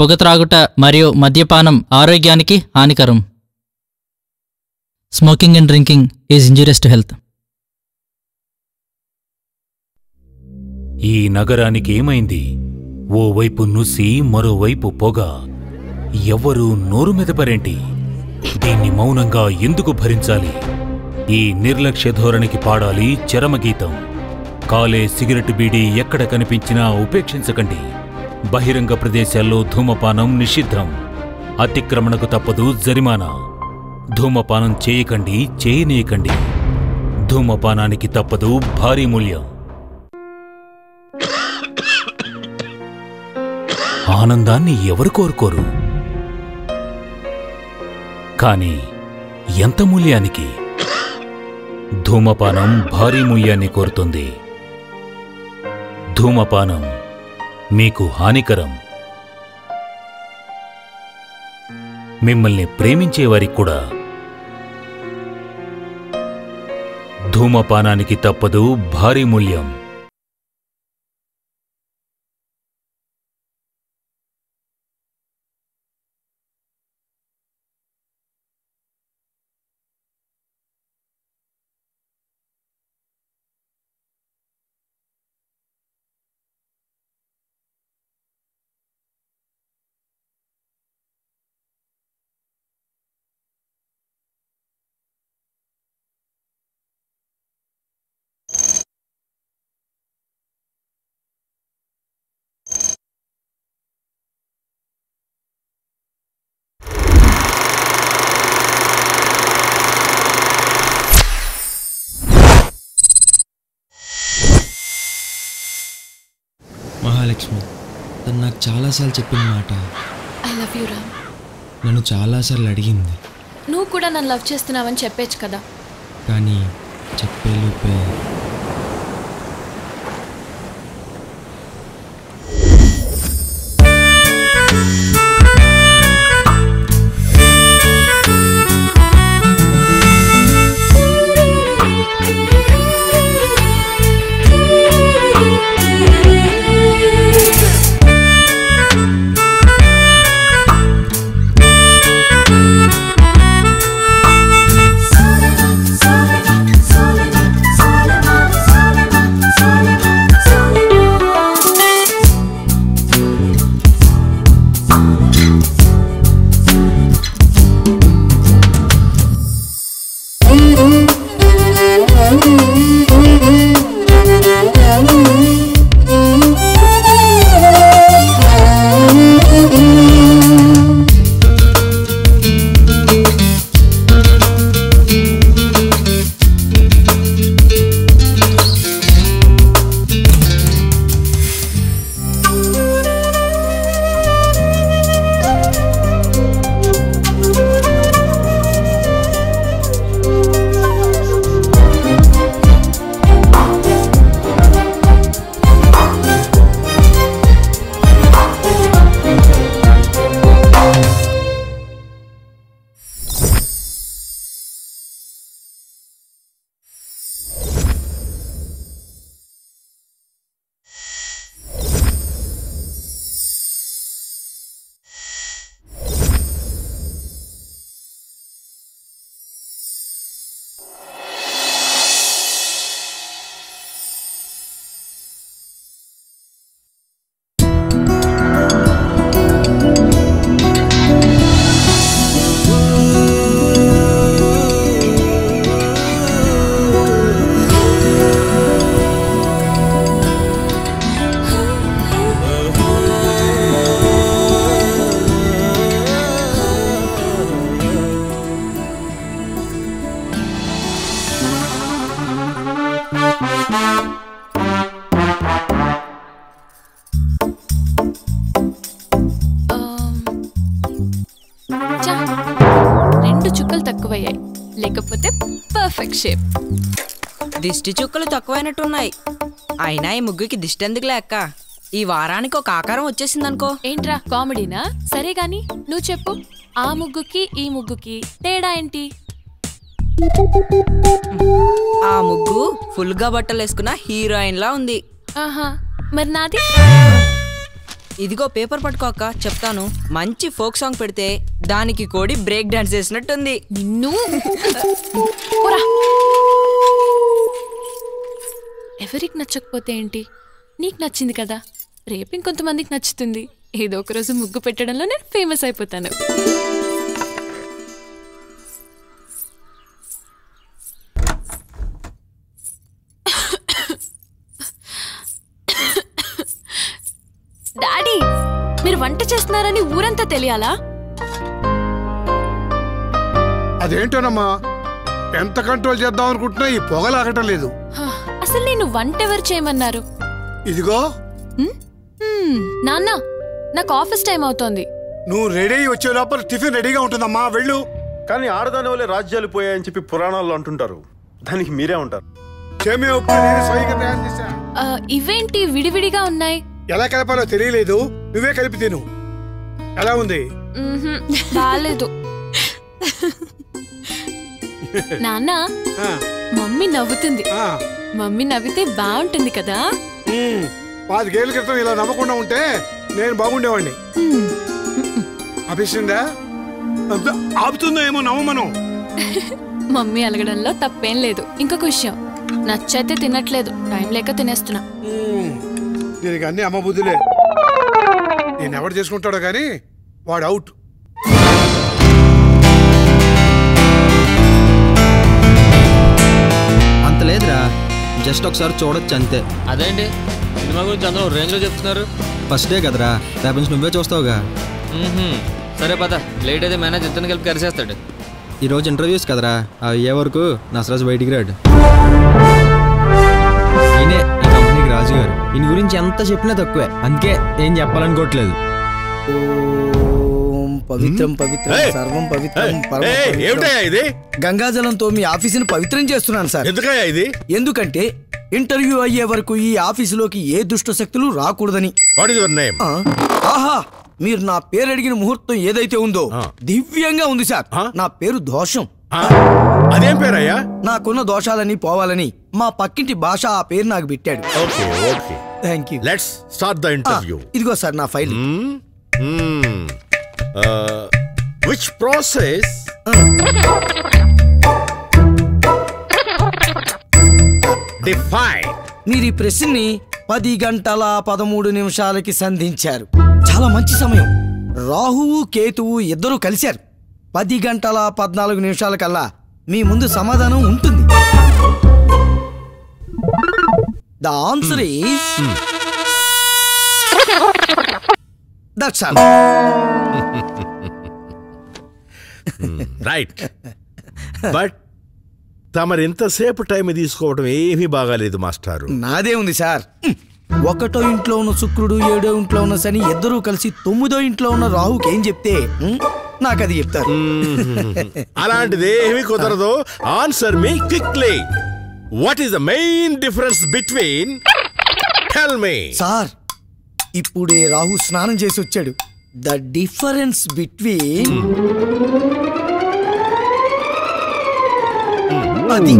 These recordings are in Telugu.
పొగ త్రాగుట మరియు మద్యపానం ఆరోగ్యానికి హానికరం. Smoking and drinking is injurious to health ఈ నగరానికి ఏమైంది? ఓవైపు నుసి మరోవైపు పొగ. ఎవ్వరూ నోరు మెదపరేంటి దీన్ని మౌనంగా ఎందుకు భరించాలి? ఈ నిర్లక్ష్య ధోరణికి పాడాలి చరమగీతం. కాలే సిగరెట్ బీడీ ఎక్కడ కనిపించినా ఉపేక్షించకండి. బహిరంగ ప్రదేశాల్లో ధూమపానం నిషిద్ధం. అతిక్రమణకు తప్పదు జరిమానా. ధూమపానం చేయకండి చేయనీయకండి. ధూమపానానికి తప్పదు భారీ మూల్యం. ఆనందాన్ని ఎవరు కోరుకోరు? కానీ ఎంత మూల్యానికి? ధూమపానం భారీ మూల్యాన్ని కోరుతుంది. ధూమపానం మీకు హానికరం. మిమ్మల్ని ప్రేమించేవారికి కూడా ధూమపానానికి తప్పదు భారీ మూల్యం మహాలక్ష్మి తను నాకు చాలాసార్లు చెప్పిన మాట. ఐ లవ్ యూ రామ్ నన్ను చాలాసార్లు అడిగింది. నువ్వు కూడా నన్ను లవ్ చేస్తున్నావని చెప్పేచ్చు కదా. కానీ చెప్పేలోపే ఆమ్, చుక్కలు తక్కువైనట్టున్నాయి అయినా ఈ ముగ్గుకి దిష్టి ఎందుకు లేక్క ఈ వారానికి ఒక ఆకారం వచ్చేసిందనుకో. ఏంట్రా కామెడీనా? సరే గాని నువ్వు చెప్పు. ఆ ముగ్గుకి ఈ ముగ్గుకి తేడా ఏంటి? ఆ ముగ్గు ఫుల్గా బట్టలు వేసుకున్న హీరోయిన్ లా ఉంది. ఆహా మరి నాది? ఇదిగో పేపర్ పట్టుకో అక్క చెప్తాను. మంచి ఫోక్ సాంగ్ పెడితే దానికి కోడి బ్రేక్ డాన్స్ చేసినట్టుంది. నిన్ను. ఎవరికి నచ్చకపోతే ఏంటి? నీకు నచ్చింది కదా? రేపు ఇంకొంతమందికి నచ్చుతుంది. ఏదో ఒక రోజు ముగ్గు పెట్టడంలో నేను ఫేమస్ అయిపోతాను. డాడీ మీరు వంట చేస్తున్నారని ఊరంతా తెలియాలా? అదేంటోనమ్మా? ఎంత కంట్రోల్ చేద్దాం అనుకుంటున్నా ఈ పొగలాగటం లేదు. అసలు నేను వంట ఎవరు చేయమన్నారు? ఇదిగో. నాన్న నాకు ఆఫీస్ టైం అవుతోంది. నువ్వు రెడీ అయ్యి వచ్చే లోపల టిఫిన్ రెడీగా ఉంటుందమ్మా వెళ్ళు. కానీ ఆడదాని వల్లే రాజ్యాలు పోయాయని చెప్పి పురాణాల్లో అంటుంటారు. దానికి మీరే ఉంటారు. ఇవేంటి విడివిడిగా ఉన్నాయి? ఎలా కలపాలో తెలియలేదు. నువ్వే కలిపి తిను. ఎలా ఉంది? బాలేదు. నాన్న మమ్మీ నవ్వుతుంది. ఆ, మమ్మీ నవ్వితే బాగుంటుంది కదా? పాతికేళ్ళ క్రితం ఇలా నమ్మకుండా ఉంటే నేను బాగుండేవాడిని. అబ్బా, ఆపుతుందో ఏమో నమ్మమను మమ్మీ అలగడంలో తప్పేం లేదు. ఇంకొక విషయం నచ్చైతే తినట్లేదు. టైం లేక తినేస్తున్నా. దీనికి అన్ని అమ్మ బుద్ధులే. నేను ఎవడు చేసుకుంటాడో కానీ వాడు అవుట్. జస్ట్ ఒకసారి చూడొచ్చు అంతే. అదేంటి? సినిమా గురించి అందరూ రేంజ్లో చెప్తున్నారు. ఫస్ట్ డే కదరా రేపు నుంచి నువ్వే చూస్తావుగా. సరే పద లేట్ అయితే మేనేజ్ ఇద్దరిని కలిపి కరిసేస్తాడు ఈరోజు ఇంటర్వ్యూస్ కదరా అవి అయ్యే వరకు నసరాజు బయటికి రాడు. ఈయనే ఈ కంపెనీకి రాజు గారు ఈయన గురించి ఎంత చెప్పినా తక్కువే అందుకే ఏం చెప్పాలనుకోవట్లేదు. పవిత్రం పవిత్రం ఏయ్! సర్వం పవిత్రం పరమ ఏయ్, పవిత్రం. ఏమిటయ్యా ఇది? గంగాజలంతో మీ ఆఫీసుని పవిత్రం చేస్తున్నాను సార్. ఎందుకయ్యా ఇది? ఎందుకంటే ఇంటర్వ్యూ అయ్యే వరకు ఈ ఆఫీసులోకి ఏ దుష్ట శక్తులు రాకూడదని. వాట్ ఇస్ యువర్ నేమ్ ఆ, ఆహా! మీరు నా పేరు అడిగిన ముహూర్తం ఏదైతే ఉందో ఆ. దివ్యంగా ఉంది సార్. ఆ? నా పేరు దోషం. అదేం పేరయ్యా? నాకున్న దోషాలన్నీ పోవాలని మా పక్కింటి భాష ఆ పేరు నాకు పెట్టాడు. Okay okay. Thank you let's start the interview ఇదిగో సార్ నా ఫైల్. విచ్ ప్రాసెస్ డిఫైన్ మీరు ఈ ప్రశ్నని పది గంటల పదమూడు నిమిషాలకి సంధించారు. చాలా మంచి సమయం. రాహువు కేతువు ఇద్దరూ కలిశారు. పది గంటల పద్నాలుగు నిమిషాల కల్లా మీ ముందు సమాధానం ఉంటుంది. The answer is that's all right but తమరు ఎంతసేపు టైం తీసుకోవడం ఏమీ బాగాలేదు మాస్టారు. నాదే ఉంది సార్. ఒకటో ఇంట్లో ఉన్న శుక్రుడు ఏడో ఇంట్లో ఉన్న శని ఇద్దరూ కలిసి తొమ్మిదో ఇంట్లో ఉన్న రాహుకి ఏం చెప్తే నాకు అది చెప్తారు. అలాంటిది ఏమీ కుదరదు. Answer me quickly what is the main difference between tell me sir ఇప్పుడే రాహు స్నానం చేసి వచ్చాడు. ద డిఫరెన్స్ బిట్వీన్ అది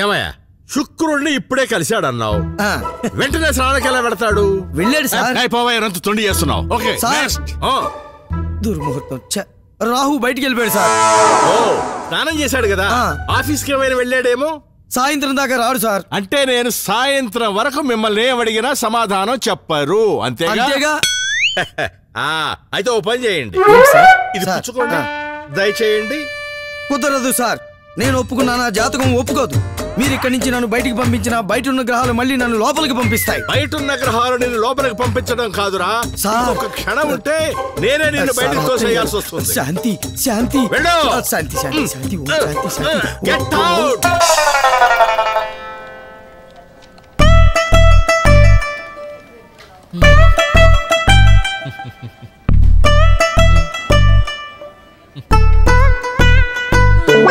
ఏమయ్యా? శుక్రుడిని ఇప్పుడే కలిశాడన్నావు. ఆ, వెంటనే స్నానానికి ఎలా పెడతాడు వెళ్ళాడు సార్. పోవా ఎంత తొండి చేస్తున్నావు. ఓకే దుర్ముహూర్తం. రాహు బయటికి వెళ్ళిపోయాడు సార్. ఓ స్నానం చేశాడు కదా. ఆఫీస్కి ఏమైనా వెళ్ళాడేమో? సాయంత్రం దాకా రాడు సార్. అంటే నేను సాయంత్రం వరకు మిమ్మల్ని ఏమడిగినా సమాధానం చెప్పరు. అంతేగా? అయితే ఓ పని చేయండి. ఇది. పుచ్చుకోండి. దయచేయండి. కుదరదు సార్. నేను ఒప్పుకున్నానా జాతకం ఒప్పుకోదు. మీరు ఇక్కడి నుంచి నన్ను బయటికి పంపించిన బయట ఉన్న గ్రహాలు మళ్ళీ నన్ను లోపలికి పంపిస్తాయి. బయట ఉన్న గ్రహాలు నేను లోపలికి పంపించడం కాదురా. సార్. ఒక క్షణం ఉంటే నేనే నిన్ను బయటికి తోసేయాల్సి వస్తుంది. శాంతి శాంతి. వెళ్ళు. శాంతి శాంతి శాంతి get out Mm-hmm.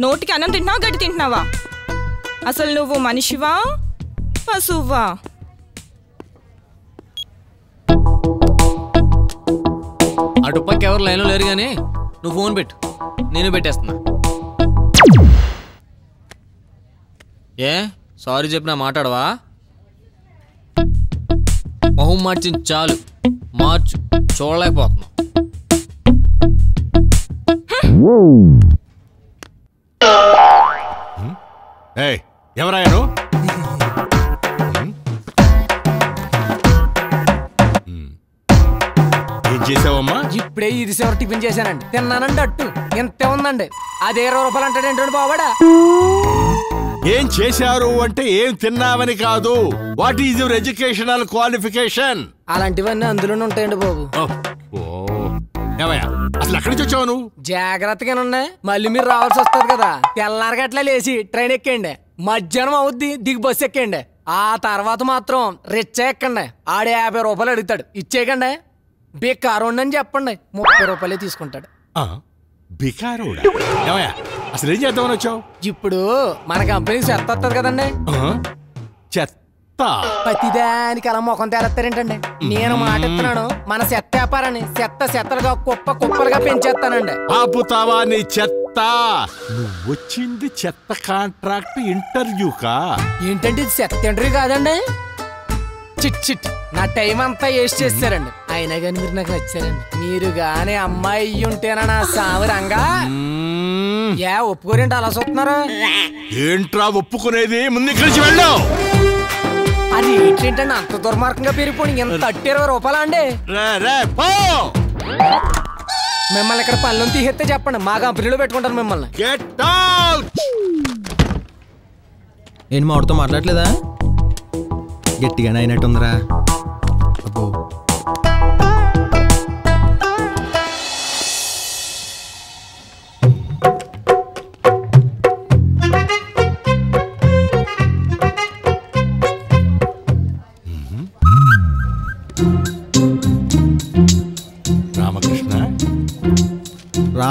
నోటికి అన్నం తింటున్నావా గడ్డి తింటున్నావా? అసలు నువ్వు మనిషివా? పశువా? అటుపక్క ఎవరు లైన్లో లేరు కానీ నువ్వు ఫోన్ పెట్టు. నేను పెట్టేస్తున్నా. ఏ? సారీ చెప్పినా మాట్లాడవా? మొహం మార్చింది చాలు. మార్చు. చూడలేకపోతున్నాం ఎవరాయను ఏం చేసావమ్మా? ఇప్పుడే ఇది సేవ టిఫిన్ చేశానండి. తిన్నానండి అట్టు. ఇంతే ఉందండి? అది ఇరవై రూపాయలు అంటాడేంటండి బావాడా ఏం చేశారు అంటే ఏం తిన్నావని కాదు. What is your educational qualification అలాంటివన్నీ అందులోనే ఉంటాయండి బాబు. ఏమయ్యా? అసలు ఎక్కడి నుంచి వచ్చావు నువ్వు? జాగ్రత్తగానుండే మళ్ళీ మీరు రావాల్సి వస్తుంది కదా. తెల్లారి గట్ల లేచి ట్రైన్ ఎక్కండి. మధ్యాహ్నం అవుద్ది దిగి బస్సు ఎక్కండి. ఆ తర్వాత మాత్రం రిచ్ ఎక్కండి. ఆడు యాభై రూపాయలు అడుగుతాడు. ఇచ్చేయకండి. బేకారు అని చెప్పండి. ముప్పై రూపాయలే తీసుకుంటాడు. బికారోడా? ఏమయ్యా అసలు ఏం చేద్దామని వచ్చావు? ఇప్పుడు మన కంపెనీకి చెత్త వస్తుంది కదండి. ఆ? చెత్త ప్రతిదానికి అలా ముఖం తేలెత్తారేంటండి? నేను మాట ఇస్తున్నాను మన చెత్త వ్యాపారాన్ని చెత్త చెత్తలుగా కుప్ప కుప్పలుగా పెంచేస్తానండి. ఆపుతావా నీ చెత్త? నువ్వు వచ్చింది చెత్త కాంట్రాక్ట్ ఇంటర్వ్యూకా? ఏంటంటే ఇది చెత్త ఇంటర్వ్యూ కాదండి? చిట్ చిట్. నా టైం అంతా వేస్ట్ చేస్తారండి. అయినా కానీ మీరు నాకు నచ్చారండి. మీరు గానీ అమ్మాయి అయ్యి ఉంటేనా నా సావరంగా ఏ ఒప్పుకోరేంటి అలా చూస్తున్నారు? ఏంట్రా ఒప్పుకునేది? ముందు ఇక్కడి నుంచి వెళ్ళు. అది ఏంటంటే అంత దుర్మార్గంగా పెరిగిపోయి ఎంత అట్టి ఇరవై రూపాయలా అండి? రే, రే, పో! మిమ్మల్ని ఇక్కడ పనులు తీసేస్తే చెప్పండి. మా కంపెనీలో పెట్టుకుంటాను మిమ్మల్ని. గెట్ అవుట్ ఏంటి మా వాడితో మాట్లాడలేదా గట్టిగానే అయినట్టుందిరా.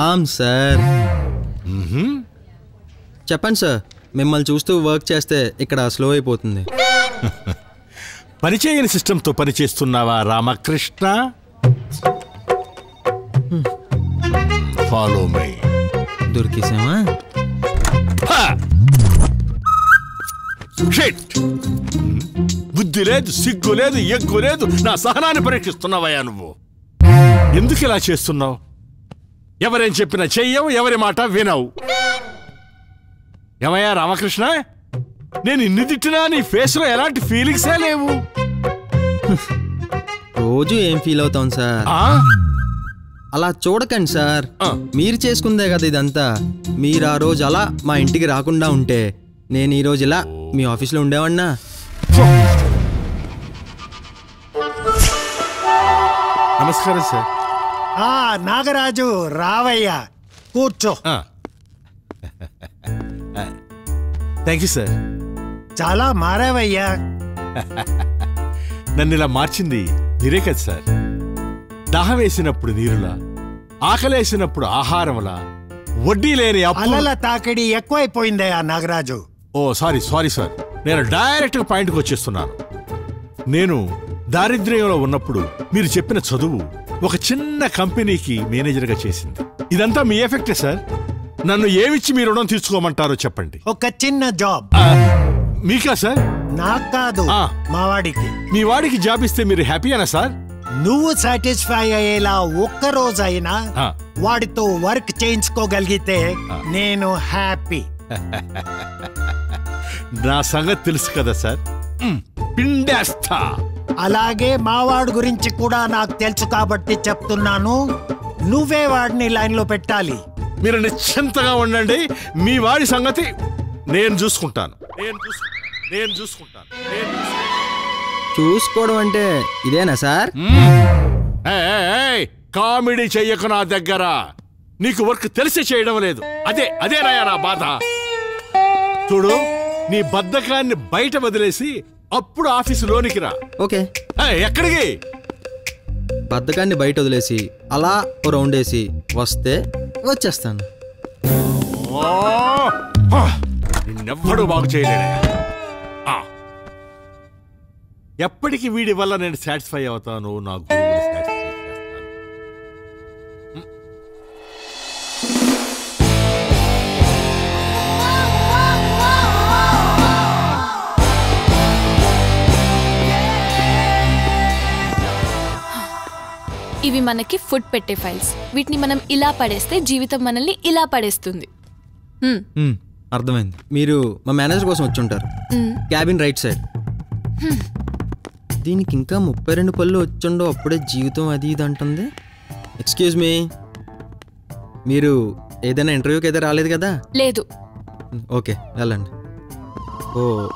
రామ్ సార్ చెప్పండి సార్ మిమ్మల్ని చూస్తూ వర్క్ చేస్తే ఇక్కడ స్లో అయిపోతుంది. పనిచేయని సిస్టంతో పనిచేస్తున్నావా రామకృష్ణ? ఫాలో మై దొరికేసామా బుద్ధి లేదు సిగ్గు లేదు ఎగ్గు లేదు నా సహనాన్ని పరీక్షిస్తున్నావయ్యా నువ్వు. ఎందుకు ఇలా చేస్తున్నావు? ఎవరేం చెప్పినా చెయ్యవు ఎవరి మాట వినవు. ఏమయ్యా రామకృష్ణ? నేను ఇన్ని తిట్టినా నీ ఫేస్లో ఎలాంటి ఫీలింగ్సే లేవు. రోజు ఏం ఫీల్ అవుతాం సార్? అలా చూడకండి సార్. మీరు చేసుకుందే కదా ఇదంతా. మీరు ఆ రోజు అలా మా ఇంటికి రాకుండా ఉంటే నేను ఈ రోజు ఇలా మీ ఆఫీస్లో ఉండేవాడినా? నమస్కారం సార్. ఆ నాగరాజు రావయ్యా కూర్చో. Thank you sir. చాలా మారావయ్యా. నన్ను ఇలా మార్చింది మీరే కదా సార్. దాహం వేసినప్పుడు నీరులా ఆకలేసినప్పుడు ఆహారంలా వడ్డీ లేని అలల తాకిడి ఎక్కువైపోయిందయ్యా నాగరాజు. ఓ సారీ సారీ సార్. నేను డైరెక్ట్ పాయింట్కి వచ్చేస్తున్నాను. నేను దారిద్ర్యంలో ఉన్నప్పుడు మీరు చెప్పిన చదువు ఒక చిన్న కంపెనీకి మేనేజర్గా చేసింది. ఇదంతా మీ ఎఫెక్టే సార్. నన్ను ఏమిచ్చి మీ రుణం తీర్చుకోమంటారో చెప్పండి. ఒక చిన్న జాబ్. మీకా సార్? నాకు కాదు మా వాడికి. మీ వాడికి జాబ్ ఇస్తే మీరు హ్యాపీయేనా సార్? నువ్వు సాటిస్ఫై అయ్యేలా ఒక్క రోజైనా. వాడితో వర్క్ చేయించుకోగలిగితే నేను హ్యాపీ. నా సంగతి తెలుసు కదా సార్. పిండేస్తా. అలాగే మావాడు గురించి కూడా నాకు తెలుసు కాబట్టి చెప్తున్నాను. నువ్వే వాడిని లైన్లో పెట్టాలి. మీరు నిశ్చింతగా ఉండండి. మీ వాడి సంగతి నేను చూసుకుంటాను. నేను నేను చూసుకుంటాను. నేను చూసుకుంటాను. చూసుకోవడం అంటే ఇదేనా సార్? ఏయ్, ఏయ్, ఏయ్, కామెడీ చెయ్యకు నా దగ్గర. నీకు వర్క్ తెలిసి చేయడం లేదు. అదే అదే రాయా నా బాధ. చూడు నీ బద్ధకాన్ని బయట వదిలేసి అప్పుడు ఆఫీసు లోనికి రా. ఓకే. ఎక్కడికి? బద్ధకాన్ని బయట వదిలేసి అలా రౌండ్ వేసి వస్తే వచ్చేస్తాను. నిన్నెవ్వడు బాగు చేయలేడే. ఎప్పటికి వీడి వల్ల నేను సాటిస్ఫై అవుతాను నా ఇవి మనకి ఫుడ్ పెట్టే ఫైల్స్. వీటిని మనం ఇలా పడేస్తే జీవితం మనల్ని ఇలా పడేస్తుంది. హ్మ్, అర్థమైంది. మీరు మా మేనేజర్ కోసం వచ్చి ఉంటారు. Cabin right side. హ్మ్. దీనికి ఇంకా ముప్పై రెండు పళ్ళు వచ్చుండో అప్పుడే జీవితం అది ఇది అంటుంది. ఎక్స్క్యూజ్ మీ మీరు ఏదైనా ఇంటర్వ్యూకి అయితే రాలేదు కదా? లేదు. ఓకే. వెళ్ళండి. ఓ.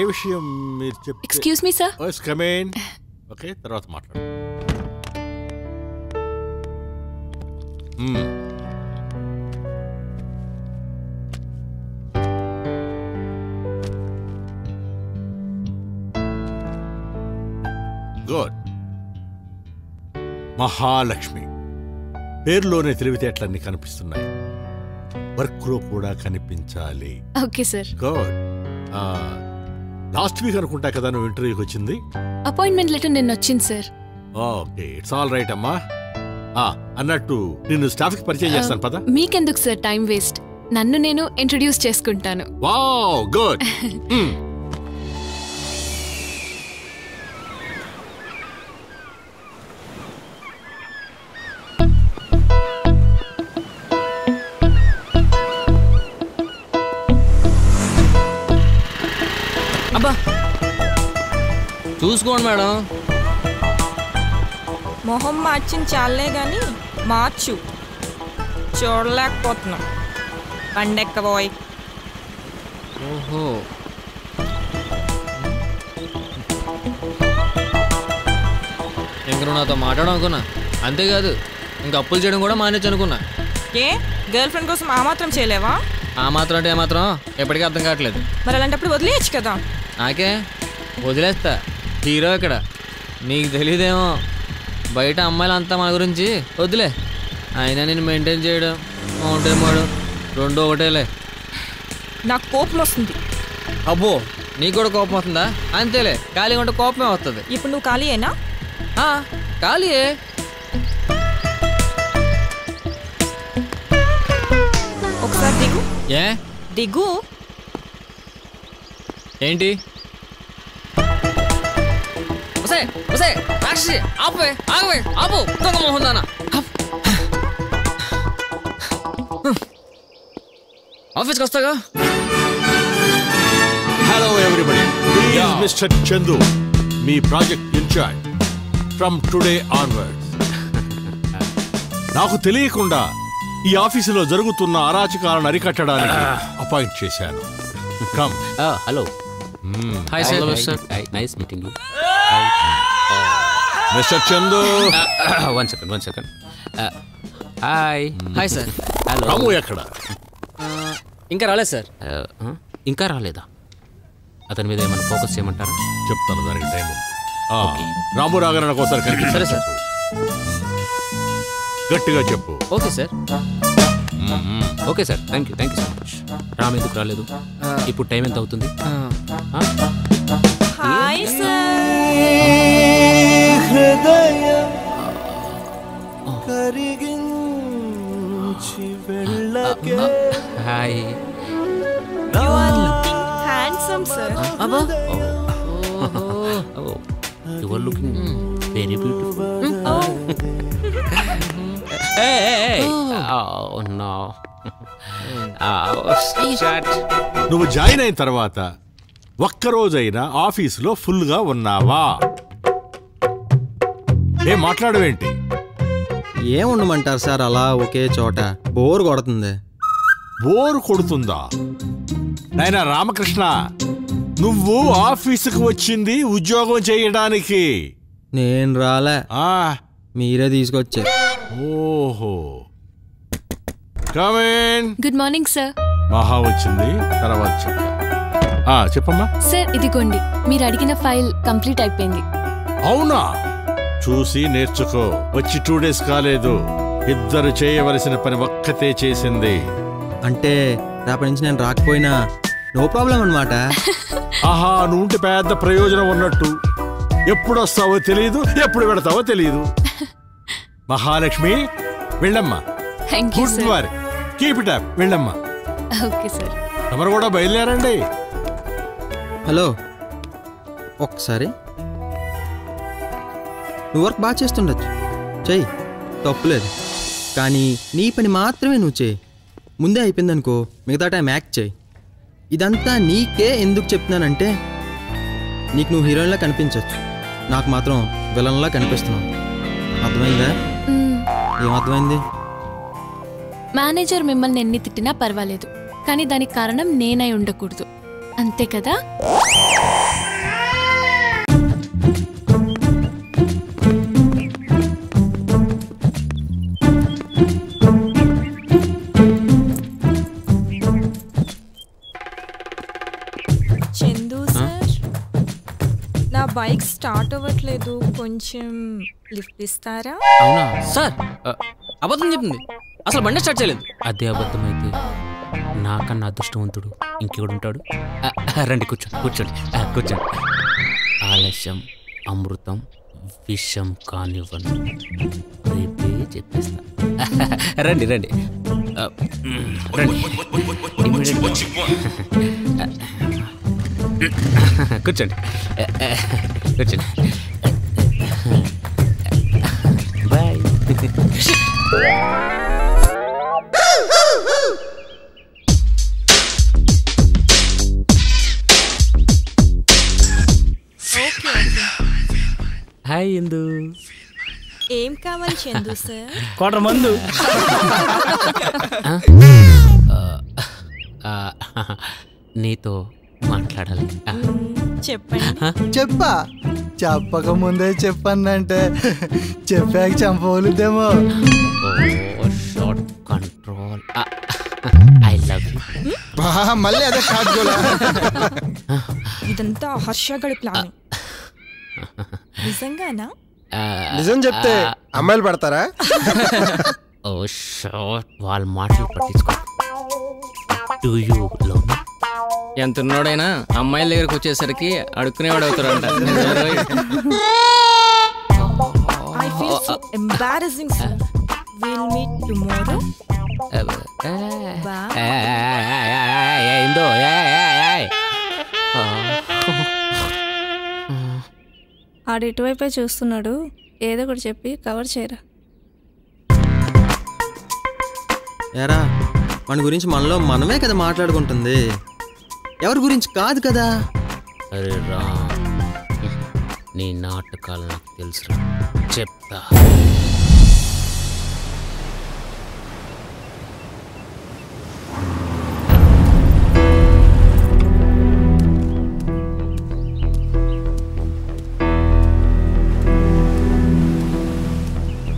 ఏ విషయం మీరు చెప్తే excuse me sir come in తర్వాత మాట్లాడు గుడ్. మహాలక్ష్మి. పేరులోనే తెలివితేటలన్నీ కనిపిస్తున్నాయి. వర్క్లో కూడా కనిపించాలి. Okay sir. Good. Last week అనుకుంటా కదా నువ్వు ఇంటర్వ్యూకి వచ్చింది? అపాయింట్మెంట్ లెటర్ నిన్న వచ్చింది sir. Okay it's all right అమ్మా. అన్నట్టు నిన్ను స్టాఫ్కి పరిచయం చేస్తాను పద. మీకెందుకు సార్ టైం వేస్ట్? నన్ను నేను ఇంట్రడ్యూస్ చేసుకుంటాను. Wow good. అబ్బా. చూసుకోండి మేడం. మొహం మార్చింది చాలే గాని మార్చు. చూడలేకపోతున్నాం. పండెక్కబోయ్ ఓహో. ఇంక నువ్వు నాతో మాట్లాడడం అనుకున్నా అంతేకాదు ఇంక అప్పులు చేయడం కూడా మానేచ్చు అనుకున్నా. ఏ? గర్ల్ ఫ్రెండ్ కోసం ఆ మాత్రం చేయలేవా? ఆ మాత్రం అంటే ఏమాత్రం ఎప్పటికీ అర్థం కావట్లేదు. మరి అలాంటప్పుడు వదిలేయచ్చు కదా. నాకే? వదిలేస్తా. హీరో ఇక్కడ. నీకు తెలియదేమో బయట అమ్మాయిలు అంతా మన గురించి వదిలే అయినా నేను మెయింటైన్ చేయడం మౌంటైన్ పోవడం రెండు ఒకటేలే. నాకు కోపం వస్తుంది. అబ్బో నీకు కూడా కోపం వస్తుందా? అంతేలే ఖాళీ ఉంటే కోపమే వస్తుంది. ఇప్పుడు నువ్వు ఖాళీయేనా ఖాళీయే ఒకసారి దిగు. ఏ? దిగు. ఏంటి? ఒసే ఒసే రాక్షసి ఆపే ఆగవే ఆపు. దొంగ మోహన్ దానా ఆఫీస్కి వస్తాగా? Hello everybody mister Chandu me project incharge from today onwards నాకు తెలియకుండా ఈ ఆఫీసులో జరుగుతున్న అరాచకాలను అరికట్టడానికి అపాయింట్ చేశాను. Come hello Hi, sir. Hello, sir. Nice meeting mister Chandu one second one second hi hi sir hello Ramu ఎక్కడ? ఇంకా రాలేదు సార్ ఇంకా రాలేదా? అతని మీద ఏమైనా ఫోకస్ చేయమంటారా? చెప్తాను దానికి టైం రాము రాగానే ఒకసారి. సరే సార్ గట్టిగా చెప్పు. Okay sir okay sir. Thank you thank you so much Ram ఎందుకు రాలేదు? ఇప్పుడు టైం ఎంత అవుతుంది? హాయ్ హృదయం కరిగించి వెళ్ళకే hi you are looking handsome sir అబ్బా you are looking very beautiful no నువ్వు జాయిన్ అయిన తర్వాత ఒక్కరోజైనా ఆఫీసులో ఫుల్గా ఉన్నావా? ఏం మాట్లాడవేంటి? ఏం ఉండమంటారు సార్? అలా ఒకే చోట. బోర్ కొడుతుంది. బోరు కొడుతుందా? నాయనా రామకృష్ణ నువ్వు ఆఫీసుకు వచ్చింది ఉద్యోగం చేయడానికి. నేను రాలే. మీరే తీసుకొచ్చారు. ఓహో. కమేన్ గుడ్ మార్నింగ్ సార్ మహా వచ్చింది తర్వాత చెప్తా ఆ, చెప్పమ్మా. సార్ ఇదిగోండి. మీరు అడిగిన ఫైల్ కంప్లీట్ అయిపోయింది. అవునా? చూసి నేర్చుకో. వచ్చి టూ డేస్ కాలేదు. ఇద్దరు చేయవలసిన పని ఒక్కతే చేసింది. అంటే రేపటి నుంచి నేను రాకపోయినా నో ప్రాబ్లం అనమాట ఆహా నువ్వు ఉంటే పెద్ద ప్రయోజనం ఉన్నట్టు. ఎప్పుడు వస్తావో తెలియదు ఎప్పుడు పెడతావో తెలియదు మహాలక్ష్మి వెళ్ళమ్మా. Thank you good sir work keep it up వెళ్ళమ్మా. ఓకే సార్ ఎవరు కూడా బయలుదేరండి. హలో. ఒక్కసారి. నువ్వు వర్క్ బాగా చేస్తుండొచ్చు. చెయ్యి. తప్పులేదు. కానీ నీ పని మాత్రమే నువ్వు చేయి ముందే అయిపోయిందనుకో మిగతా టైం యాక్ట్ చేయి ఇదంతా నీకే ఎందుకు చెప్తున్నానంటే నీకు నువ్వు హీరోయిన్లా కనిపించవచ్చు నాకు మాత్రం విలన్లా కనిపిస్తున్నావు. అర్థమైందా? మ్మ్. ఏం అర్థమైంది మేనేజర్ మిమ్మల్ని ఎన్ని తిట్టినా పర్వాలేదు కానీ దానికి కారణం నేనై ఉండకూడదు. అంతే కదా? కొంచెం లిఫ్ట్ ఇస్తారా? అవునా? సార్ అబద్ధం చెప్పింది. అసలు బండి స్టార్ట్ చేయలేదు. అదే అబద్ధం అయితే నాకన్నా అదృష్టవంతుడు ఇంకెవడు ఉంటాడు ఆ, ఆ, రండి కూర్చోండి కూర్చోండి. కూర్చోండి. ఆలస్యం అమృతం విషం కానివ్వను రేపే చెప్పేస్తా. రండి రండి. రండి. కూర్చోండి. కూర్చోండి. హాయ్ ఇందు. ఏం కావాలి చందు సార్? కోట్ర మందు. నీతో మాట్లాడాలి. చెప్పండి. చెప్పా. చెప్పక ముందే చెప్పందంటే చెప్పాక చంపవలుద్దేమో ఓ short control. I love you. మళ్ళీ అదే కాదుగోలా ఇదంతా హర్ష గడి ప్లాన్. నిజంగానా? నిజం చెప్తే అమ్మాయిలు పడతారా? ఓ షార్ట్ వాళ్ళ మాటలు పట్టించుకో. డూ యూ లవ్ ఎంత ఉన్నోడైనా అమ్మాయిల దగ్గరకు వచ్చేసరికి అడుక్కునేవాడు అవుతారంట ఏందో ఆడు ఇటువైపే చూస్తున్నాడు. ఏదో ఒకటి చెప్పి కవర్ చేయరా. ఎరా మన గురించి మనలో మనమే కదా మాట్లాడుకుంటుంది. ఎవరి గురించి కాదు కదా? అరే రామ్ నీ నాటకాలు నాకు తెలుసు చెప్తా.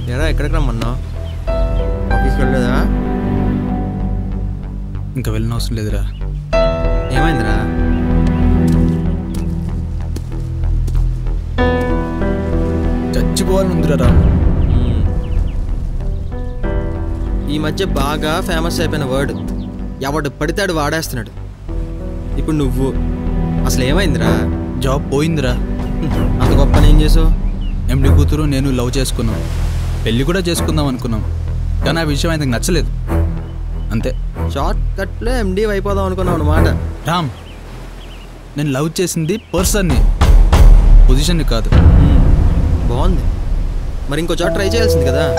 ఎరా ఎక్కడికి రమ్మన్నా ఆఫీస్కి వెళ్ళలేదా? ఇంకా వెళ్ళిన అవసరం లేదురా. చచ్చిపోవాలని ఉందిరా రాము. ఈ మధ్య బాగా ఫేమస్ అయిపోయిన వర్డ్ ఎవడు పడితాడు వాడేస్తున్నాడు. ఇప్పుడు నువ్వు అసలు ఏమైందిరా? జాబ్ పోయిందిరా. అంత గొప్ప ఏం చేసావు? ఎండి కూతురు నేను లవ్ చేసుకున్నాం. పెళ్ళి కూడా చేసుకుందాం అనుకున్నాం. కానీ ఆ విషయం ఆయనకు నచ్చలేదు. అంతే. షార్ట్ కట్లో ఎండి అయిపోదాం అనుకున్నావు అనమాట రామ్ నేను లవ్ చేసింది పర్సన్ని పొజిషన్ని కాదు. బాగుంది. మరి ఇంకో చోట ట్రై చేయాల్సింది కదా.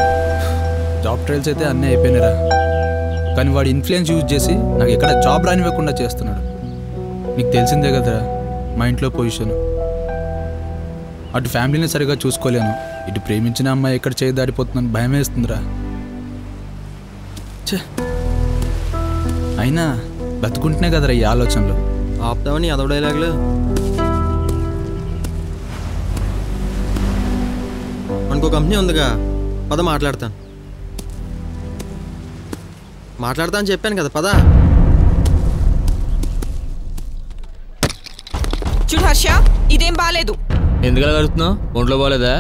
జాబ్ ట్రయల్స్ అయితే అన్నీ అయిపోయినారా కానీ వాడి ఇన్ఫ్లుయెన్స్ యూజ్ చేసి నాకు ఎక్కడ జాబ్ రానివ్వకుండా చేస్తున్నాడు. నీకు తెలిసిందే కదరా మా ఇంట్లో పొజిషన్ అటు ఫ్యామిలీని సరిగా చూసుకోలేను. ఇటు ప్రేమించిన అమ్మాయి ఎక్కడ చేయి దాడిపోతుందని భయం వేస్తుందిరా. ఛే. అయినా బతుకుంటేనే కదరా ఈ ఆలోచనలు. ఆపుతావని అదవ మనకు కంపెనీ ఉందిగా. పద మాట్లాడతాను. మాట్లాడతా అని చెప్పాను కదా పద. చూడు హర్ష ఇదేం బాలేదు. ఎందుకలా కడుతున్నావు? ఒంట్లో బాగాలేదా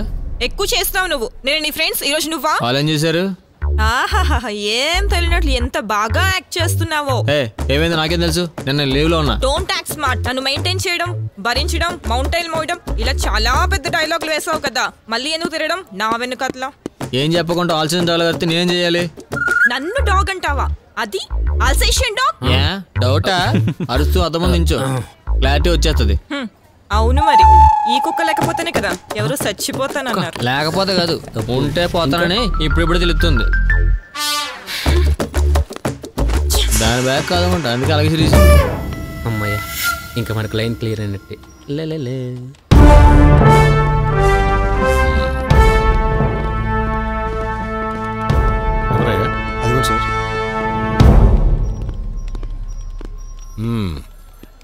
ఎక్కువ చేస్తావు నువ్వు. నేను నీ ఫ్రెండ్స్ ఈరోజు నువ్వా? వాళ్ళు ఏం చేశారు? ఏం తెలియనట్లు ఎంత బాగా యాక్ట్ చేస్తున్నావో. ఏ ఏమైంది నాకేం తెలుసు? నేను లీవ్లో ఉన్నా. డోంట్ యాక్ట్ స్మార్ట్ నన్ను మెయింటైన్ చేయడం భరించడం మౌంటైన్ మోయడం ఇలా చాలా పెద్ద డైలాగులు వేసావు కదా. మళ్ళీ ఎందుకు తిరగడం? నా వెనుకట్లా. ఏం చెప్పకుండా ఆలోచన కడితే నేనేం చేయాలి? నన్ను డాగ్ అంటావా? అది? అల్సేషన్ డాగ్ డౌటా అరుస్తూ అర్థం నించు క్లారిటీ వచ్చేస్తుంది. అవును మరి. ఈ కుక్క లేకపోతేనే కదా ఎవరు చచ్చిపోతానన్నారు. లేకపోతే కాదు ఉంటే పోతానని ఇప్పుడిప్పుడు తెలుస్తుంది. దాని బ్యాగ్ కాదనుకుంటా అందుకే అలాగే సిరీస్ అమ్మయ్య ఇంకా మనకు లైన్ క్లియర్ అయినట్టే. లే లే, లే. అదిగో సార్.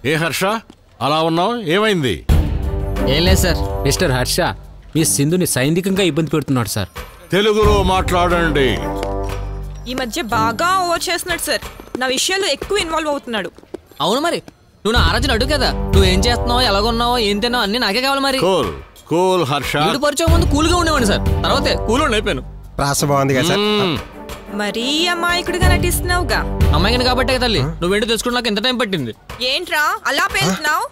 ఏ హర్ష? అలా ఉన్నావు? ఏమైంది? ఏం లేదు సార్ మిస్టర్ హర్ష మీ సింధుని సైనికంగా ఇబ్బంది పెడుతున్నాడు సార్. తెలుగులో మాట్లాడండి. ఈ మధ్య బాగా ఓవర్ చేస్తున్నాడు సార్. నా విషయాలు ఎక్కువ ఇన్వాల్వ్ అవుతున్నాడు. అవును మరి నువ్వు నా ఆరాధన అడుగు కదా. నువ్వు ఏం చేస్తున్నావు ఎలాగున్నావు ఏం తిన్నావు అన్ని నాకే కావాలి మరి. Cool cool Harsha. వీడు పరిచయం ముందు కూల్గా ఉండేవాడిని సార్. తర్వాతే కూల్ అయిపోయాను. ప్రాస బాగుంది కదా సార్. మరీ అమాయకుడిగా నటిస్తున్నావుగా. అమ్మాయిని కాబట్టే తల్లి నువ్వేంటో తెలుసుకుని నాకు ఎంత టైం పట్టింది. ఏంట్రా? అలా పేలుతున్నావు?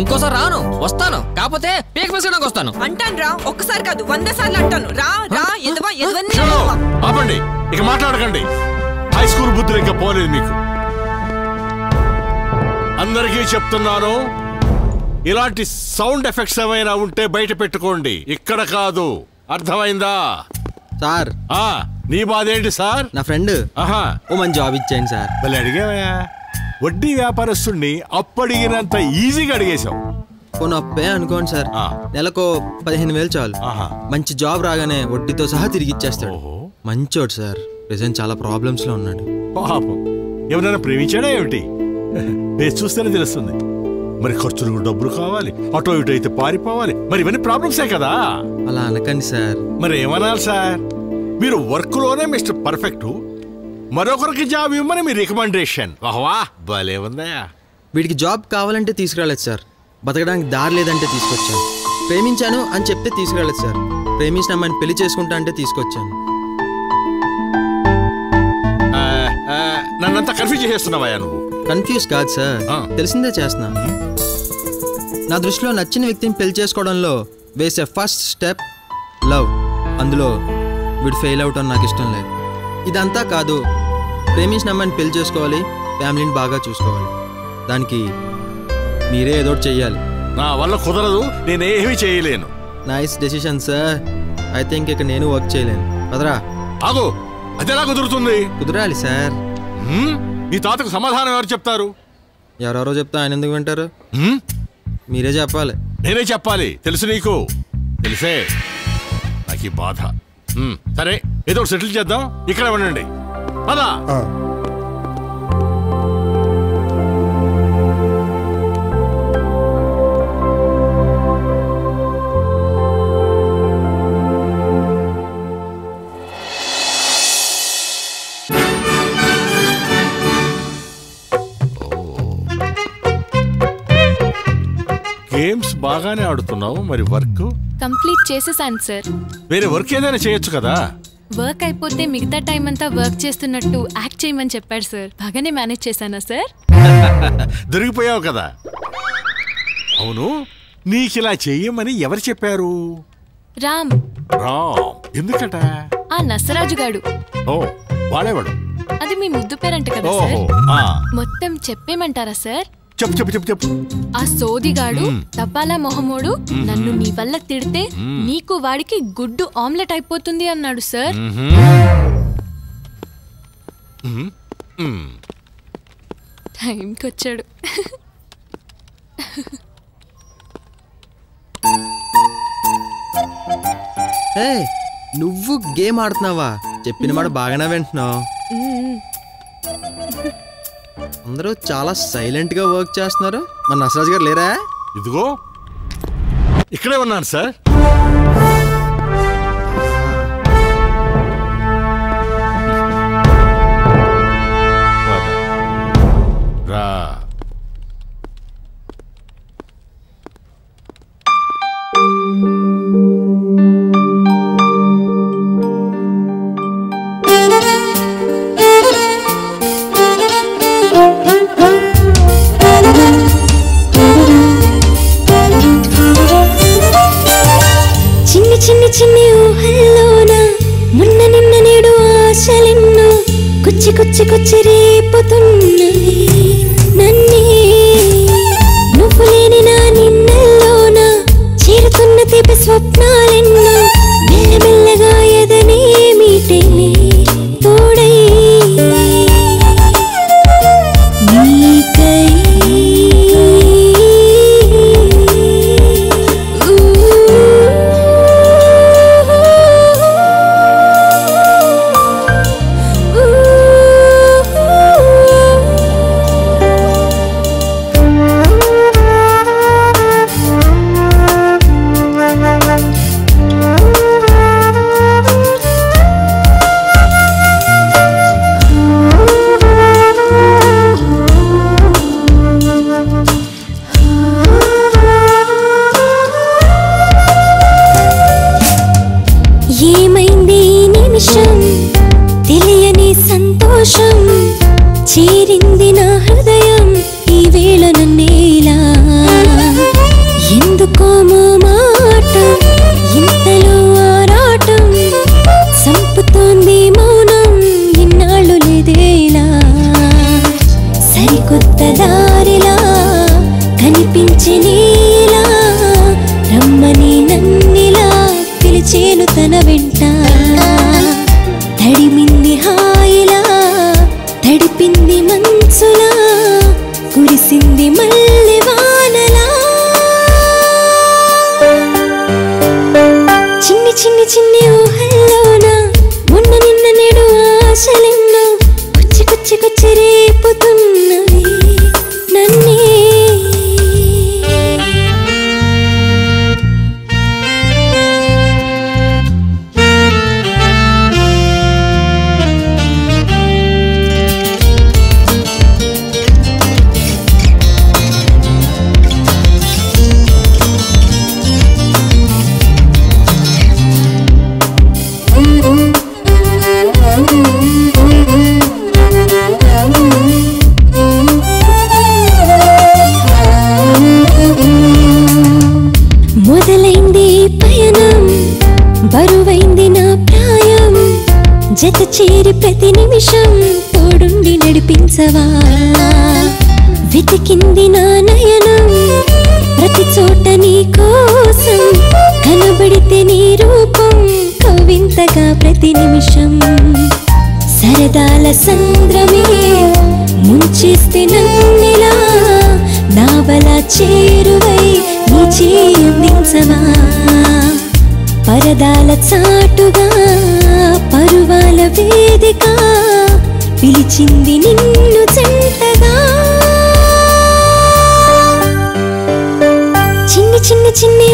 ఇంకోసారి రాను వస్తాను. కాకపోతే పీక వేసుకోవడానికి వస్తాను. అంటాను రా ఒక్కసారి కాదు వంద సార్లు అంటాను. రా రా ఎదవా ఎదవన్నీ ఆపండి ఇక మాట్లాడకండి. హై స్కూల్ బుద్ధులు ఇంకా పోలేదు మీకు. అందరికీ చెప్తున్నాను ఇలాంటి సౌండ్ ఎఫెక్ట్స్ ఏమైనా ఉంటే బయట పెట్టుకోండి. ఇక్కడ కాదు. అర్థమైందా? సార్. ఆ నీ బాధ ఏంటి సార్? నా ఫ్రెండ్. ఆహా. ఓ మంచి జాబ్ ఇచ్చేయండి సార్. మళ్ళీ అడిగావా వడ్డీ వ్యాపారస్తుడిని అప్పడిగినంత ఈజీగా అడిగేశావు. పోనీ అప్పే అనుకోండి సార్. నెలకు పదిహేను వేలు చాలు. మంచి జాబ్ రాగానే వడ్డీతో సహా తిరిగి ఇచ్చేస్తాడు. మంచోడు సార్. ప్రెసెంట్ చాలా ప్రాబ్లమ్స్లో ఉన్నాడు. పాపం. ఎవరైనా ప్రేమించాడా ఏమిటి? వేసి చూస్తేనే తెలుస్తుంది. మరి ఖర్చులకు డబ్బులు కావాలి అటో ఇటో అయితే పారిపోవాలి. మరి ఇవన్నీ ప్రాబ్లమ్సే కదా? అలా అనకండి సార్. మరి ఏమనాలి సార్? మీరు వర్క్లోనే మిస్టర్ పర్ఫెక్ట్ మరొకరికి జాబ్ ఇవ్వమని మీ రికమెండేషన్. వాహ్వా భలే ఉందా వీడికి జాబ్ కావాలంటే తీసుకురాలేదు సార్. బతకడానికి దారి లేదంటే తీసుకొచ్చాను. ప్రేమించాను అని చెప్తే తీసుకురాలేదు సార్. ప్రేమించిన అమ్మాయిని పెళ్ళి చేసుకుంటా అంటే తీసుకొచ్చాను. నన్నంతా కన్ఫ్యూజ్ చేస్తున్నావా నువ్వు. కన్ఫ్యూజ్ కాదు సార్. తెలిసిందే చేస్తున్నా. నా దృష్టిలో నచ్చిన వ్యక్తిని పెళ్ళి చేసుకోవడంలో వేసే ఫస్ట్ స్టెప్ లవ్. అందులో వీడు ఫెయిల్ అవటం నాకు ఇష్టం లేదు. ఇదంతా కాదు ప్రేమించిన అమ్మాయిని పెళ్ళి చేసుకోవాలి ఫ్యామిలీని బాగా చూసుకోవాలి. దానికి మీరే ఏదో చెయ్యాలి. నా వల్ల కుదరదు నేనేమీ చేయలేను. Nice decision sir I think ఇక నేను వర్క్ చేయలేను. పదరా. ఆగు అదెలా కుదురుతుంది? కుదరాలి సార్? మీ తాతకు సమాధానం ఎవరు చెప్తారు? ఎవరెవరో చెప్తే ఆయన ఎందుకు వింటారు? మీరే చెప్పాలి. నేనే చెప్పాలి. తెలుసు నీకు? తెలిసే? నాకు ఈ బాధ. సరే ఏదో ఒకటి సెటిల్ చేద్దాం. ఇక్కడ ఉండండి. పదా. గేమ్స్ బాగానే ఆడుతున్నావు మరి వర్క్? కంప్లీట్ చేసేసాను సార్. వేరే వర్క్ ఏదైనా చేయొచ్చు కదా? వర్క్ అయిపోతే మిగతా టైం అంతా వర్క్ చేస్తున్నట్టు యాక్ట్ చేయమని చెప్పాడు సార్. బాగానే మేనేజ్ చేశానా సార్? దొరికిపోయావు కదా? అవును. నీకిలా చెయ్యమని ఎవరు చెప్పారు? రామ్. రామ్. ఎందుకట? ఆ నసరాజు గాడు. ఓ వాడేవాడు. అది మీ ముద్దు పేరంట కదా సార్? మొత్తం చెప్పేమంటారా సార్? చెప్పు చెప్పు చెప్పు చెప్పు ఆ సోదిగాడు. తపాలా మొహమోడు. నన్ను నీ వల్ల తిడితే. నీకు వాడికి గుడ్డు ఆమ్లెట్ అయిపోతుంది అన్నాడు సార్ మ్మ్హ్మ్. మ్మ్. మ్మ్. టైంకి వచ్చాడు ఏ నువ్వు గేమ్ ఆడుతున్నావా చెప్పిన మాట బాగానే వింటున్నావు. అందరూ చాలా సైలెంట్గా వర్క్ చేస్తున్నారు. మన నసరాజ్ గారు లేరా? ఇదిగో. ఇక్కడే ఉన్నాను సార్ చిన్ని చిన్ని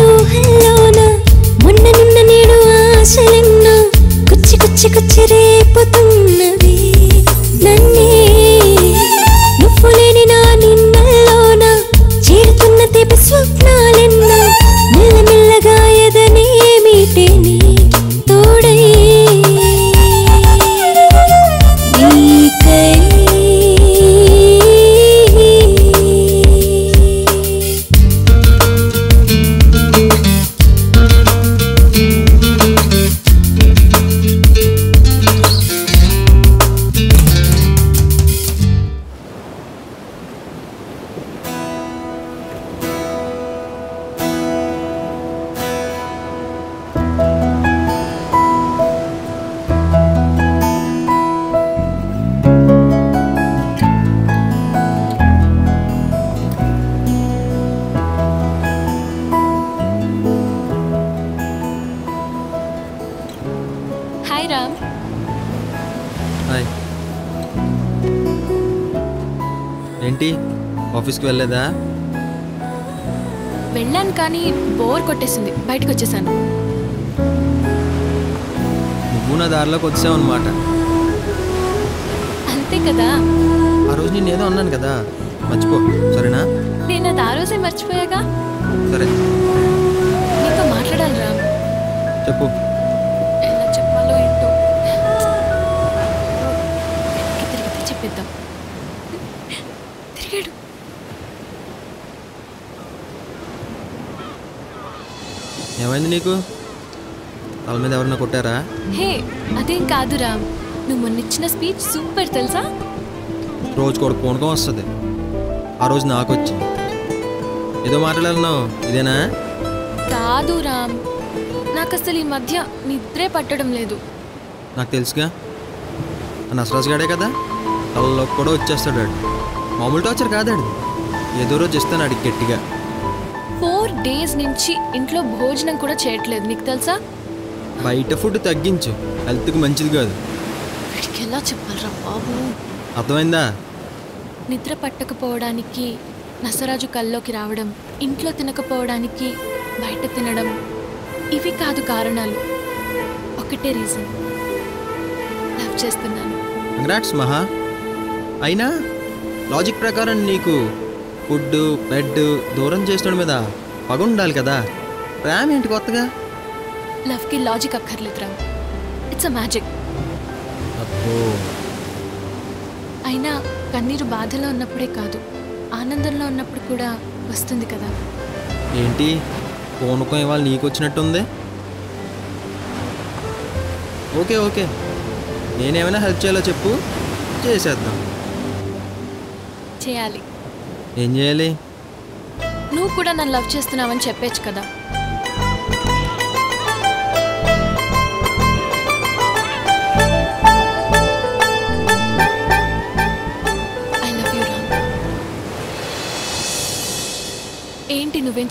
పూనకం వస్తుంది ఆ రోజు నాకు వచ్చింది ఏదో మాట్లాడాలన్నావు? ఇదేనా? కాదు రామ్. నాకు అసలు ఈ మధ్య నిద్రే పట్టడం లేదు. నాకు తెలుసుగా. నసరాజు గాడే కదా? కళ్ళలోకి కూడా వచ్చేస్తాడు మామూలు టార్చర్ కాదాడు. ఏదో రోజు ఇస్తాను అడిగి గట్టిగా. ఫోర్ డేస్ నుంచి ఇంట్లో భోజనం కూడా చేయట్లేదు. నీకు తెలుసా? బయట ఫుడ్ తగ్గించు. హెల్త్కి మంచిది కాదు. ఎలా చెప్పాలరా బాబు? అర్థమైందా? నిద్ర పట్టకపోవడానికి నసరాజు కల్లోకి రావడం ఇంట్లో తినకపోవడానికి బయట తినడం ఇవి కాదు కారణాలు. ఒకటే రీజన్. లవ్ చేస్తున్నాను. కంగ్రాట్స్ మహా. అయినా లాజిక్ ప్రకారం నీకు ఫుడ్ బెడ్ దూరం చేసిన మీద పగ ఉండాలి కదా. ప్రేమ ఏంటి కొత్తగా? లవ్కి లాజిక్ అక్కర్లేదు రామ్ ఇట్స్ అ మ్యాజిక్ అబ్బో. కన్నీరు బాధలో ఉన్నప్పుడే కాదు ఆనందంలో ఉన్నప్పుడు కూడా వస్తుంది కదా. ఏంటి? పూనకం ఇవాళ నీకు వచ్చినట్టుంది ఓకే ఓకే. నేనేమైనా హెల్ప్ చేయాలో చెప్పు. చేసేద్దాం. చేయాలి. ఏం చేయాలి? నువ్వు కూడా నన్ను లవ్ చేస్తున్నావని చెప్పేచ్చు కదా.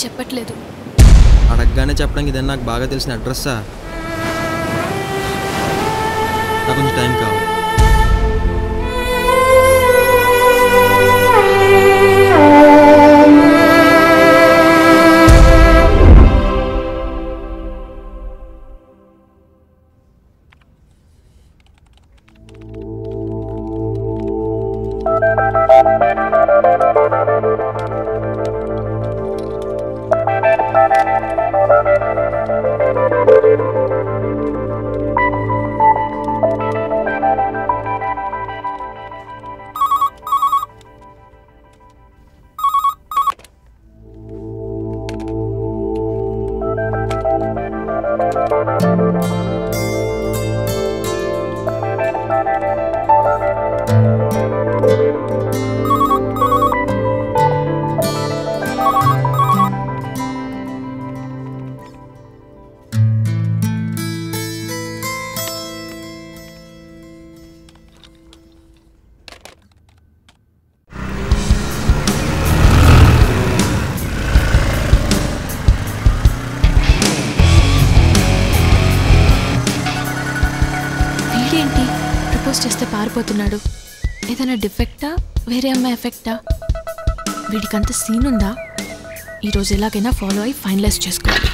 చెప్పట్లేదు. అడగగానే చెప్పడానికి ఇదని నాకు బాగా తెలిసిన అడ్రస్సా? నాకు కొంచెం టైం కావాలి. చేస్తే ఏదైనా డిఫెక్టా వేరే అమ్మాయి ఎఫెక్టా వీడికంత సీన్ ఉందా? ఈరోజు ఎలాగైనా ఫాలో అయి ఫైనలైజ్ చేసుకోవాలి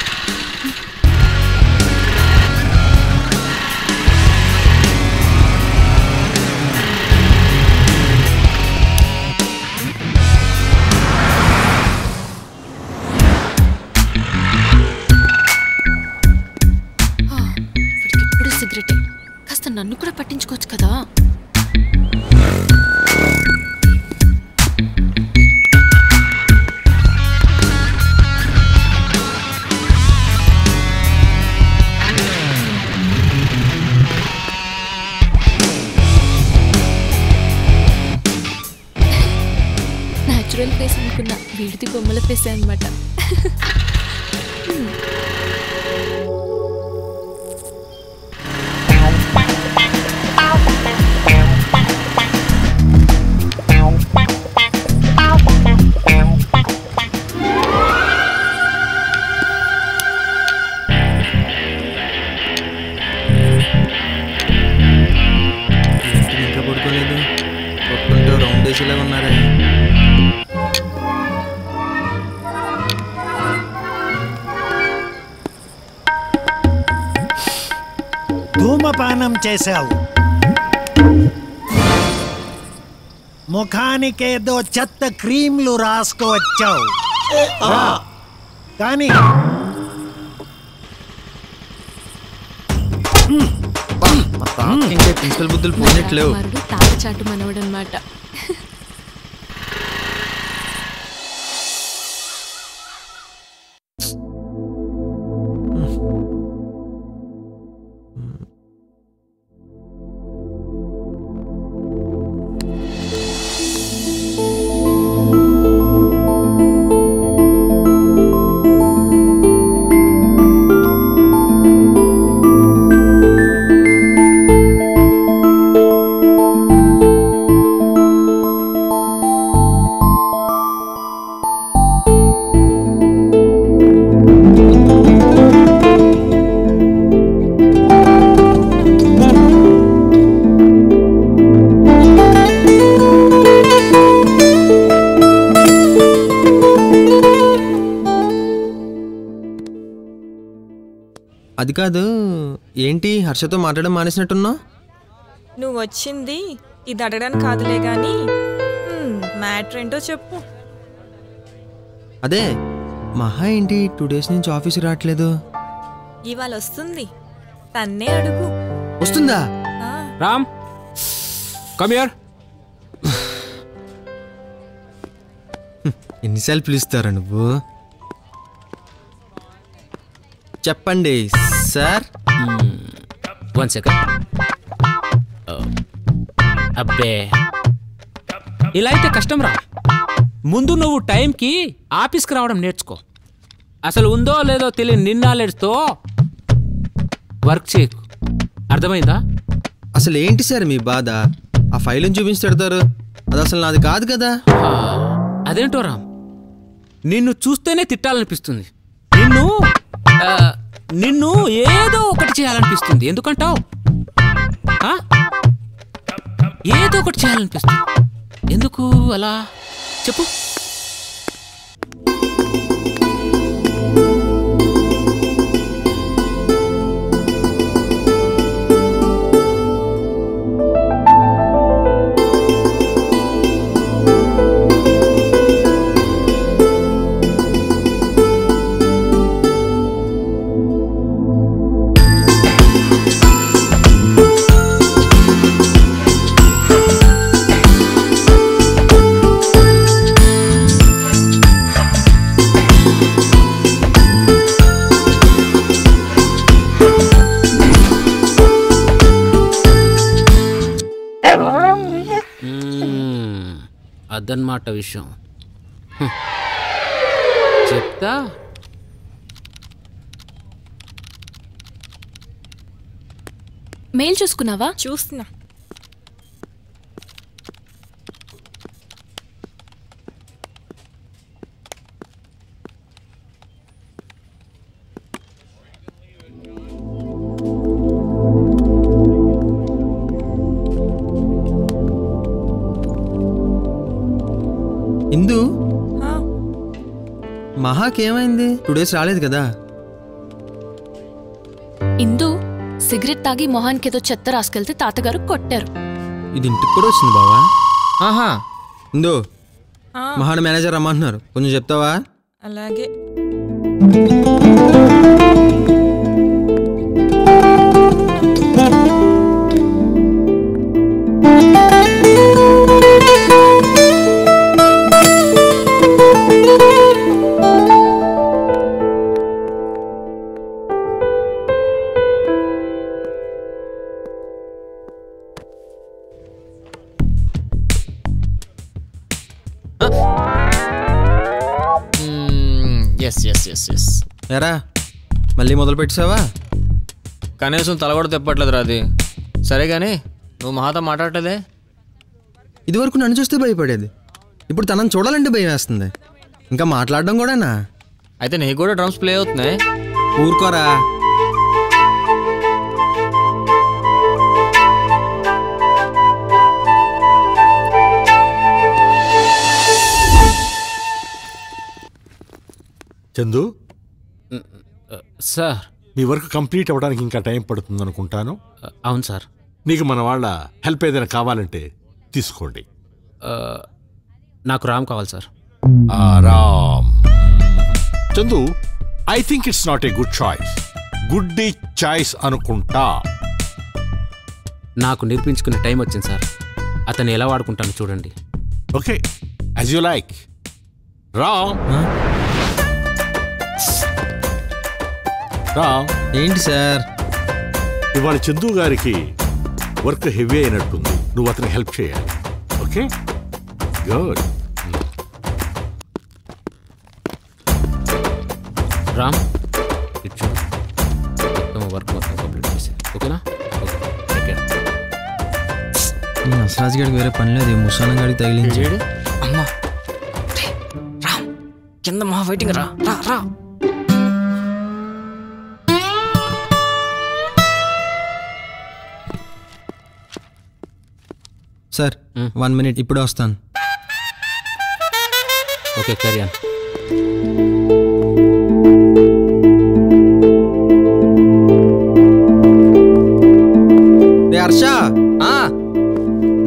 చేశావు. ముఖానికేదో చెత్త క్రీమ్లు రాసుకువచ్చావు. కానీ ఇంకా ప్రిన్సిపల్ బుద్ధులు పోయినట్లేవు. కుమారుడు తాత హర్షతో మాట్లాడడం మానేసినట్టున్నావు? నువ్వు వచ్చింది ఇది అడగడానికి కాదులే గాని. మ్యాటర్ ఏంటో చెప్పు. అదే మహా ఏంటి టూ డేస్ నుంచి ఆఫీస్కి రావట్లేదు? ఇవాళ వస్తుంది తన్నే అడుగు. వస్తుందా? రామ్ కమ్ హియర్ ఎన్నిసార్లు పిలుస్తారా నువ్వు? చెప్పండి సార్. వన్ సెకండ్ అబ్బే. ఇలా అయితే కష్టం రా. ముందు నువ్వు టైంకి ఆఫీస్కి రావడం నేర్చుకో. అసలు ఉందో లేదో తెలియని నిన్న నాలెడ్జ్తో వర్క్ చేయకు. అర్థమైందా? అసలు ఏంటి సార్ మీ బాధ? ఆ ఫైల్ని చూపించి తిడతారు అది అసలు నాది కాదు కదా. అదేంటో రామ్. నిన్ను చూస్తేనే తిట్టాలనిపిస్తుంది. నిన్ను నిన్ను ఏదో ఒకటి చేయాలనిపిస్తుంది. ఎందుకంటావు? ఏదో ఒకటి చేయాలనిపిస్తుంది. ఎందుకు అలా? చెప్పు. అదన్నమాట విషయం. హ్మ్. చెప్తా? మెయిల్ చూసుకున్నావా? చూస్తున్నా. మహాకేమైంది? టూ డేస్ రాలేదు కదా. ఇందు సిగరెట్ తాగి మొహానికి ఏదో చెత్త రాసుకెళ్తే తాతగారు కొట్టారు. ఇది ఇంటికి కూడా వచ్చింది బావా? ఆహా. ఇందు ఆ, మహాన్ మేనేజర్ రమ్మంటున్నారు. కొంచెం చెప్తావా? అలాగే. ఎరా మళ్ళీ మొదలు పెట్టావా కనీసం తల కూడా తెప్పట్లేదు అది సరే కానీ నువ్వు మహాతో మాట్లాడలేదే? ఇదివరకు నన్ను చూస్తే భయపడేది. ఇప్పుడు తనని చూడాలంటే భయం వేస్తుంది ఇంకా మాట్లాడడం కూడానా? అయితే నీకు కూడా డ్రమ్స్ ప్లే అవుతున్నాయి. ఊరుకోరా. చందు? సార్. మీ వర్క్ కంప్లీట్ అవ్వడానికి ఇంకా టైం పడుతుంది అనుకుంటాను అవును సార్. నీకు మన వాళ్ళ హెల్ప్ ఏదైనా కావాలంటే తీసుకోండి. నాకు రామ్ కావాలి సార్. ఆరామ్ Chandu I think it's not a good choice good day choice అనుకుంటా. నాకు నేర్పించుకునే టైం వచ్చింది సార్. అతన్ని ఎలా వాడుకుంటాను చూడండి. Okay as you like Ram. Ram ఏంటి సార్? ఇవాళ చందు గారికి వర్క్ హెవీ అయినట్టుంది. నువ్వు అతనికి హెల్ప్ చేయాలి. ఓకే? గుడ్. రామ్ మొత్తం వర్క్ మొత్తం కంప్లీట్ చేసి ఓకేనా? నసరాజ్ గారికి వేరే పని లేదు ముసానం గారికి తగిలించి. అమ్మా. రామ్ కింద మహా వెయిటింగ్ రా. రా రా. సార్ వన్ మినిట్ ఇప్పుడు వస్తాను. ఓకే కరియా హర్ష!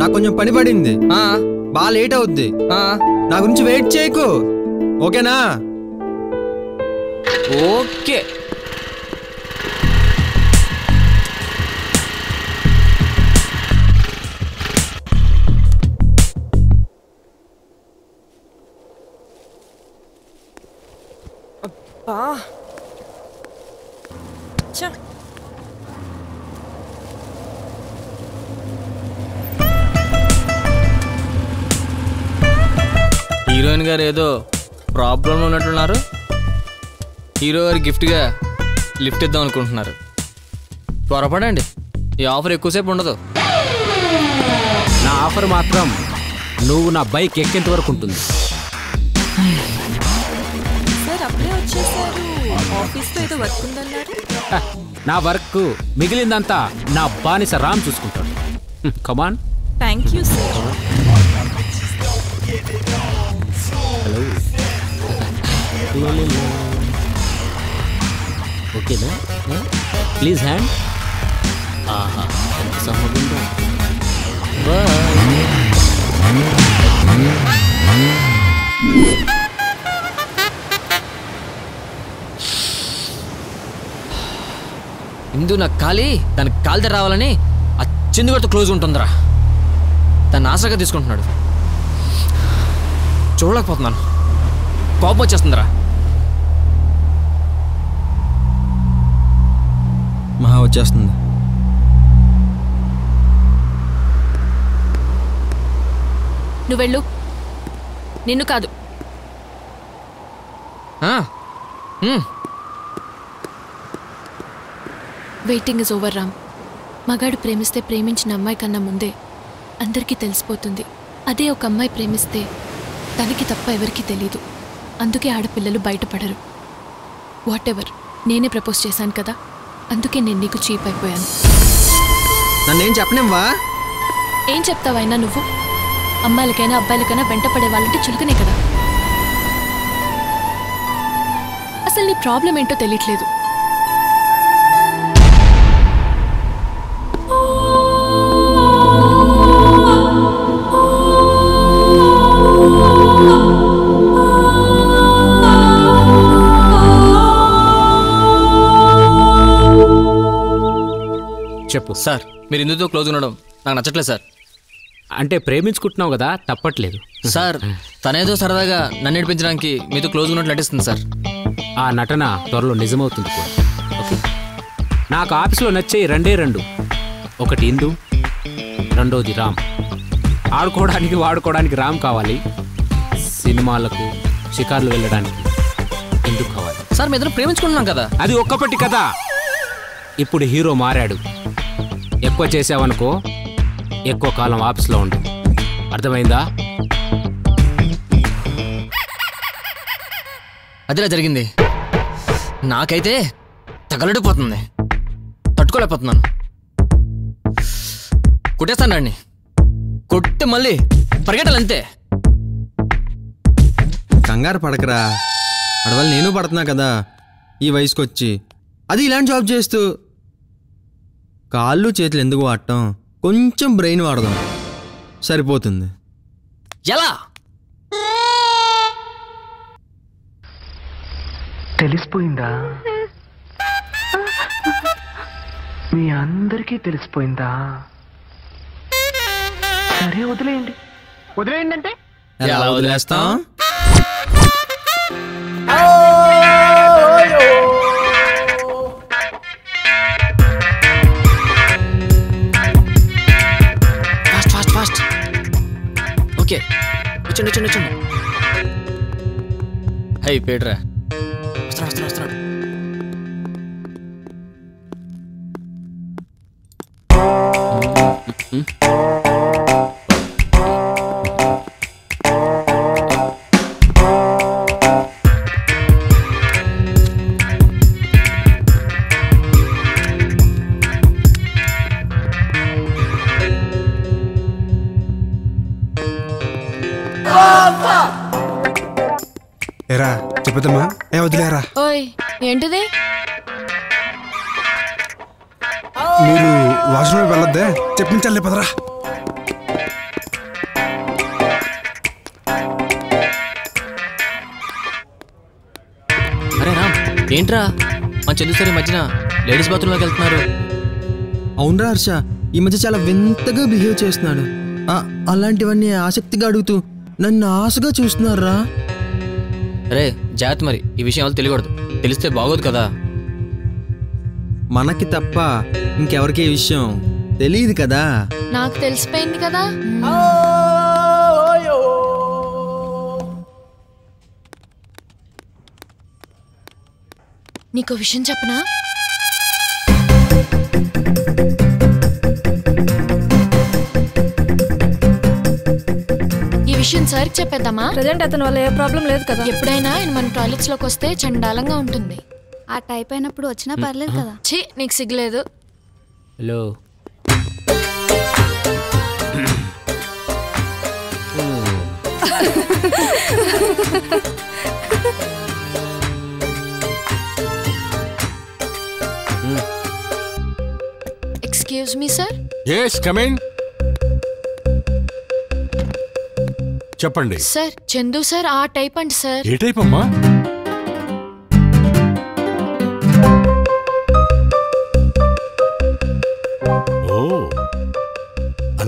నాకు కొంచెం పని పడింది. బాగా లేట్ అవుద్ది. నా గురించి వెయిట్ చేయకు. ఓకేనా? ఓకే. బా ఛ హీరోయిన్ గారు ఏదో ప్రాబ్లంలో ఉన్నట్టున్నారు. హీరో గారు గిఫ్ట్గా లిఫ్ట్ ఇద్దాం అనుకుంటున్నారు. త్వరపడండి. ఈ ఆఫర్ ఎక్కువసేపు ఉండదు. నా ఆఫర్ మాత్రం నువ్వు నా బైక్ ఎక్కేంత వరకు ఉంటుంది. ఆఫీస్లో ఏదో వర్క్ ఉందన్నారు? హ, నా వర్క్ మిగిలిందంతా నా బానిస రామ్ చూసుకుంటాడు. Come on thank you sir hello ఓకేనా ప్లీజ్ హ్యాండ్ ఆహా ఎంత ఇందు నాకు ఖాళీ దానికి కాలితే రావాలని ఆ చిందుగడితో క్లోజ్ ఉంటుందిరా. దాన్ని ఆశగా తీసుకుంటున్నాడు. చూడలేకపోతున్నాను. కోపం వచ్చేస్తుందిరా. మహా వచ్చేస్తుంది. నువ్వు వెళ్ళు నిన్ను కాదు ఆ, um, waiting is over Ram మగాడు ప్రేమిస్తే ప్రేమించిన అమ్మాయి కన్నా ముందే అందరికీ తెలిసిపోతుంది. అదే ఒక అమ్మాయి ప్రేమిస్తే తనకి తప్ప ఎవరికీ తెలీదు. అందుకే ఆడపిల్లలు బయటపడరు. వాట్ ఎవర్ నేనే ప్రపోజ్ చేశాను కదా. అందుకే నేను నీకు చీప్ అయిపోయాను. నన్నేం చెప్పనేవా ఏం చెప్తావైనా నువ్వు? అమ్మాయిలకైనా అబ్బాయిలకైనా వెంటపడే వాళ్ళంటే చులకనే కదా. అసలు నీ ప్రాబ్లం ఏంటో తెలియట్లేదు. చెప్పు. సార్ మీరు ఇందుతో క్లోజ్ ఉండడం నాకు నచ్చట్లేదు సార్. అంటే ప్రేమించుకుంటున్నావు కదా తప్పట్లేదు. సార్ తనేదో సరదాగా నన్ను నడిపించడానికి మీతో క్లోజ్ ఉన్నట్లు నటిస్తుంది సార్. ఆ నటన త్వరలో నిజమవుతుంది కూడా. ఓకే. నాకు ఆఫీస్లో నచ్చే రెండే రెండు. ఒకటి ఇందు రెండోది రామ్. ఆడుకోవడానికి వాడుకోవడానికి రామ్ కావాలి. సినిమాలకు షికార్లు వెళ్ళడానికి ఎందుకు కావాలి. సార్ మీ ఇద్దరు ప్రేమించుకుంటున్నాం కదా. అది ఒక్కపట్టి కదా ఇప్పుడు హీరో మారాడు. ఎక్కువ చేసావనుకో ఎక్కువ కాలం ఆఫీస్లో ఉండు. అర్థమైందా? అదిలా జరిగింది. నాకైతే తగలడిపోతుంది. తట్టుకోలేకపోతున్నాను. కొట్టేస్తాను రండి. కొట్టి మళ్ళీ పరిగెట్టాలంతే. కంగారు పడకరా. అడవల్ నేను పడుతున్నా కదా. ఈ వయసుకి వచ్చి అది ఇలాంటి జాబ్ చేస్తూ కాళ్ళు చేతులు ఎందుకు వాడటం? కొంచెం బ్రెయిన్ వాడదాం. సరిపోతుంది. ఎలా? తెలిసిపోయిందా? మీ అందరికీ తెలిసిపోయిందా? సరే వదిలేయండి. వదిలేయండి అంటే? ఎలా వదిలేస్తాం? వచ్చండి వచ్చండి వచ్చండి హై పేట్రా. వస్తున్నాడు వాష్రూమ్ వెళ్ళొద్దే. చెప్పించాలి పదరా. అరే రామ్ ఏంట్రా? మన చంద్రసరి మధ్యన లేడీస్ బాత్రూంలోకి వెళ్తున్నారు. అవునరా హర్ష ఈ మధ్య చాలా వింతగా బిహేవ్ చేస్తున్నాడు. ఆ, అలాంటివన్నీ ఆసక్తిగా అడుగుతూ నన్ను ఆశగా చూస్తున్నారా? రే జాగ్రత్త మరి. ఈ విషయం వాళ్ళు తెలియకూడదు. తెలిస్తే బాగోదు కదా. మనకి తప్ప ఇంకెవరికి ఈ విషయం తెలియదు కదా? నాకు తెలిసిపోయింది కదా. నీకు విషయం చెప్పనా? ఈ విషయం సార్కి చెప్పేద్దామా? ప్రజెంట్ అతని వల్ల ఏ ప్రాబ్లం లేదు కదా. ఎప్పుడైనా ఆయన మన టాయిలెట్స్లోకి వస్తే చండాలంగా ఉంటుంది. ఆ టైప్ అయినప్పుడు వచ్చినా పర్లేదు కదా. ఛీ నీకు సిగ్గులేదు. Hello. Excuse me sir yes come in చెప్పండి. సార్ చందు సార్ ఆ టైప్ అండి సార్ ఏ టైప్ అమ్మా?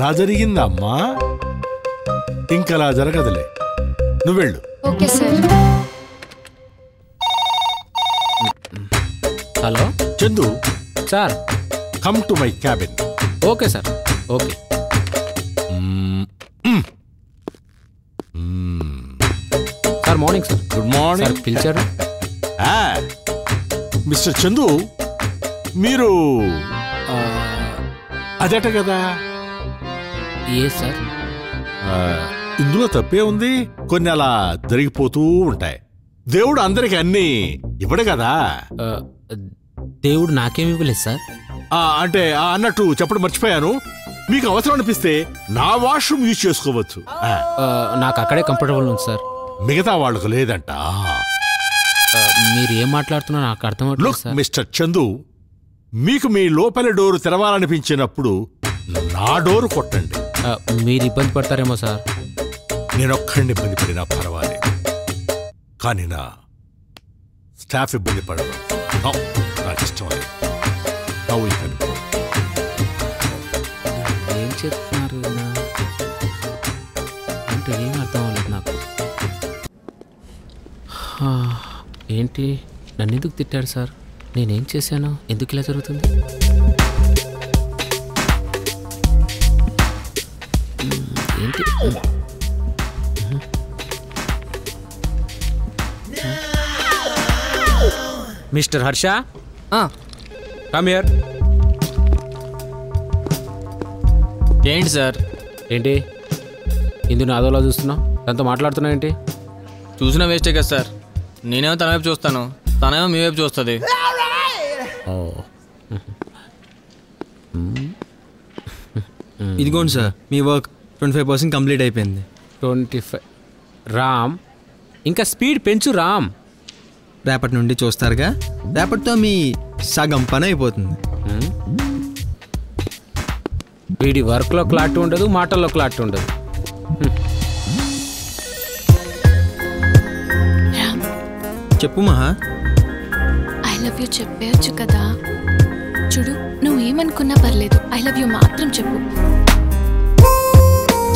అలా జరిగిందా అమ్మా ఇంకలా జరగదులే. నువ్వెళ్ళు okay sir. Hello? Chandu. Sir. Come to my cabin. Okay sir. Okay. Sir morning sir. Good morning. Sir పిలిచారు. మిస్టర్ చందు మీరు ఆ, అదట కదా. ఏ సార్? ఆ, ఇందులో తప్పే ఉంది. కొన్ని అలా జరిగిపోతూ ఉంటాయి. దేవుడు అందరికి అన్ని ఇవ్వడు కదా? దేవుడు నాకేమి ఇవ్వలేదు సార్. ఆ, అంటే ఆ అన్నట్టు చెప్పడం మర్చిపోయాను. మీకు అవసరం అనిపిస్తే నా వాష్రూమ్ యూజ్ చేసుకోవచ్చు. ఆ, ఆ, నాకు అక్కడే కంఫర్టబుల్ ఉంది సార్. మిగతా వాళ్ళకు లేదంట. ఆ, మీరు ఏం మాట్లాడుతున్నారో నాకు అర్థం అవ్వట్లేదు లుక్ సార్. మిస్టర్ చందు మీకు మీ లోపల డోరు తెరవాలనిపించినప్పుడు నా డోరు కొట్టండి. మీరు ఇబ్బంది పడతారేమో సార్. నేను ఒక్కడిని ఇబ్బంది పడినా పర్వాలేదు కానీ నా స్టాఫ్ ఇబ్బంది పడదు నాకు ఇష్టం లేదు. ఏం చెప్తున్నారు? అంటే ఏం అర్థం అవ్వలేదు నాకు. ఏంటి? నన్ను ఎందుకు తిట్టాడు సార్? నేనేం చేశాను? ఎందుకు ఇలా జరుగుతుంది? మ్మ్. మిస్టర్ హర్ష కమ్ హియర్ ఏంటి సార్ ఏంటి ఇందు నాదోలా చూస్తున్నావు తనతో మాట్లాడుతున్నావు ఏంటి చూసిన వేస్టే కదా సార్ నేనేమో తన వైపు చూస్తాను తనేమో మీ వైపు చూస్తుంది ఇదిగోండి సార్ మీ work twenty five percent complete అయిపోయింది. ట్వంటీ ఫైవ్ రామ్ ఇంకా స్పీడ్ పెంచు రామ్. రేపటి నుండి చూస్తారుగా? రేపటితో మీ సగం పని అయిపోతుంది. వీడి వర్క్లో క్లారిటీ ఉండదు మాటల్లో క్లారిటీ ఉండదు. చెప్పు మహా. ఐ లవ్ యూ చెప్పేయచ్చు కదా. చూడు నువ్వు ఏమనుకున్నా పర్లేదు. ఐ లవ్ యూ మాత్రం చెప్పు.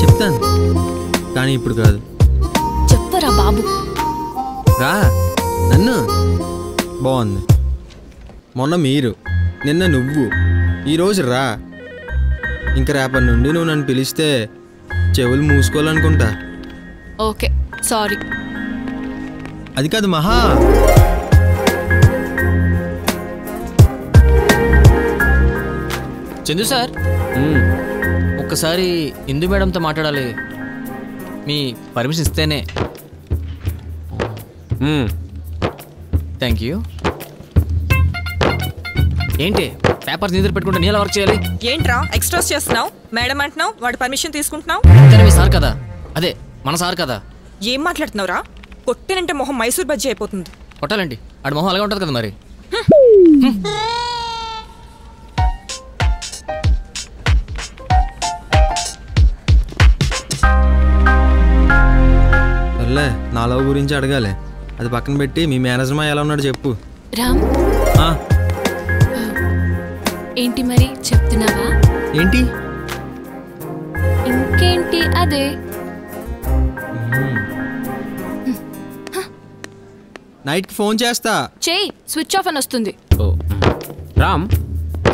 చెప్తాను. కానీ ఇప్పుడు కాదు. చెప్పరా బాబు. రా నన్ను. బాగుంది. మొన్న మీరు నిన్న నువ్వు. ఈరోజు రా. ఇంక రేపటి నుండి నువ్వు నన్ను పిలిస్తే చెవులు మూసుకోవాలనుకుంటా. Okay sorry. అది కాదు మహా. చందు సార్. ఒక్కసారి ఇందు మేడంతో మాట్లాడాలి. మీ పర్మిషన్ ఇస్తేనే. థ్యాంక్ యూ ఏంటి? పేపర్స్ నిద్ర పెట్టుకుంటే నీళ్ళ వర్క్ చేయాలి? ఏంట్రా ఎక్స్ట్రాస్ చేస్తున్నావు? మేడం అంటున్నావు వాడు పర్మిషన్ తీసుకుంటున్నావు? మీ సార్ కదా? అదే మన సార్ కదా? ఏం మాట్లాడుతున్నావురా? కొట్టినంటే మొహం మైసూర్ బజ్జీ అయిపోతుంది. కొట్టాలండి. ఆడి మొహం అలాగే ఉంటుంది కదా మరి? సర్లే నా లవ్ గురించి అడగాలి. అది పక్కన పెట్టి మీ మేనేజర్ మా ఎలా ఉన్నాడు చెప్పు. రామ్? ఆ, ఏంటి మరి? చెప్తున్నావా? ఏంటి? ఇంకేంటి? అదే. నైట్కి ఫోన్ చేస్తా. చేయి స్విచ్ ఆఫ్ అని వస్తుంది. రామ్?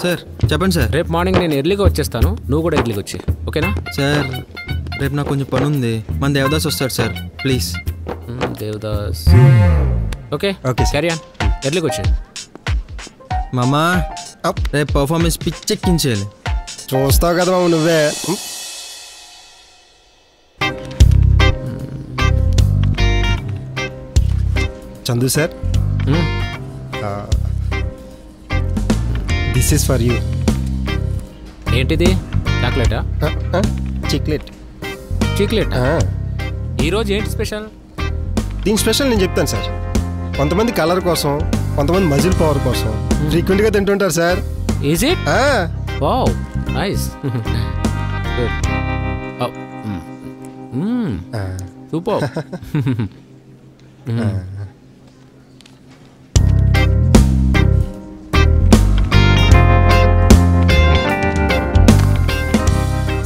సార్ చెప్పండి సార్. రేపు మార్నింగ్ నేను ఎర్లీగా వచ్చేస్తాను. నువ్వు కూడా ఎర్లీగా వచ్చి ఓకేనా? సార్ రేపు నాకు కొంచెం పని ఉంది మన దేవదాస్ వస్తాడు sir. Please. Devdas. Okay okay carry on ఎర్లీగా వచ్చే మామా రేపు పర్ఫార్మెన్స్ పిచ్చెక్కించేయాలి. చూస్తావు కదా మామ నువ్వే. Chandu sir. This is for you ఏంటిది? చాక్లెటా? చిక్లెట్. చిక్లెట్ ఈరోజు ఏంటి స్పెషల్? దీని స్పెషల్ నేను చెప్తాను సార్. కొంతమంది కలర్ కోసం కొంతమంది మజిల్ పవర్ కోసం ఫ్రీక్వెంట్గా తింటుంటారు sir. Is it wow nice super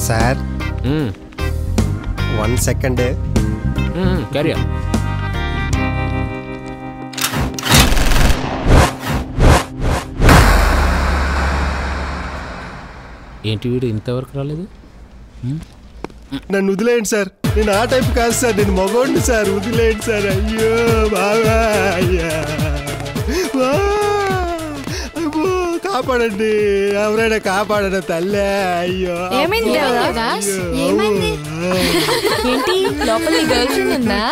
sir one second. Carrier ఏంటి వీడు ఇంతవరకు రాలేదు? నన్ను వదిలేయండి సార్. నేను ఆ టైప్ కాదు సార్. నేను మగోడిని సార్. వదిలేయండి సార్. అయ్యో బాబా అయ్యా. కాపాడండి. ఎవరైనా కాపాడండి తల్లే. అయ్యో. ఏమైంది దేవదాస్? ఏమైంది? ఏంటి? లోపల గర్ల్ ఫ్రెండ్ ఉందా?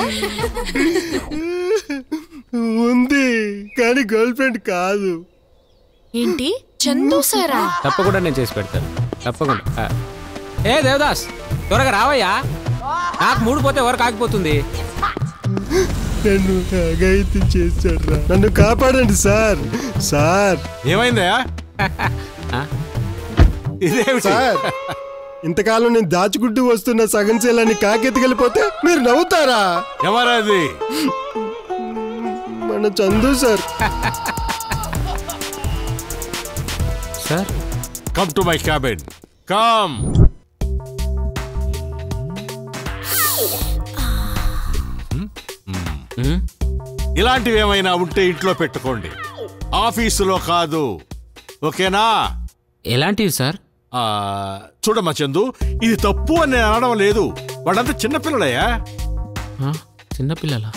ఉంది కానీ గర్ల్ ఫ్రెండ్ కాదు. ఏంటి? చందు సారా? తప్పకుండా నేను చేసి పెడతాను. తప్పకుండా. ఏ దేవదాస్ త్వరగా రావయ్యా. నాకు మూడు పోతే ఎవరు కాకపోతుంది? నన్ను అఘాయిత్యం చేశాడు నన్ను కాపాడండి సార్. సార్. ఏమైందయ్యా? సార్ ఇంతకాలం నేను దాచుకుంటూ వస్తున్న సగం శీలాన్ని కాకెత్తుకెళ్ళిపోతే మీరు నవ్వుతారా? ఎవరది? మన Chandu sir. Sir? Come to my cabin come ఇలాంటివి ఏమైనా ఉంటే ఇంట్లో పెట్టుకోండి. ఆఫీసులో కాదు. ఓకేనా? ఎలాంటివి సార్? చూడమ్మా చందు ఇది తప్పు అని నేను అనడం లేదు. వాళ్ళంతా చిన్నపిల్లలయ్యా చిన్నపిల్లల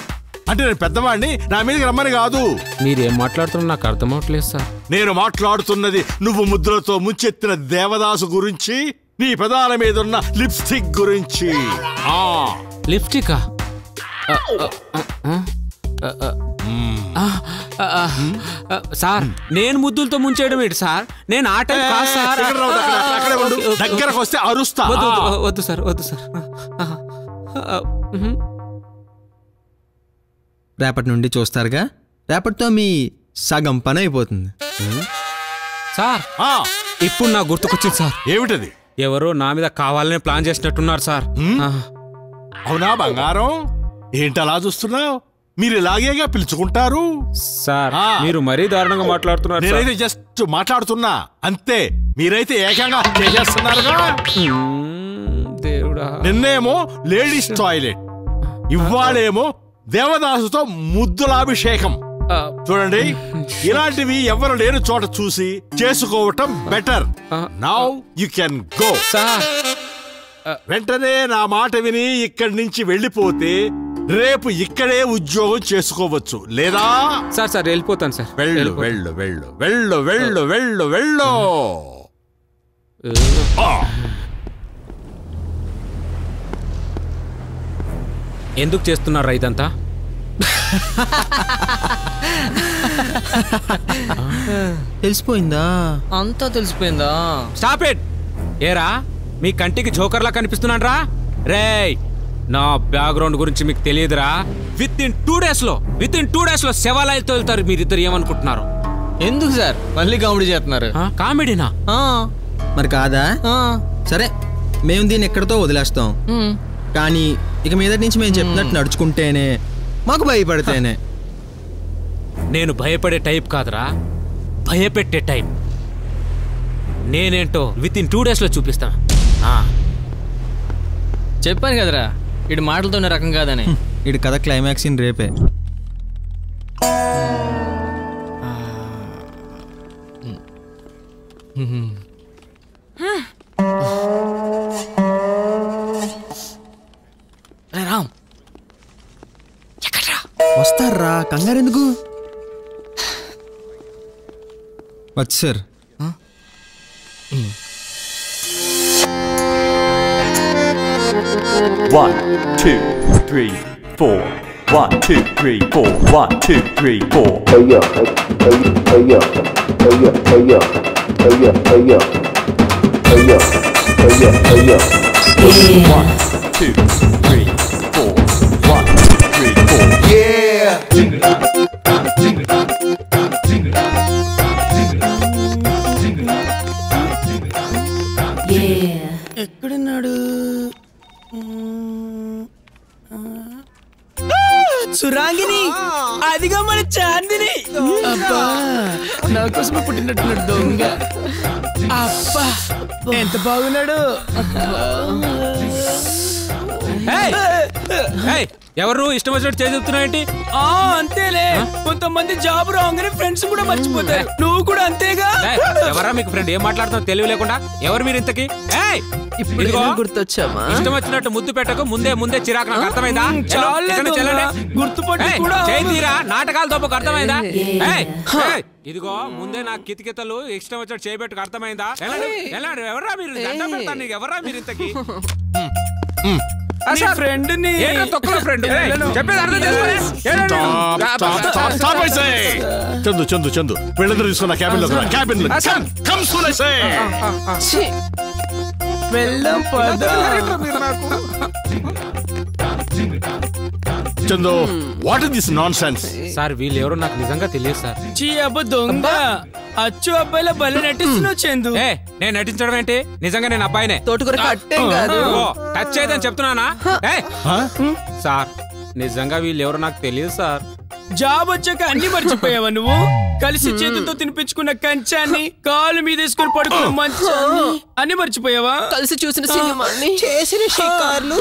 అంటే నేను పెద్దవాడిని నా మీదకి రమ్మని కాదు. మీరేం మాట్లాడుతున్నా నాకు అర్థమవట్లేదు సార్. నేను మాట్లాడుతున్నది నువ్వు ముద్రతో ముంచెత్తిన దేవదాసు గురించి నీ పెదాల మీద ఉన్న లిప్స్టిక్ గురించి. ఆ. లిప్స్టికా? సార్ నేను ముద్దులతో ముంచేయడం ఏంటి సార్? నేను ఆ టైం కాదు సార్. ఇక్కడ రావద్దు, అక్కడ- అక్కడే ఉండు. దగ్గరకు వస్తే అరుస్తా. వద్దు, సార్ వద్దు సార్. రేపటి నుండి చూస్తారుగా? రేపటితో మీ సగం పని అయిపోతుంది. సార్ ఇప్పుడు నాకు గుర్తుకొచ్చింది సార్. ఏమిటది? ఎవరో నా మీద కావాలనే ప్లాన్ చేసినట్టున్నారు సార్. అవునా బంగారం? ఏంటి అలా చూస్తున్నావు? మీరు ఇలాగేగా పిలుచుకుంటారు? సార్ మీరు మరీ దారుణంగా మాట్లాడుతున్నారు. నేనైతే జస్ట్ మాట్లాడుతున్నా అంతే. మీరైతే ఏకంగా చేసేస్తున్నారుగా? దేవుడా. నిన్నేమో లేడీస్ టాయిలెట్ ఇవాళేమో దేవదాసుతో ముద్దులాభిషేకం. చూడండి ఇలాంటివి ఎవరు లేని చోట చూసి చేసుకోవటం better now you can go వెంటనే నా మాట విని ఇక్కడి నుంచి వెళ్ళిపోతే రేపు ఇక్కడే ఉద్యోగం చేసుకోవచ్చు. లేదా? సార్ సార్ వెళ్ళిపోతాను సార్. వెళ్ళు వెళ్ళు వెళ్ళు వెళ్ళు వెళ్ళు వెళ్ళు వెళ్ళు. ఎందుకు చేస్తున్నారు ఇదంతా? తెలిసిపోయిందా? అంతా తెలిసిపోయిందా? స్టాప్ ఇట్ ఏరా మీ కంటికి జోకర్లా కనిపిస్తున్నాడ్రా రేయ్ నా బ్యాక్గ్రౌండ్ గురించి మీకు తెలియదురా. విత్ ఇన్ టూ డేస్లో విత్ ఇన్ టూ డేస్లో శవాలయాలతో వెళ్తారు మీరిద్దరు ఏమనుకుంటున్నారు? ఎందుకు సార్? మళ్ళీ కామెడీ చేస్తున్నారు. కామెడీనా? మరి కాదా? సరే మేము దీన్ని ఎక్కడితో వదిలేస్తాం. కానీ ఇక మీద నుంచి మేము చెప్పినట్టు నడుచుకుంటేనే మాకు భయపడితేనే. నేను భయపడే టైప్ కాదురా. భయపెట్టే టైప్. నేనేంటో విత్ ఇన్ టూ డేస్లో చూపిస్తా ఆ, చెప్పాను కదరా. ఇటు మాటలతోనే రకం కాదని. ఇటు కథ క్లైమాక్స్ ఇన్ రేపే రామ్. వస్తారా కంగారు ఎందుకు వచ్చి One, two, three, four. One, two, three, four. One, two, three, four. Hey yo, hey, hey, hey yo, hey yo, hey yo, hey yo, hey yo, hey yo, hey yo, hey yo. One, two, three, four. One, two, three, four. Yeah. సురాంగిని. అదిగా మన చాందిని. అబ్బా నా కోసమే పుట్టినట్టున్నాడు దొంగ. అబ్బా ఎంత బాగున్నాడు. ఎవరు ఇష్టం వచ్చినట్టు చేసి చెప్తున్నావు ఏంటి? ఆ అంతేలే. కొంతమంది జాబ్ రాగానే ఫ్రెండ్స్ కూడా మర్చిపోతారు. నువ్వు కూడా అంతేగా? ఎవరా మీకు ఫ్రెండ్ ఏం మాట్లాడుతున్నావు? తెలివి లేకుండా. ఎవరు మీరు ఇంతకి? ఏయ్! ఇప్పుడు ఇదిగో, ఏమో గుర్తొచ్చామా? ఇష్టం వచ్చినట్టు ముద్దు పెట్టకు ముందే ముందే చిరాకు నాకు అర్థమైందా? చాలే దొంగ. వెళ్ళండి. గుర్తుపట్టి ఏయ్, కూడా చేయి తీరా? నాటకాలు తప్పకు అర్థమైందా? ఏయ్. ఏయ్, ఇదిగో ముందే నాకు కితకితలు ఇష్టం వచ్చినట్టు చేయబెట్టుకు అర్థమైందా వెళ్ళండి వెళ్ళండి ఎవరా మీరు? దండం పెడతాను నీకు. ఎవరా మీరు ఇంతకి? friend ని. ఏంట్రా తొక్కలో? ఏయ్, చెప్పేది అర్థం చేసుకోలే? say. చందు చందు చందు. వీళ్ళందరూ తీసుకున్న క్యాబిన్లో క్యాబిన్లో కమ్. వెళ్దాం పద. Chandu what is this nonsense sir వీళ్ళు ఎవరో నాకు నిజంగా తెలియదు సార్. చీ అబ్బ దొంగ. అచ్చు అబ్బాయిల బలి నటిస్తున్నావు చందు. ఏ నేను నటించడం ఏంటి? నిజంగా నేను అబ్బాయినే. తోటకూర కట్టేం కాదు. టచ్ చేయదని చెప్తున్నానా? సార్ నిజంగా వీళ్ళు ఎవరో నాకు తెలియదు సార్. జాబ్ వచ్చాక అన్ని మర్చిపోయావా నువ్వు? కలిసి చేతులతో తినిపించుకున్న కంచాన్ని కాలు మీద వేసుకుని పడుకున్న మంచాన్ని అన్ని మర్చిపోయావా? కలిసి చూసిన సినిమాని. చేసిన షికార్లు.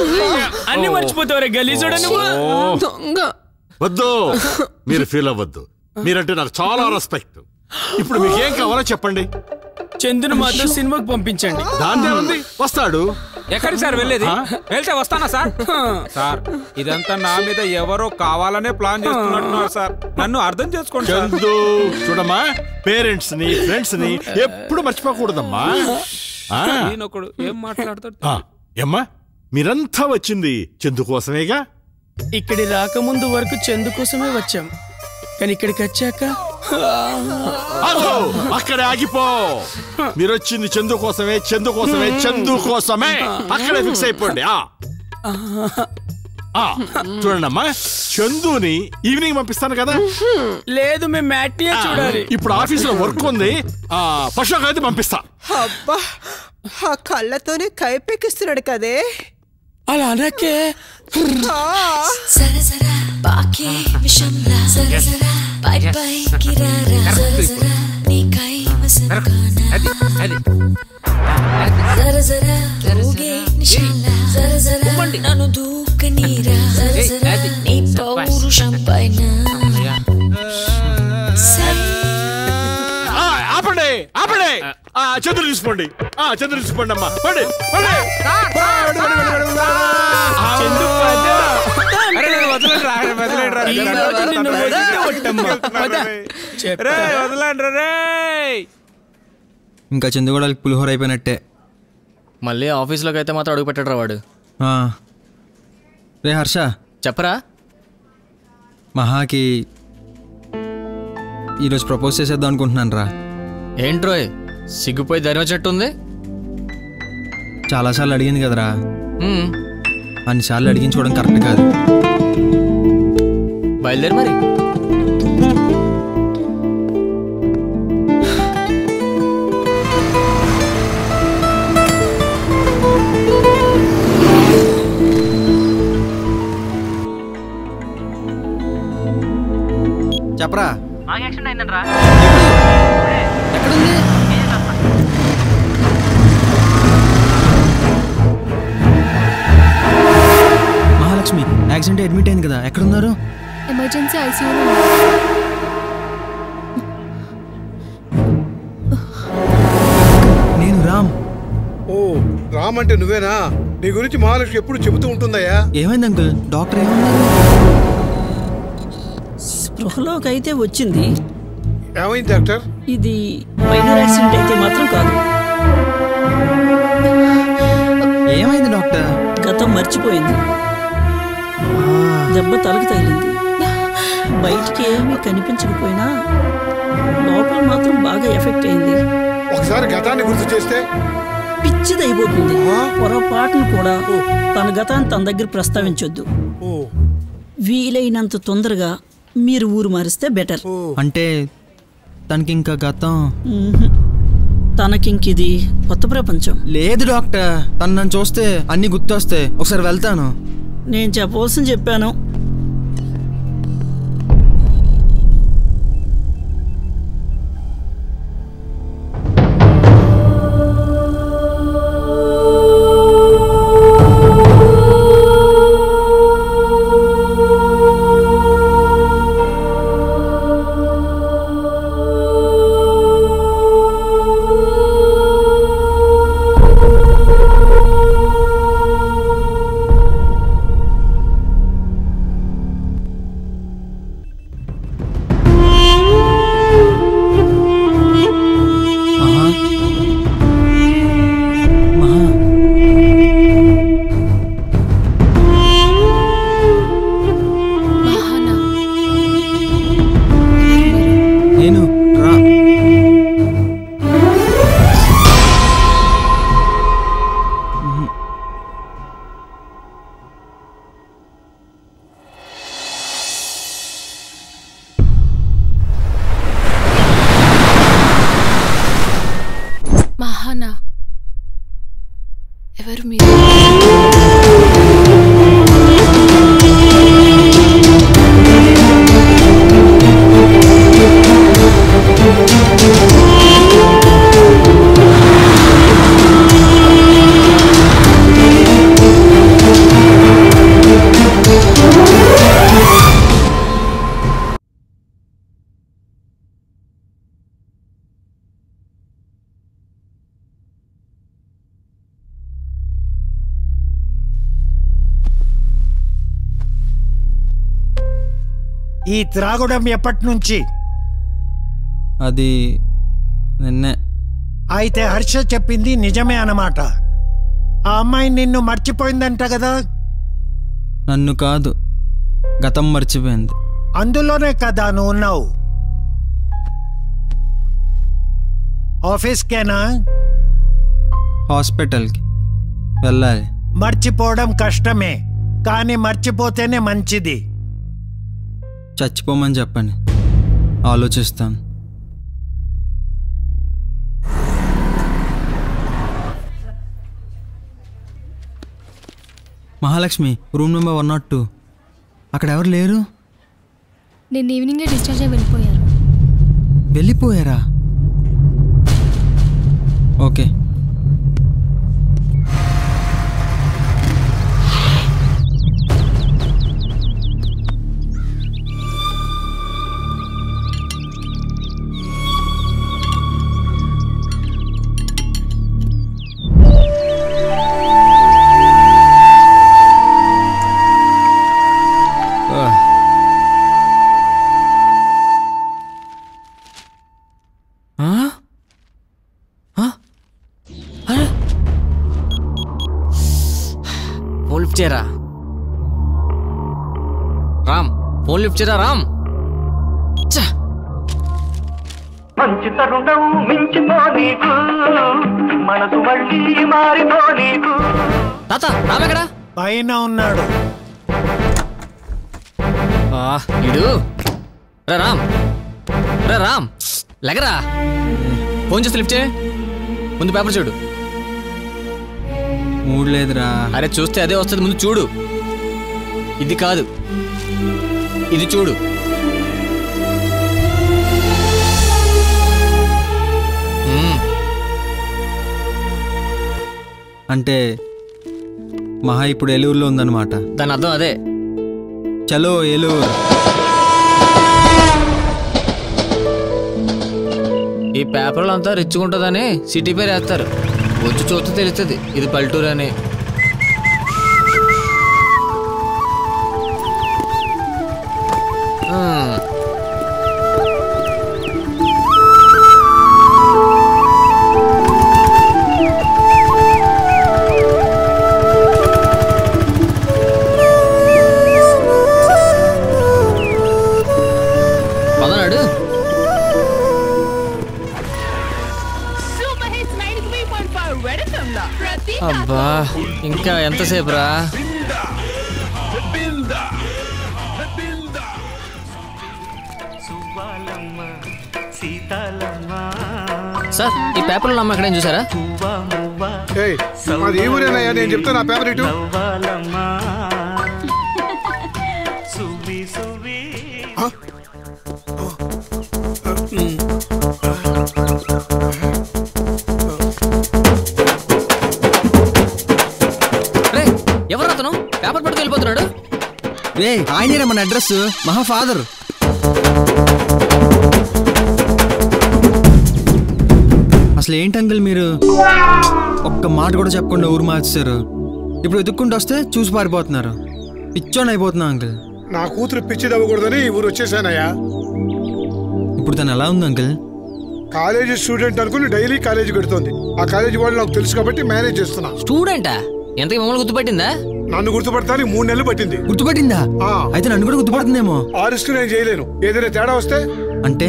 అన్ని మర్చిపోతావరా గలీజోడ నువ్వు. దొంగ. వద్దు. మీరు ఫీల్ అవ్వద్దు. మీరంటే నాకు చాలా రెస్పెక్ట్ ఇప్పుడు మీకు ఏం కావాలో చెప్పండి. చందును మాత్రం సినిమాకి పంపించండి. ఉంది వస్తాడు. ఎక్కడికి సార్ వెళ్ళేది? వెళ్తే వస్తానా సార్? సార్ ఇదంతా నా మీద ఎవరో కావాలనే ప్లాన్ చేస్తున్నట్టున్నారు సార్. నన్ను అర్థం చేసుకోండి చూడమ్మా పేరెంట్స్ని ఫ్రెండ్స్ని ఎప్పుడు మర్చిపోకూడదమ్మా. ఆ, ఈయనొకడు ఏం మాట్లాడతాడు? ఏమ్మా మీరంతా వచ్చింది చందు కోసమేగా? ఇక్కడి రాకముందు వరకు చందు కోసమే వచ్చాం. కానీ ఇక్కడికి వచ్చాక! అక్కడే ఆగిపో. మీరు వచ్చింది చందు కోసమే చందు కోసమే చందు కోసమే. అక్కడే ఫిక్స్ అయిపోండి ఆ. ఆ, చూడండమ్మా చందుని ఈవినింగ్ పంపిస్తాను కదా? లేదు మేము మ్యాట్నియా చూడాలి. ఇప్పుడు ఆఫీస్లో వర్క్ ఉంది. ఆ పశువుకి అయితే పంపిస్తా. అబ్బా ఆ కళ్ళతోనే కైపెక్కిస్తున్నాడు కదే. అలా అనకే. సర సర పాకే విషంలా సర సర పై పైకి రారా జరా నీకై అది అది. జర జర ఊగే నిషాల. జర జర నన్ను దూకనీరా. జర జర నీ పౌరుషం పైన ఆపండి ఆపండి. ఆ చంద్రుడు చూసుకోండి. ఆ చంద్రుడు చూసుకోండి అమ్మా. పండి ఇంకా చందుగోడలకి పులిహోర అయిపోయినట్టే. మళ్ళీ ఆఫీస్లోకి అయితే మాత్రం అడుగు పెట్టడరా వాడు. రే హర్ష. చెప్పరా? మహాకి ఈరోజు ప్రపోజ్ చేసేద్దాం అనుకుంటున్నాను రా. ఏంట్రోయ్ సిగ్గుపోయి ధర్మ చెట్టు ఉంది చాలాసార్లు అడిగింది కదరా. అన్నిసార్లు అడిగించుకోవడం కరెక్ట్ కాదు. బయలుదేరి మరి. చెప్పరా. యాక్సిడెంట్ అయిందంట్రా. మహాలక్ష్మి యాక్సిడెంట్ అడ్మిట్ అయింది కదా ఎక్కడున్నారు? ఎమర్జెన్సీ ఐసీయూలో నేను రామ్. ఓ రామ్ అంటే నువ్వేనా? నీ గురించి మహాలక్ష్మి ఎప్పుడు చెబుతూ ఉంటుందయ్యా? ఏమైంది అంకుల్? డాక్టర్ ఏమన్నారు? స్పృహలోకి అయితే వచ్చింది. ఏమైంది డాక్టర్? ఇది మైనర్ యాక్సిడెంట్ అయితే మాత్రం కాదు. ఏమైంది డాక్టర్? గతం మర్చిపోయింది. దెబ్బ తలకు తగిలింది. బయటికి ఏమీ కనిపించకపోయినా లోపల మాత్రం బాగా ఎఫెక్ట్ అయింది. ఒకసారి గతాన్ని గుర్తు చేస్తే? పిచ్చిదైపోతుంది. పొరపాటును కూడా తన గతాన్ని తన దగ్గర ప్రస్తావించొద్దు. వీలైనంత తొందరగా మీరు ఊరు మారిస్తే బెటర్. అంటే తనకి ఇంకా గతం తనకింకిది కొత్త ప్రపంచం. లేదు డాక్టర్. తను నన్ను చూస్తే అన్ని గుర్తొస్తాయి. ఒకసారి వెళ్తాను. నేను చెప్పవలసింది చెప్పాను. ఈ త్రాగడం ఎప్పటి నుంచి? అది నిన్నే. అయితే హర్ష చెప్పింది నిజమే అన్నమాట. ఆ అమ్మాయి నిన్ను మర్చిపోయిందంట కదా? నన్ను కాదు గతం మర్చిపోయింది. అందులోనే కదా నువ్వు ఉన్నావు. ఆఫీస్కేనా? హాస్పిటల్కి వెళ్ళాలి. మర్చిపోవడం కష్టమే కానీ మర్చిపోతేనే మంచిది. చచ్చిపోమని చెప్పండి. ఆలోచిస్తాను. Mahalakshmi room number one not two. అక్కడ ఎవరు లేరు? నిన్న ఈవినింగే డిశ్చార్జ్ అయి వెళ్ళిపోయారు. వెళ్ళిపోయారా? ఓకే. లిఫ్ట్ చేయరా? రామ్ ఫోన్ లిఫ్ట్ చేయరా రామ్? మంచి తరుణం మించిపో నీకు. మనసు మళ్ళీ మారిపో నీకు. తాత రామ్ ఎక్కడా? పైన ఉన్నాడు. ఆ, ఇడు. రే రామ్. రే రామ్. లెగరా. ఫోన్ చేసి లిఫ్ట్ చేయి. ముందు పేపర్ చూడు. మూడు లేదురా అరే చూస్తే అదే వస్తుంది. ముందు చూడు. ఇది కాదు. ఇది చూడు. అంటే మహా ఇప్పుడు ఏలూరులో ఉందన్నమాట. దాని అర్థం అదే. చలో ఏలూరు. ఈ పేపర్లు అంతా రిచ్చుకుంటుందని సిటీ పేరు వేస్తారు. వచ్చి చూస్తే తెలుస్తుంది ఇది పల్లెటూరు అని Hmm. ఇంకా ఎంతసేపు రా సార్ ఈ పేపర్లో నమ్మ ఎక్కడేం చూసారా? నేను చెప్తా నా పేపర్ ఇటు. రే ఆయనేరా మన అడ్రస్ మహా ఫాదర్. అసలు ఏంటి అంకుల్ మీరు? ఒక్క మాట కూడా చెప్పకుండా ఊరు మార్చారు ఇప్పుడు వెతుక్కుంటూ వస్తే చూసి పారిపోతున్నారు. పిచ్చోని అయిపోతున్నా అంకుల్. నా కూతురు పిచ్చి తవ్వకూడదని ఈ ఊరు వచ్చేసానయ్యా. ఇప్పుడు తను ఎలా ఉంది అంకుల్? కాలేజీ స్టూడెంట్ అనుకుని డైలీ కాలేజీ పెడుతోంది ఆ కాలేజీ వాళ్ళు నాకు తెలుసు కాబట్టి మేనేజ్ చేస్తున్నా. స్టూడెంటా? ఎంతకి మమ్మల్ని గుర్తుపట్టిందా? నన్ను గుర్తుపడతానికి మూడు నెలలు పట్టింది. గుర్తుపట్టిందా? అయితే నన్ను కూడా గుర్తుపడుతుందేమో? ఆ రిస్క్ నేను చేయలేను. ఏదైనా తేడా వస్తే? అంటే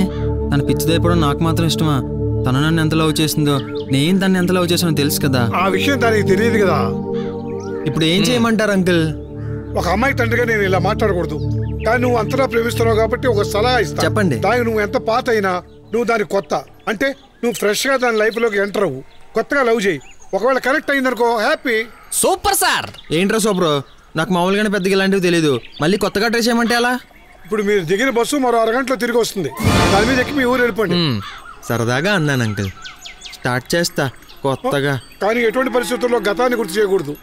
తన పిచ్చిదైపోవడం నాకు మాత్రం ఇష్టమా? తను నన్ను ఎంత లవ్ చేసిందో నేను తను ఎంత లవ్ చేసానో తెలుసు కదా. ఆ విషయం దానికి తెలియదు కదా. ఇప్పుడు ఏం చేయమంటారు అంకుల్? ఒక అమ్మాయి తండ్రిగా నేను ఇలా మాట్లాడకూడదు. కానీ నువ్వు అంతలా ప్రేమిస్తున్నావు కాబట్టి ఒక సలహా ఇస్తా. చెప్పండి. దానికి నువ్వు ఎంత పాత అయినా నువ్వు దాని కొత్త. అంటే నువ్వు ఫ్రెష్గా దాని లైఫ్లోకి ఎంటర్ అవ్వు. కొత్తగా లవ్ చేయి. ఒకవేళ కరెక్ట్ అయిందనుకో హ్యాపీ సూపర్ సార్. ఏంట్రా సూపర్? నాకు మామూలుగానే పెద్దగా ఇలాంటివి తెలియదు మళ్ళీ కొత్తగా ట్రై చేయమంటే ఎలా? ఇప్పుడు మీరు దిగిన బస్సు మరో అరగంటలో తిరిగి వస్తుంది. దాని మీద ఎక్కి మీ ఊరు వెళ్ళిపోండి. సరదాగా అన్నాను అంకుల్. స్టార్ట్ చేస్తా కొత్తగా. కానీ ఎటువంటి పరిస్థితుల్లో గతాన్ని గుర్తు చేయకూడదు.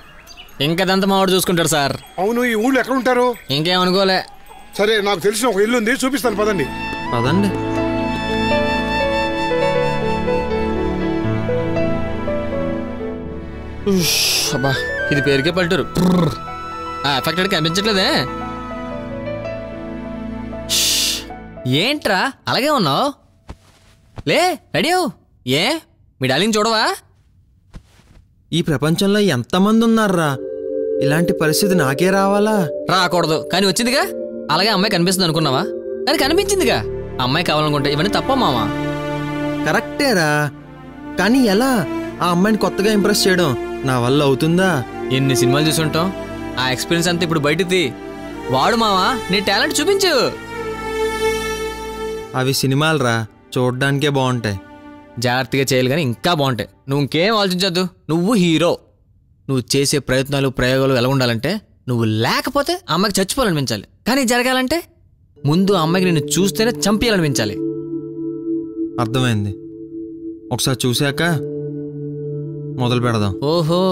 ఇంకదంతా మావాడు చూసుకుంటాడు సార్. అవును ఈ ఊళ్ళో ఎక్కడ ఉంటారు? ఇంకేం అనుకోలే. సరే నాకు తెలిసిన ఒక ఇల్లు ఉంది చూపిస్తాను పదండి. పదండి. అబ్బా ఇది పేరుకే. ఆ ఎఫెక్టెడ్ కనిపించట్లేదే. ఏంట్రా అలాగే ఉన్నావు? లే రెడీ. ఏ మీ డార్లింగ్ చూడవా? ఈ ప్రపంచంలో ఎంతమంది ఉన్నారా ఇలాంటి పరిస్థితి నాకే రావాలా? రాకూడదు. కానీ వచ్చిందిగా? అలాగే అమ్మాయి కనిపిస్తుంది అనుకున్నావా? కానీ కనిపించిందిగా? అమ్మాయి కావాలనుకుంటే ఇవన్నీ తప్ప మామా కరెక్టేరా. కానీ ఎలా? ఆ అమ్మాయిని కొత్తగా ఇంప్రెస్ చేయడం నా వల్ల అవుతుందా? ఎన్ని సినిమాలు చూసుంటాం? ఆ ఎక్స్పీరియన్స్ అంతా ఇప్పుడు బయట తీ వాడు మావా నీ టాలెంట్ చూపించు. అవి సినిమాలరా చూడ్డానికే బాగుంటాయి. జాగ్రత్తగా చేయాలి కానీ ఇంకా బాగుంటాయి. నువ్వు ఇంకేం ఆలోచించొద్దు. నువ్వు హీరో. నువ్వు చేసే ప్రయత్నాలు ప్రయోగాలు ఎలా ఉండాలంటే నువ్వు లేకపోతే అమ్మాయికి చచ్చిపోవాలనిపించాలి. కానీ జరగాలంటే ముందు ఆ అమ్మాయికి నిన్ను చూస్తేనే చంపేయాలనిపించాలి. అర్థమైంది. ఒకసారి చూశాక మొదలు పెడదాం. ఓహో.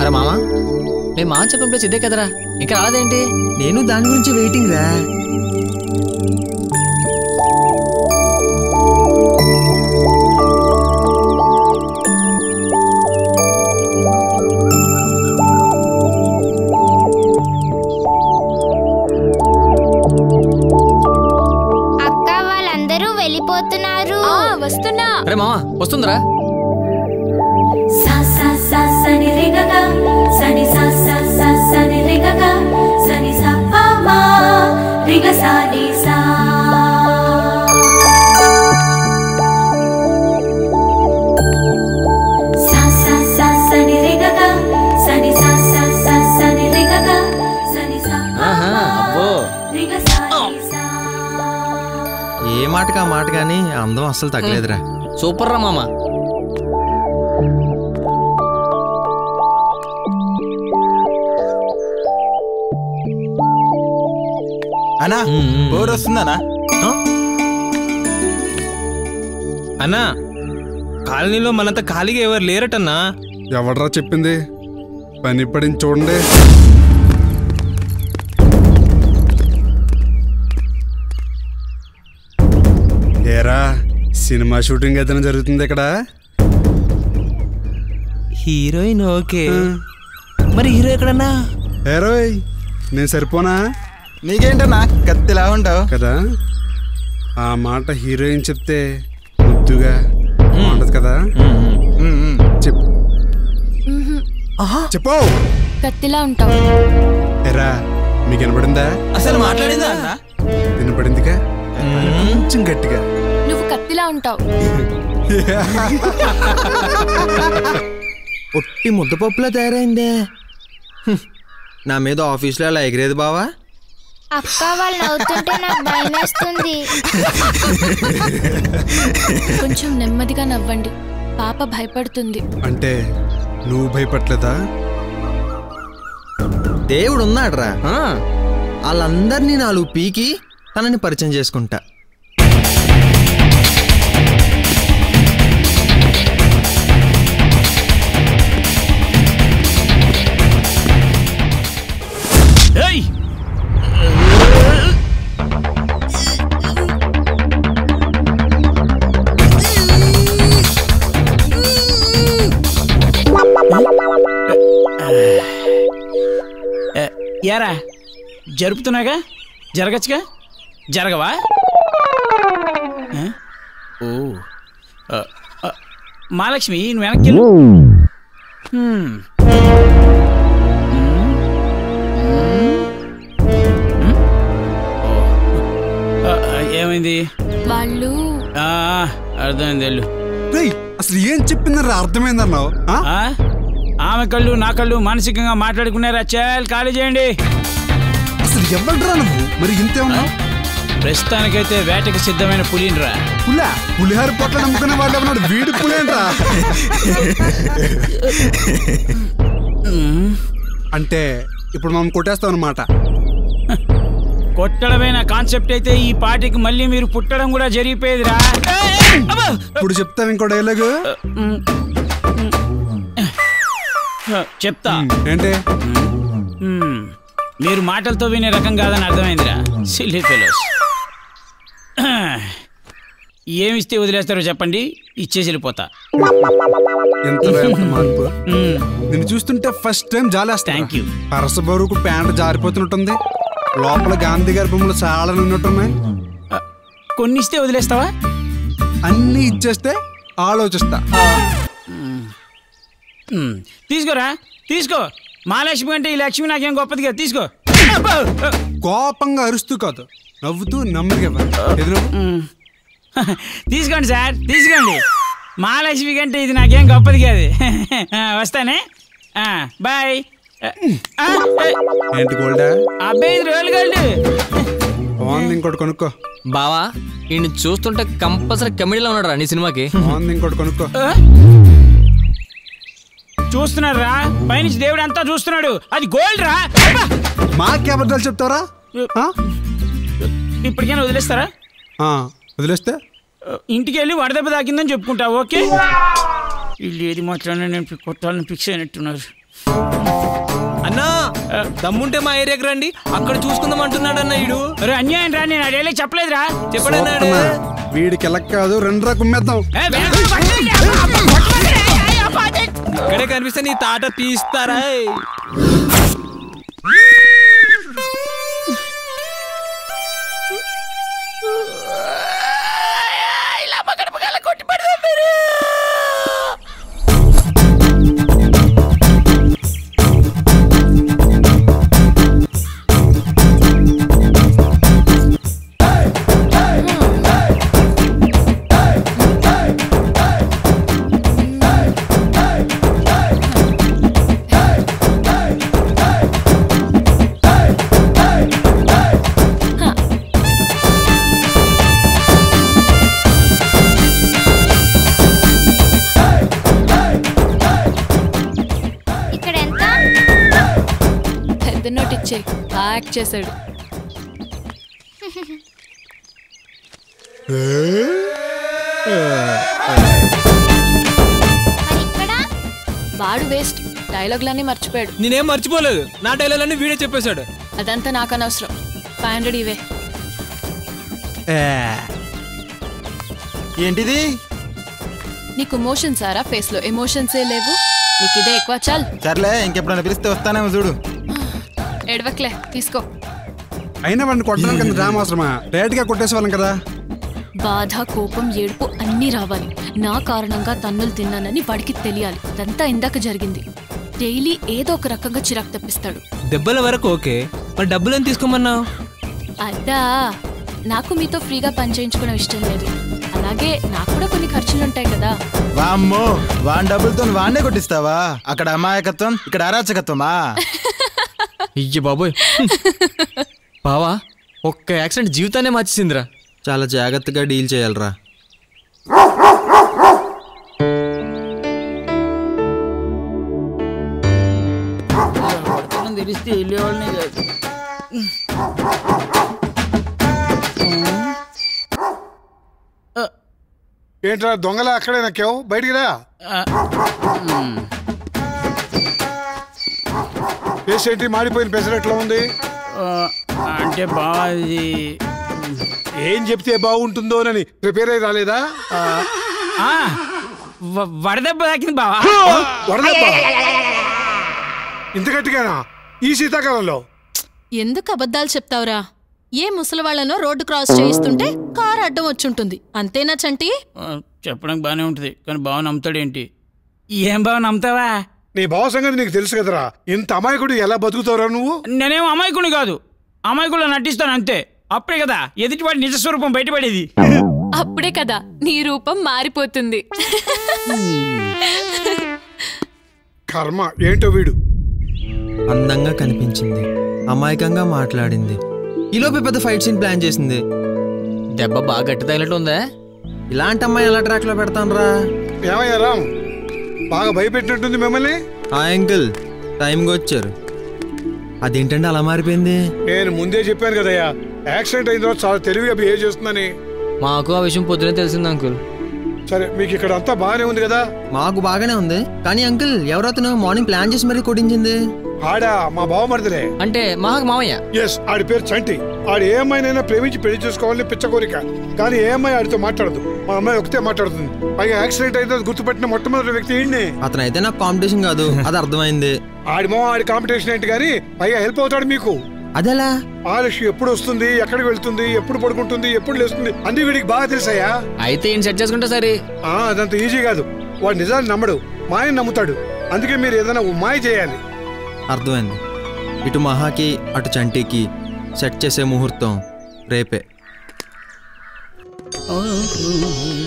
అరే మామా మామ చెప్పిన ప్లేస్ ఇదే కదరా? ఇంకా రాదేంటి నేను దాని గురించి వెయిటింగ్ రా. వెళ్ళిపోతున్నారు వస్తున్నా. అరే మామా వస్తుందిరా. సా సా సా సని సని మాటకి ఆ మాట కానీ అందం అస్సలు తగ్గలేదురా. సూపర్ రా మామా. అన్నా ఓరు వస్తుందనా అన్నా కాలనీలో మనంత ఖాళీగా ఎవరు లేరటన్నా? ఎవడరా చెప్పింది? పని పడింది చూడండి. సినిమా షూటింగ్ ఏదైనా జరుగుతుంది ఇక్కడ? Heroine okay. మరి హీరో ఎక్కడన్నా? ఏరోయ్ నేను సరిపోనా? నీకేంటన్నా? కత్తిలా ఉంటావు కదా? ఆ మాట హీరోయిన్ చెప్తే ముద్దుగా బాగుంటది కదా? చెప్పు చెప్పు. కత్తిలా ఉంటావు. ఎరా మీకు వినపడిందా? అసలు మాట్లాడిందా వినపడిందిగా? కొంచెం గట్టిగా. కత్తిలా ఉంటావు. ఒట్టి ముద్దపప్పులా తయారైందే. నా మీద ఆఫీస్లో అలా ఎగిరేది బావా? అక్క వాళ్ళు నవ్వుతుంటే నాకు భయం వేస్తుంది కొంచెం నెమ్మదిగా నవ్వండి. పాప భయపడుతుంది. అంటే నువ్వు భయపడలేదా? దేవుడు ఉన్నాడ్రా వాళ్ళందరినీ నాలుగు పీకి తనని పరిచయం చేసుకుంటా. యారా జరుపుతున్నాగా జరగచ్చుగా? జరగవా? ఓ. మహాలక్ష్మి నువ్వు వెనక్కి ఏమైంది? వాళ్ళు అర్థమైంది వెళ్ళు. అసలు ఏం చెప్పిందరా అర్థమైందన్నావు? ఆ? ఆమె కళ్ళు నా కళ్ళు మానసికంగా మాట్లాడుకున్నారా? చాలు ఖాళీ చేయండి. అసలు ఎవడ్రా నువ్వు? మరి ఇంతే ఉన్నావు ప్రస్తుతానికైతే వేటకి సిద్ధమైన పులినిరా పులా? పులిహార పొట్ల నమ్ముకునే వాళ్ళు ఎవరు వీడి పులేంట్రా? అంటే ఇప్పుడు మనం కొట్టేస్తాం అనమాట కొట్టడమైన కాన్సెప్ట్ అయితే ఈ పాటికి మళ్ళీ మీరు పుట్టడం కూడా జరిగిపోయేదిరా. ఇప్పుడు చెప్తాను ఇంకో డైలాగు చెప్తా. ఏంటి. మీరు మాటలతో వినే రకం కాదని అర్థమైందిరా. సిల్లీ ఫెలోస్ ఏమిస్తే వదిలేస్తారో చెప్పండి ఇచ్చేసి వెళ్ళిపోతా. నిన్ను చూస్తుంటే ఫస్ట్ టైం జాలేస్తా. థ్యాంక్ యూ పరస బరువుకు ప్యాంట్ జారిపోతున్నట్టుంది. లోపల గాంధీ గారి బొమ్మలు చాలా ఉన్నట్టున్నాయి. కొన్ని ఇస్తే వదిలేస్తావా? అన్ని ఇచ్చేస్తే ఆలోచిస్తా. తీసుకోరా? తీసుకో. మహాలక్ష్మి అంటే ఈ లక్ష్మి నాకేం గొప్పదిగా తీసుకో. కోపంగా అరుస్తూ కాదు నవ్వుతూ. ఎదురు? తీసుకోండి సార్ తీసుకోండి. మహాలక్ష్మి కంటే ఇది నాకేం గొప్పది కాదు. వస్తానే? ఆ, బాయ్. ఆ, ఏంటి గోల్డా? అబ్బాయి ఇది రోల్ గోల్డ్. బాగుంది ఇంకోటి కొనుక్కో. బావా ఈయన చూస్తుంటే కంపల్సరీ కమెడీలో ఉన్నాడు నీ సినిమాకి. బాగుంది ఇంకోటి కొనుక్కో. చూస్తున్నారా? పైనుంచి దేవుడు అంతా చూస్తున్నాడు. అది గోల్డ్ రా. మాకే అబద్ధాలు చెప్తారా ఇప్పటికైనా వదిలేస్తారా? ఆ, వదిలేస్తే? ఇంటికి వెళ్ళి వడదెబ్బ తాకిందని చెప్పుకుంటా ఓకే? వీళ్ళు ఏది మాట్లాడినా నేను కొట్టాలని ఫిక్స్ అయినట్టున్నారు. అన్నా దమ్ముంటే మా ఏరియాకి రండి. అక్కడ చూసుకుందాం అంటున్నాడు అన్న ఇడు అరే అన్యాయం రా నేను అడేలే చెప్పలేదురా. చెప్పడన్నాడు. వీడికి ఎలా కాదు రెండు రా కుమ్మేద్దాం ఇక్కడే కనిపిస్తే నీ తాట తీస్తారా యాక్ట్ చేశాడు వాడు వేస్ట్. డైలాగ్లన్నీ మర్చిపోయాడు. నేనేం మర్చిపోలేదు. నా డైలాగ్ వీడే చెప్పేశాడు. అదంతా నాకు అనవసరం. ఫైవ్ హండ్రెడ్ ఇవే. ఏంటిది? నీకు మోషన్ సారా ఫేస్లో ఎమోషన్సే లేవు. నీకు ఇదే ఎక్కువ చాల్. సర్లే ఇంకెప్పుడైనా పిలిస్తే వస్తానేమో చూడు. ఎడవక్లే తీసుకో. అయినా వాడిని కొట్టడానికి అంత డ్రామా అవసరమా? డైరెక్ట్గా కొట్టేసేవాళ్ళం కదా. బాధ కోపం ఏడుపు అన్నీ రావాలి. నా కారణంగా తన్నులు తిన్నానని వాడికి తెలియాలి. అదంతా ఇందాక జరిగింది. డైలీ ఏదో ఒక రకంగా చిరాకు తెప్పిస్తాడు. దెబ్బల వరకు ఓకే. మరి డబ్బులు ఏం తీసుకోమన్నావు? అదా నాకు మీతో ఫ్రీగా పని చేయించుకోవడం ఇష్టం లేదు. అలాగే నాకు కూడా కొన్ని ఖర్చులు ఉంటాయి కదా. వామ్మో వాన్ డబ్బులతో వాడినే కొట్టిస్తావా? అక్కడ అమాయకత్వం ఇక్కడ అరాచకత్వమా? ఇయ్య బాబోయ్. బావా ఒక్క యాక్సిడెంట్ జీవితాన్నే మార్చేసిందిరా. చాలా జాగ్రత్తగా డీల్ చేయాలరా. తెలిస్తే వెళ్ళేవాళ్ళనే కాదు. ఏంట్రా దొంగల అక్కడే నక్కావు? బయటికి రా. ఏంటి? మాడిపోయిన పెసరట్లా ఉంది? అంటే బాగా ఇది ఏం చెప్తే బాగుంటుందోనని ప్రిపేర్ అయి రాలేదా? వడదెబ్బ తాకింది బావా. వడదెబ్బ ఇంత గట్టిగానా? ఈ శీతాకాలంలో? ఎందుకు అబద్ధాలు చెప్తావురా? ఏ ముసలివాళ్ళనో రోడ్డు క్రాస్ చేయిస్తుంటే కారు అడ్డం వచ్చుంటుంది. అంతేనా చంటి? చెప్పడానికి బాగానే ఉంటుంది కానీ బావ నమ్ముతాడేంటి? ఏం బావ నమ్ముతావా? నీ బావ సంగతి నీకు తెలుసు కదరా? ఇంత అమాయకుడు ఎలా బతుకుతావురా నువ్వు? నేనేం అమాయకుని కాదు. అమాయకుల్లో నటిస్తాను అంతే. అప్పుడే కదా ఎదుటివాడి నిజ స్వరూపం బయటపడేది. అప్పుడే కదా నీ రూపం మారిపోతుంది. కర్మ ఏంటో వీడు? అందంగా కనిపించింది. అమాయకంగా మాట్లాడింది. ఈలోపే పెద్ద ఫైట్ సీన్ ప్లాన్ చేసింది. దెబ్బ బాగా గట్టి తగినట్టు ఉందా ఇలాంటి అమ్మాయి ఎలా ట్రాక్లో పెడతాను రా ఏమయ్యా రామ్? బాగా భయపెట్టినట్టుంది మిమ్మల్ని? ఆ అంకుల్ టైంకి వచ్చారు. అదేంటండి అలా మారిపోయింది? నేను ముందే చెప్పాను కదయ్యా యాక్సిడెంట్ అయిన తర్వాత చాలా తెలివిగా బిహేవ్ చేస్తుందని. మాకు ఆ విషయం పొద్దునే తెలిసింది అంకుల్. సరే మీకు ఇక్కడ అంతా బాగానే ఉంది కదా? మాకు బాగానే ఉంది. కానీ అంకుల్ ఎవరతను మార్నింగ్ ప్లాన్ చేసి మరీ కొట్టించింది? ఆడా మా బావమరిదిలే అంటే మహాక్ మామయ్య ఎస్ ఆడి పేరు చంటి. ఆడు ఏ అమ్మాయినైనా ప్రేమించి పెళ్ళి చేసుకోవాలని పిచ్చ కోరిక. కానీ ఏ అమ్మాయి ఆడితో మాట్లాడదు. మా అమ్మాయి ఒకతే మాట్లాడుతుంది. పైగా యాక్సిడెంట్ తర్వాత గుర్తుపట్టిన మొట్టమొదటి వ్యక్తి ఈయన్నే. అతనైతే నాకు కాంపిటీషన్ కాదు. అది అర్థమైంది. ఆడి మో ఆడి కాంపిటీషన్ ఏంటి కానీ పైగా హెల్ప్ అవుతాడు మీకు. అదెలా? ఆలస్యం ఎప్పుడు వస్తుంది ఎక్కడికి వెళ్తుంది ఎప్పుడు పడుకుంటుంది ఎప్పుడు లేస్తుంది అన్ని వీడికి బాగా తెలుసాయా అయితే ఈయన సెట్ చేసుకుంటే సరే. ఆ, అదంత ఈజీ కాదు. వాడు నిజాన్ని నమ్మడు మాయని నమ్ముతాడు. అందుకే మీరు ఏదైనా మాయ చేయాలి. అర్థమైంది. ఇటు మహాకి అటు చంటికి సెట్ చేసే ముహూర్తం రేపే.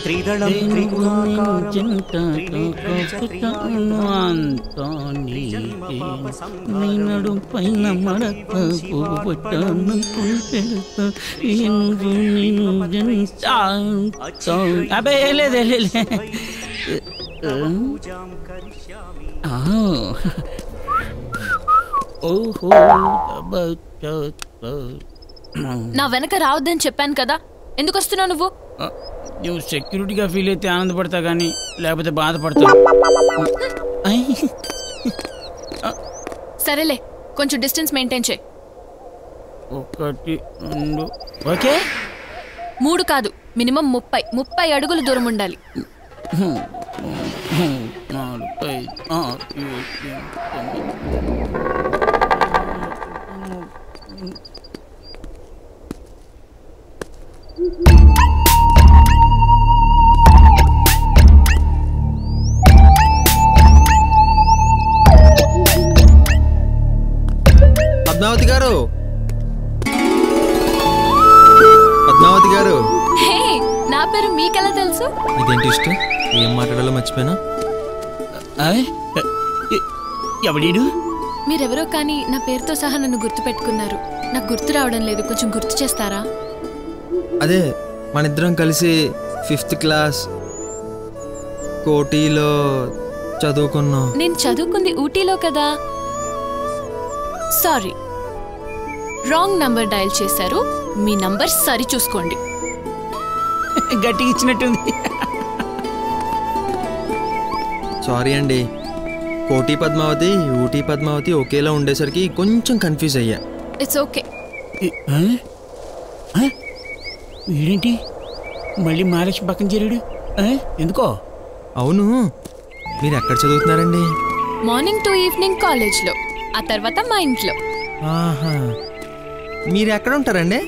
త్రిదళం నడు పైన మడత పోగొట్టాను పెడతా. ఎందుకు నేను జనిస్తా అబ్బే లేదే లేలే ఆ. ఓహో నా వెనక రావద్దని చెప్పాను కదా. ఎందుకు వస్తున్నావు నువ్వు? నువ్వు సెక్యూరిటీగా ఫీల్ అయితే ఆనందపడతా కానీ లేకపోతే బాధపడతా. ఐ. సరేలే కొంచెం డిస్టెన్స్ మెయింటైన్ చేయి. ఒకటి రెండు. ఓకే? మూడు కాదు మినిమం ముప్పై ముప్పై అడుగులు దూరం ఉండాలి. నాలుగు ఐదు పద్మావతి గారు? పద్మావతి గారు? హే నా పేరు మీకెలా తెలుసు? ఇదేంటి ఇష్టం? ఏం మాట్లాడాలో మర్చిపోయినా? ఎవడీడు? మీరెవరో కానీ నా పేరుతో సహా నన్ను గుర్తు పెట్టుకున్నారు నాకు గుర్తు రావడం లేదు కొంచెం గుర్తు చేస్తారా? అదే మన ఇద్దరం కలిసి ఫిఫ్త్ క్లాస్ కోటీలో చదువుకున్నాం. నేను చదువుకుంది ఊటీలో కదా. సారీ రాంగ్ నంబర్ డయల్ చేశారు. మీ నంబర్ సరి చూసుకోండి గట్టిగా ఇచ్చినట్టుంది. సారీ అండి. కోటి పద్మావతి ఊటీ పద్మావతి ఒకేలా ఉండేసరికి కొంచెం కన్ఫ్యూజ్ అయ్యా. ఇట్స్ ఓకే వీడేంటి? మళ్ళీ మహాలక్ష్మి పక్కన చేరాడు? ఎందుకో? అవును. మీరు ఎక్కడ చదువుతున్నారండి మార్నింగ్ టు ఈవినింగ్ కాలేజ్లో ఆ తర్వాత మా ఇంట్లో. ఆహా. మీరు ఎక్కడ ఉంటారండి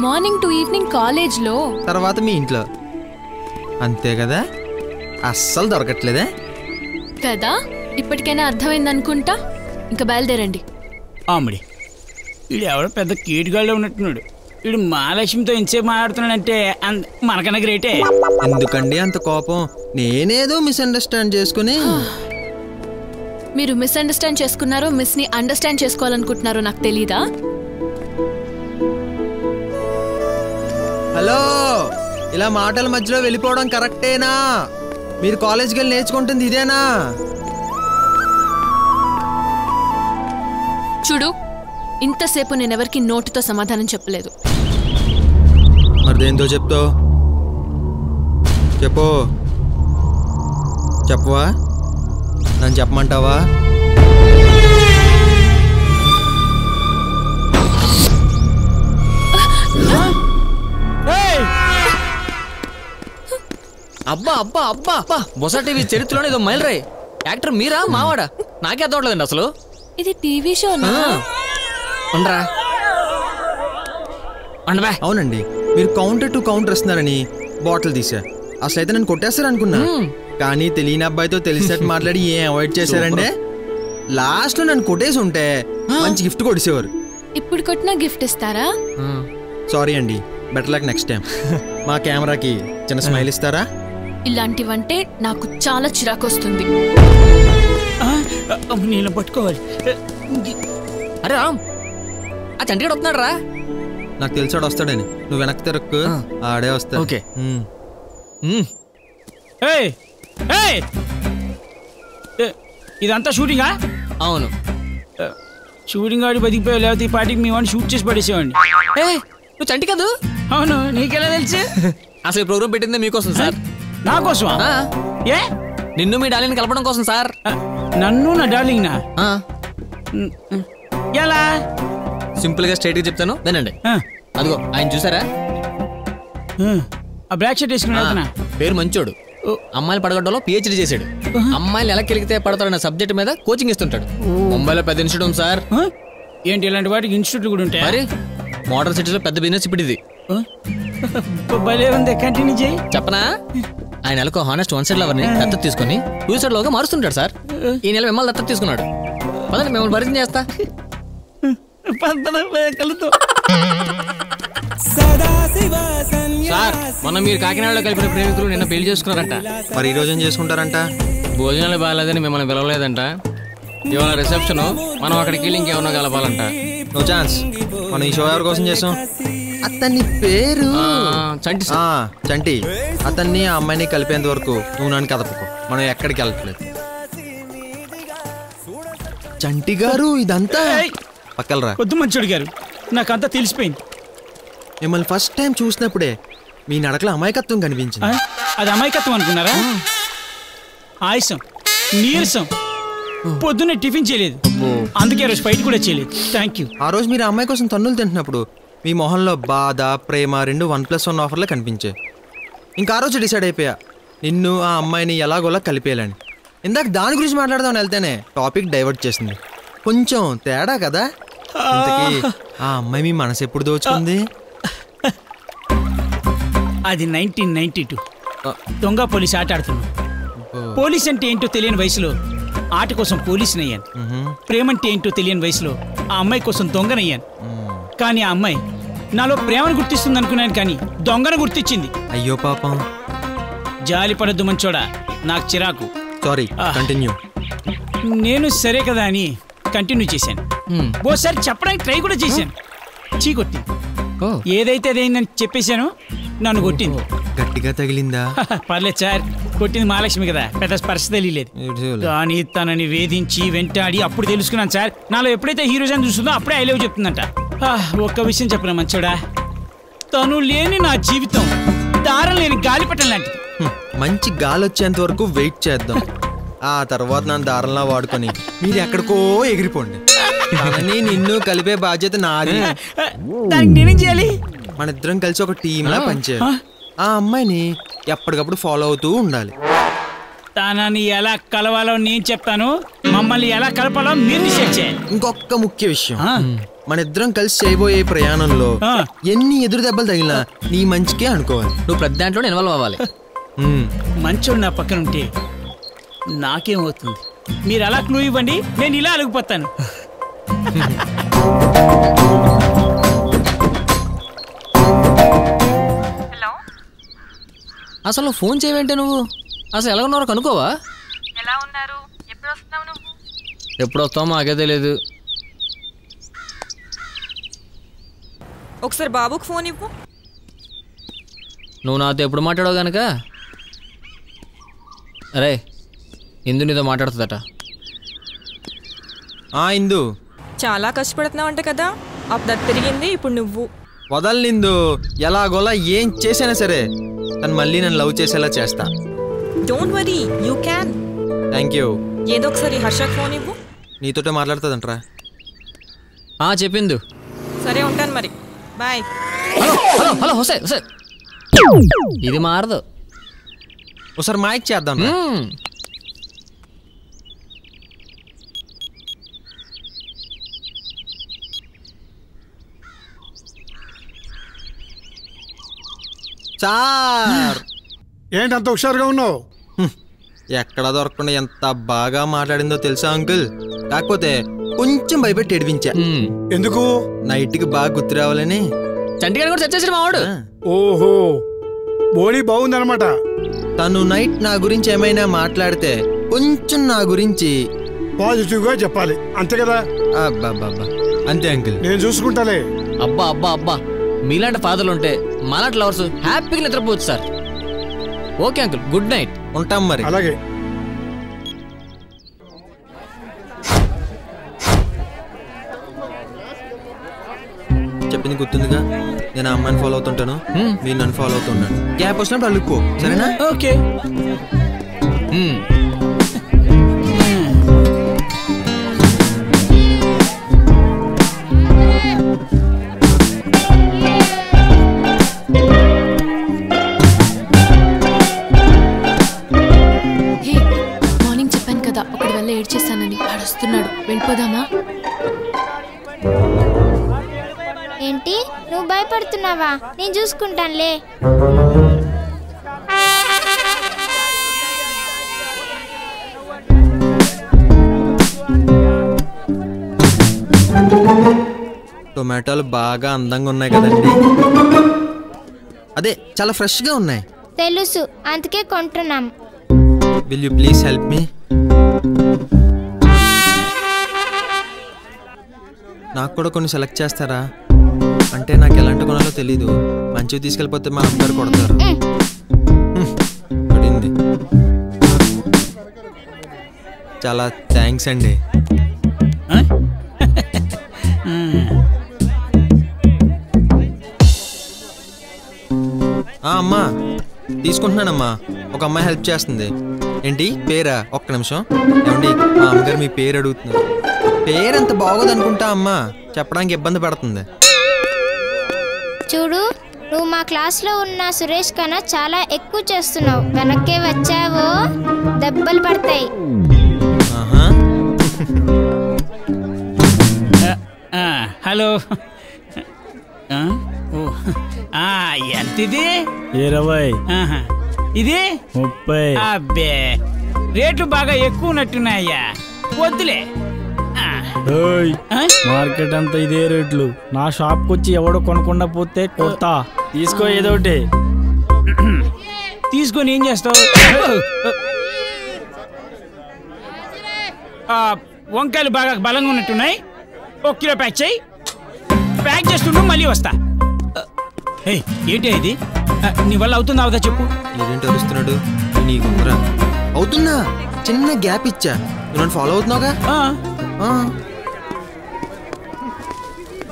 మార్నింగ్ టు ఈవినింగ్ కాలేజ్లో. తర్వాత మీ ఇంట్లో. అంతే కదా? అస్సలు దొరకట్లేదే? కదా? ఇప్పటికైనా అర్థమైంది అనుకుంటా ఇంకా బయలుదేరండి. ఆమెడి వీడు ఎవడో పెద్ద కీటుగాళ్ళలో ఉన్నట్టున్నాడు. వీడు మహాలక్ష్మితో ఇంతసేపు మాట్లాడుతున్నాడంటే మనకన్నా గ్రేటే ఎందుకండి అంత కోపం? నేనేదో మిస్అండర్స్టాండ్ చేసుకుని మీరు మిస్అండర్స్టాండ్ చేసుకున్నారో మిస్ని అండర్స్టాండ్ చేసుకోవాలనుకుంటున్నారో నాకు తెలీదా? హలో ఇలా మాటల మధ్యలో వెళ్ళిపోవడం కరెక్టేనా? మీరు కాలేజ్కి వెళ్ళి నేర్చుకుంటుంది ఇదేనా? చూడు ఇంతసేపు నేనెవరికి నోటితో సమాధానం చెప్పలేదు. మరి దేంతో చెప్తావు? చెప్పు. చెప్పవా? నన్ను చెప్పమంటావా? అబ్బా అబ్బా అబ్బా. అబ్బా బొస టీవీ చరిత్రలోనే ఏదో మైల్రాయ్. యాక్టర్ మీరా మావాడా? నాకే అర్థవట్లేదండి అసలు. ఇది టీవీ షోనా? ఉండరా? అవునండి. మీరు కౌంటర్ టు కౌంటర్ ఇస్తున్నారని బాటిల్ తీసా. అసలు అయితే నన్ను కొట్టేస్తారు అనుకున్నా. కానీ తెలియని అబ్బాయితో తెలిసినట్టు మాట్లాడి ఏం అవాయిడ్ చేశారంటే లాస్ట్లో నన్ను కొట్టేసి ఉంటే మంచి గిఫ్ట్ కొడిసేవారు ఇప్పుడు కొట్టినా గిఫ్ట్ ఇస్తారా? సారీ అండి. Better luck next time. మా కెమెరాకి చిన్న స్మైల్ ఇస్తారా? ఇలాంటివంటే నాకు చాలా చిరాకు వస్తుంది నేను పట్టుకోవాలి. అరే రామ్! ఆ చంటిగాడు వస్తున్నాడు రా నాకు తెలిసాడు వస్తాడని. నువ్వు వెనక్కి తిరక్కు ఆడే వస్తా. ఓకే. ఏయ్! ఏయ్! ఏ, ఇదంతా షూటింగా? అవును. షూటింగ్ ఆడి బతికిపోయావు లేకపోతే ఈ పాటికి మీ వాడిని షూట్ చేసి పడేసేవాడిని. నువ్వు చంటి కదూ? అవును నీకెలా తెలుసు? అసలు ఈ ప్రోగ్రామ్ పెట్టిందే మీకోసం సార్. నా కోసమా. ఏ? నిన్ను మీ డాలిని కలపడం కోసం సార్. నన్ను నా డార్లింగ్ నా ఎలా సింపుల్గా స్ట్రైట్గా చెప్తాను. వినండి. అదిగో ఆయన చూసారా? ఆ బ్లాక్ షర్ట్ వేసుకుని వెళ్తున్నా. పేరు మంచోడు. అమ్మాయిలు పడగొట్టడంలో పిహెచ్డి చేశాడు. అమ్మాయిలు ఎలా కెలిగితే పడతారన్న సబ్జెక్ట్ మీద కోచింగ్ ఇస్తుంటాడు. ముంబైలో పెద్ద ఇన్స్టిట్యూట్ సార్. ఏంటి ఇలాంటి వాటికి ఇన్స్టిట్యూట్లు కూడా ఉంటాయి? మరి? మోడల్ సిటీలో పెద్ద బిజినెస్ ఇప్పుడు ఇది. భలే ఉంది. కంటిన్యూ చేయి. చెప్పనా? ఆయన నెలకు హానెస్ట్ వన్ సైడ్ లవర్ని దత్తత తీసుకొని టూ సైడ్ లోగా మారుస్తుంటాడు సార్. ఈ నెల మిమ్మల్ని దత్తత తీసుకున్నాడు. పదండి మిమ్మల్ని పరిచయం చేస్తా. సార్ మొన్న మీరు కాకినాడలో కలిపిన ప్రేమికులు నిన్న పెళ్ళి చేసుకున్నారంట. మరి ఈ రోజు ఏం చేసుకుంటారంట? భోజనాలు బాగాలేదని మిమ్మల్ని పిలవలేదంట. ఇవాళ రిసెప్షన్ మనం అక్కడికి వెళ్ళి ఇంకేమన్నా కలపాలంట. నో ఛాన్స్ మనం ఈ షో ఎవరి కోసం చేసాం? అతని పేరు? చంటి చంటి. అతన్ని ఆ అమ్మాయిని కలిపేంత వరకు నువ్వు నన్ను కదపకు. మనం ఎక్కడికి వెళ్ళట్లేదు. చంటి గారు ఇదంతా? పక్కలరా. కొద్ది మంచోడు గారు. నాకంతా తెలిసిపోయింది. మిమ్మల్ని ఫస్ట్ టైం చూసినప్పుడే మీ నడకలో అమాయకత్వం? కనిపించింది. అది అమాయకత్వం అనుకున్నారా? ఆయాసం నీరసం. పొద్దున్నే టిఫిన్ చేయలేదు. అందుకే రోజు ఫైట్ కూడా చేయలేదు. Thank you. ఆ రోజు మీరు అమ్మాయి కోసం తన్నులు తింటున్నప్పుడు మీ మొహంలో బాధ ప్రేమ రెండు వన్ ప్లస్ వన్ ఆఫర్లే కనిపించాయి ఇంకా ఆ రోజు డిసైడ్ అయిపోయా. నిన్ను ఆ అమ్మాయిని ఎలాగోలా కలిపేయాలని. ఇందాక దాని గురించి మాట్లాడదామని వెళ్తేనే టాపిక్ డైవర్ట్ చేసింది. కొంచెం తేడా కదా? ఆ అమ్మాయి మీ మనసు ఎప్పుడు దోచుకుంది? అది నైన్టీన్ నైన్టీ టూ. దొంగ పోలీస్ ఆట ఆడుతున్నాం. పోలీస్ అంటే ఏంటో తెలియని వయసులో ఆట కోసం పోలీసుని అయ్యాను ప్రేమంటే ఏంటో తెలియని వయసులో ఆ అమ్మాయి కోసం దొంగనయ్యాను. కానీ ఆ అమ్మాయి నాలో ప్రేమను గుర్తిస్తుంది అనుకున్నాను కానీ దొంగను గుర్తించింది. అయ్యో పాపం. జాలి పడద్దు మంచోడా నాకు చిరాకు. సారీ కంటిన్యూ నేను సరే కదా అని కంటిన్యూ చేశాను. ఓసారి చెప్పడానికి ట్రై కూడా చేశాను. చీ కొట్టింది ఏదైతే అదైందని చెప్పేశాను నన్ను కొట్టింది. గట్టిగా తగిలిందా? పర్లేదు సార్ కొట్టింది మహాలక్ష్మి కదా పెద్ద స్పర్శ తెలియలేదు. కానీ తనని వేధించి వెంటాడి అప్పుడు తెలుసుకున్నాను సార్. నాలో ఎప్పుడైతే హీరోజన్ చూస్తుందో అప్పుడే ఐ లవ్ చెప్తుందంట. ఒక్క విషయం చెప్పిన మంచోడా? తను లేని నా జీవితం దారం లేని గాలిపటం లాంటిది. మంచి గాలి వచ్చేంత వరకు వెయిట్ చేద్దాం. ఆ తర్వాత నన్ను దారంలా వాడుకొని మీరు ఎక్కడికో ఎగిరిపోండి. తనని నిన్ను కలిపే బాధ్యత నాది. దానికి నేనేం చేయాలి? మన ఇద్దరం కలిసి ఒక టీంలా పనిచేయాలి. ఆ. అమ్మాయిని ఎప్పటికప్పుడు ఫాలో అవుతూ ఉండాలి. తనని ఎలా కలవాలో నేను చెప్తాను మమ్మల్ని ఎలా కలపాలో మీరు డిసైడ్ చేయాలి. ఇంకొక ముఖ్య విషయం. మన ఇద్దరం కలిసి చేయబోయే ప్రయాణంలో ఎన్ని ఎదురు దెబ్బలు తగిలినా నీ మంచికే అనుకోవాలి. నువ్వు ప్రతి దాంట్లో ఇన్వాల్వ్ అవ్వాలి. మంచోడు నా పక్కన ఉంటే నాకేమవుతుంది మీరు అలా క్లూ ఇవ్వండి నేను ఇలా అలిగిపోతాను. అసలు ఫోన్ చేయవేంటే నువ్వు? అసలు ఎలా ఉన్నారో కనుకోవా ఎలా ఉన్నారు? ఎప్పుడు వస్తున్నావు నువ్వు? ఎప్పుడు వస్తావో మాకే తెలియదు ఒకసారి బాబుకు ఫోన్ ఇవ్వు. నువ్వు నాతో ఎప్పుడు మాట్లాడవు గనక? అరే ఇందు నీతో మాట్లాడుతుందట. ఆ ఇందు. చాలా కష్టపడుతున్నావు అంట కదా అప్పుడు తిరిగింది ఇప్పుడు నువ్వు. వదలనిందు ఎలాగోలా ఏం చేసైనా సరే తను మళ్ళీ నన్ను లవ్ చేసేలా చేస్తా. Don't worry you can thank you ఏదో ఒకసారి హర్షకు ఫోన్ ఇవ్వు. నీతోటే మాట్లాడుతుందంట్రా. ఆ చెప్పిందు. సరే ఉంటాను మరి. బాయ్ హలో హలో హలో హుసే హుసే ఇది మారదు. ఒకసారి మైక్ చేద్దాం రా. సార్. ఏంటి అంత హుషారుగా ఉన్నావు? ఎక్కడ దొరకకుండా ఎంత బాగా మాట్లాడిందో తెలుసా అంకుల్? కాకపోతే కొంచెం భయపెట్టి ఏడిపించా. ఎందుకు? నైట్కి బాగా గుర్తు రావాలని. చంటిగాడు కూడా చచ్చేసాడు మావాడు ఓహో బోడీ బాగుందన్నమాట. తను నైట్ నా గురించి ఏమైనా మాట్లాడితే కొంచెం నా గురించి పాజిటివ్గా చెప్పాలి. అంతే కదా? అబ్బాబ్బా అంతే అంకుల్. నేను చూసుకుంటాలే. అబ్బా అబ్బా అబ్బా. మీలాంటి ఫాదర్లు ఉంటే మాలాంటి లవర్స్ హ్యాపీగా నిద్రపోవచ్చు sir. Okay uncle. Good night. ఉంటాం మరి. అలాగే. చెప్పింది గుర్తుందిగా? నేను ఆ అమ్మాయిని ఫాలో అవుతుంటాను. మీరు నన్ను ఫాలో అవుతుంటాను గ్యాప్ వచ్చినప్పుడు అల్లుకో సరేనా? ఓకే. వస్తున్నాడు. వెళ్ళిపోదామా? ఏంటి? నువ్వు భయపడుతున్నావా? నేను చూసుకుంటానులే. టొమాటోలు బాగా అందంగా ఉన్నాయి కదండి. అదే చాలా ఫ్రెష్గా ఉన్నాయి. తెలుసు. అందుకే కొంటున్నాం. Will you please help me నాకు కూడా కొన్ని సెలెక్ట్ చేస్తారా? అంటే నాకు ఎలాంటి కొనాలో తెలీదు. మంచివి తీసుకెళ్ళిపోతే మా అమ్మగారు కొడతారు. పడింది. చాలా థ్యాంక్స్ అండి. ఆ, అమ్మా. తీసుకుంటున్నానమ్మా. ఒక అమ్మాయి హెల్ప్ చేస్తుంది. ఏంటి? పేరా? ఒక్క నిమిషం. ఏమండి? మా అమ్మగారు మీ పేరు అడుగుతున్నారు. పేరు అంత బాగోదు అనుకుంటా అమ్మా. చెప్పడానికి ఇబ్బంది పడుతుంది. చూడు నువ్వు మా క్లాస్లో ఉన్న సురేష్ కన్నా చాలా ఎక్కువ చేస్తున్నావు. వెనక్కే వచ్చావో? దెబ్బలు పడతాయి. హలో. ఎంత ఇది ఇరవై. ఇది? ముప్పై. అబ్బే. రేట్లు బాగా ఎక్కువ ఉన్నట్టున్నాయ్యా. వద్దులే? మార్కెట్ అంతా ఇదే రేట్లు. నా షాప్కి వచ్చి ఎవడో కొనకుండా పోతే కొడతా. తీసుకో ఏదో ఒకటి. తీసుకొని ఏం చేస్తావు ఆ, వంకాయలు బాగా బలంగా ఉన్నట్టున్నాయి. ఒక కిలో ప్యాక్ చేయి. ప్యాక్ చేస్తుండు మళ్ళీ వస్తా. ఏయ్ ఏంటి ఇది? నీ వల్ల అవుతుందా అవుదా చెప్పు. ఏంటి అరుస్తున్నాడు? నీకుందరా అవుతున్నా చిన్న గ్యాప్ ఇచ్చా. నువ్వు నన్ను ఫాలో అవుతున్నావుగా? ఆ.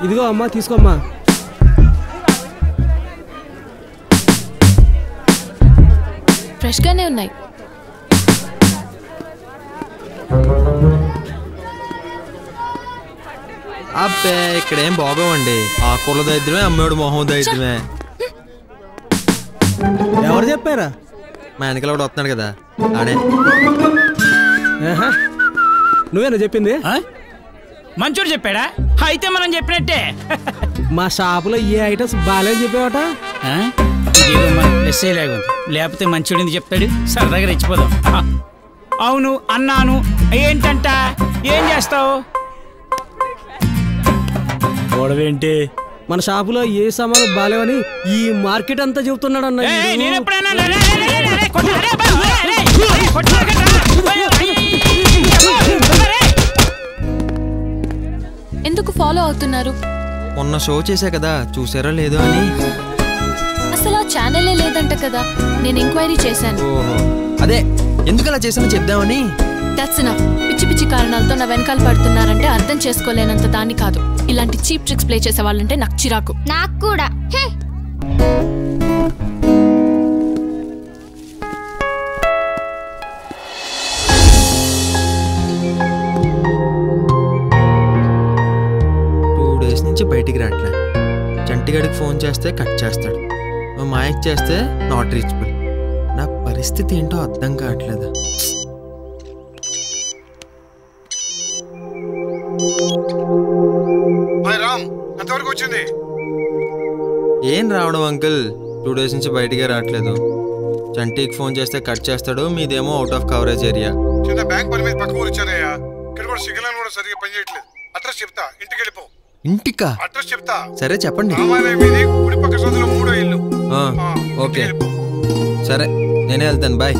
ఇదిగో అమ్మా తీసుకోమ్మా. ఫ్రెష్గానే ఉన్నాయి. అబ్బే ఇక్కడేం బాగోవండి. ఆ కుల దరిద్రమే అమ్మేడు మొహం దరిద్రమే. ఎవరు చెప్పారా? మా వెనకాల ఒకడు వస్తున్నాడు కదా. ఆడే. నువ్వేనా చెప్పింది? మంచోడు చెప్పాడా? అయితే మనం చెప్పినట్టే. మా షాపులో ఏ ఐటమ్స్ బాగాలేదు చెప్పావట? ప్లస్ అయ్యేలాగా లేకపోతే మంచోడు ఎందుకు చెప్తాడు? సరదాగా రెచ్చిపోదాం. అవును అన్నాను. ఏంటంట? ఏం చేస్తావు? గొడవేంటి? మన షాపులో ఏ సామాను బాగాలేవని ఈ మార్కెట్ అంతా చెబుతున్నాడు అన్న. నేను ఎప్పుడైనా ఎందుకు ఫాలో అవుతున్నారు? మొన్న షో చేశా కదా చూసారో లేదో అని. అసలు ఆ ఛానలే లేదంట కదా నేను ఎంక్వైరీ చేశాను. ఓహో అదే ఎందుకు అలా చేసానో చెప్దామని. దట్స్ నా పిచ్చి పిచ్చి కారణాలతో నా వెనకాల పడుతున్నారంటే అర్థం చేసుకోలేనంత దాన్ని కాదు. ఇలాంటి చీప్ ట్రిక్స్ ప్లే చేసే వాళ్ళంటే నాకు చిరాకు. నాకు కూడా. హే. బయటికి రావట్లే చంటిగాడికి ఫోన్ చేస్తే కట్ చేస్తాడు. మాయకి చేస్తే నాట్ రీచబుల్ నా పరిస్థితి ఏంటో అర్థం కావట్లేదు? ఎంతవరకు వచ్చింది? ఏం రావడం అంకుల్? టూ డేస్ నుంచి బయటికే రావట్లేదు చంటికి ఫోన్ చేస్తే కట్ చేస్తాడు. మీదేమో అవుట్ ఆఫ్ కవరేజ్ ఏరియా చిన్న బ్యాంక్ పని మీద పక్క ఊరు ఇచ్చానయ్యా ఇక్కడ కూడా సిగ్నల్ కూడా సరిగ్గా పనిచేయట్లేదు. అడ్రస్ చెప్తా ఇంటికి వెళ్ళిపో. ఇంటికా? అడ్రస్ చెప్తా. సరే చెప్పండి. రామాలయం మీది కుడి పక్క సందులో మూడో ఇల్లు. ఆ, ఓకే. సరే నేనే వెళ్తాను. బాయ్.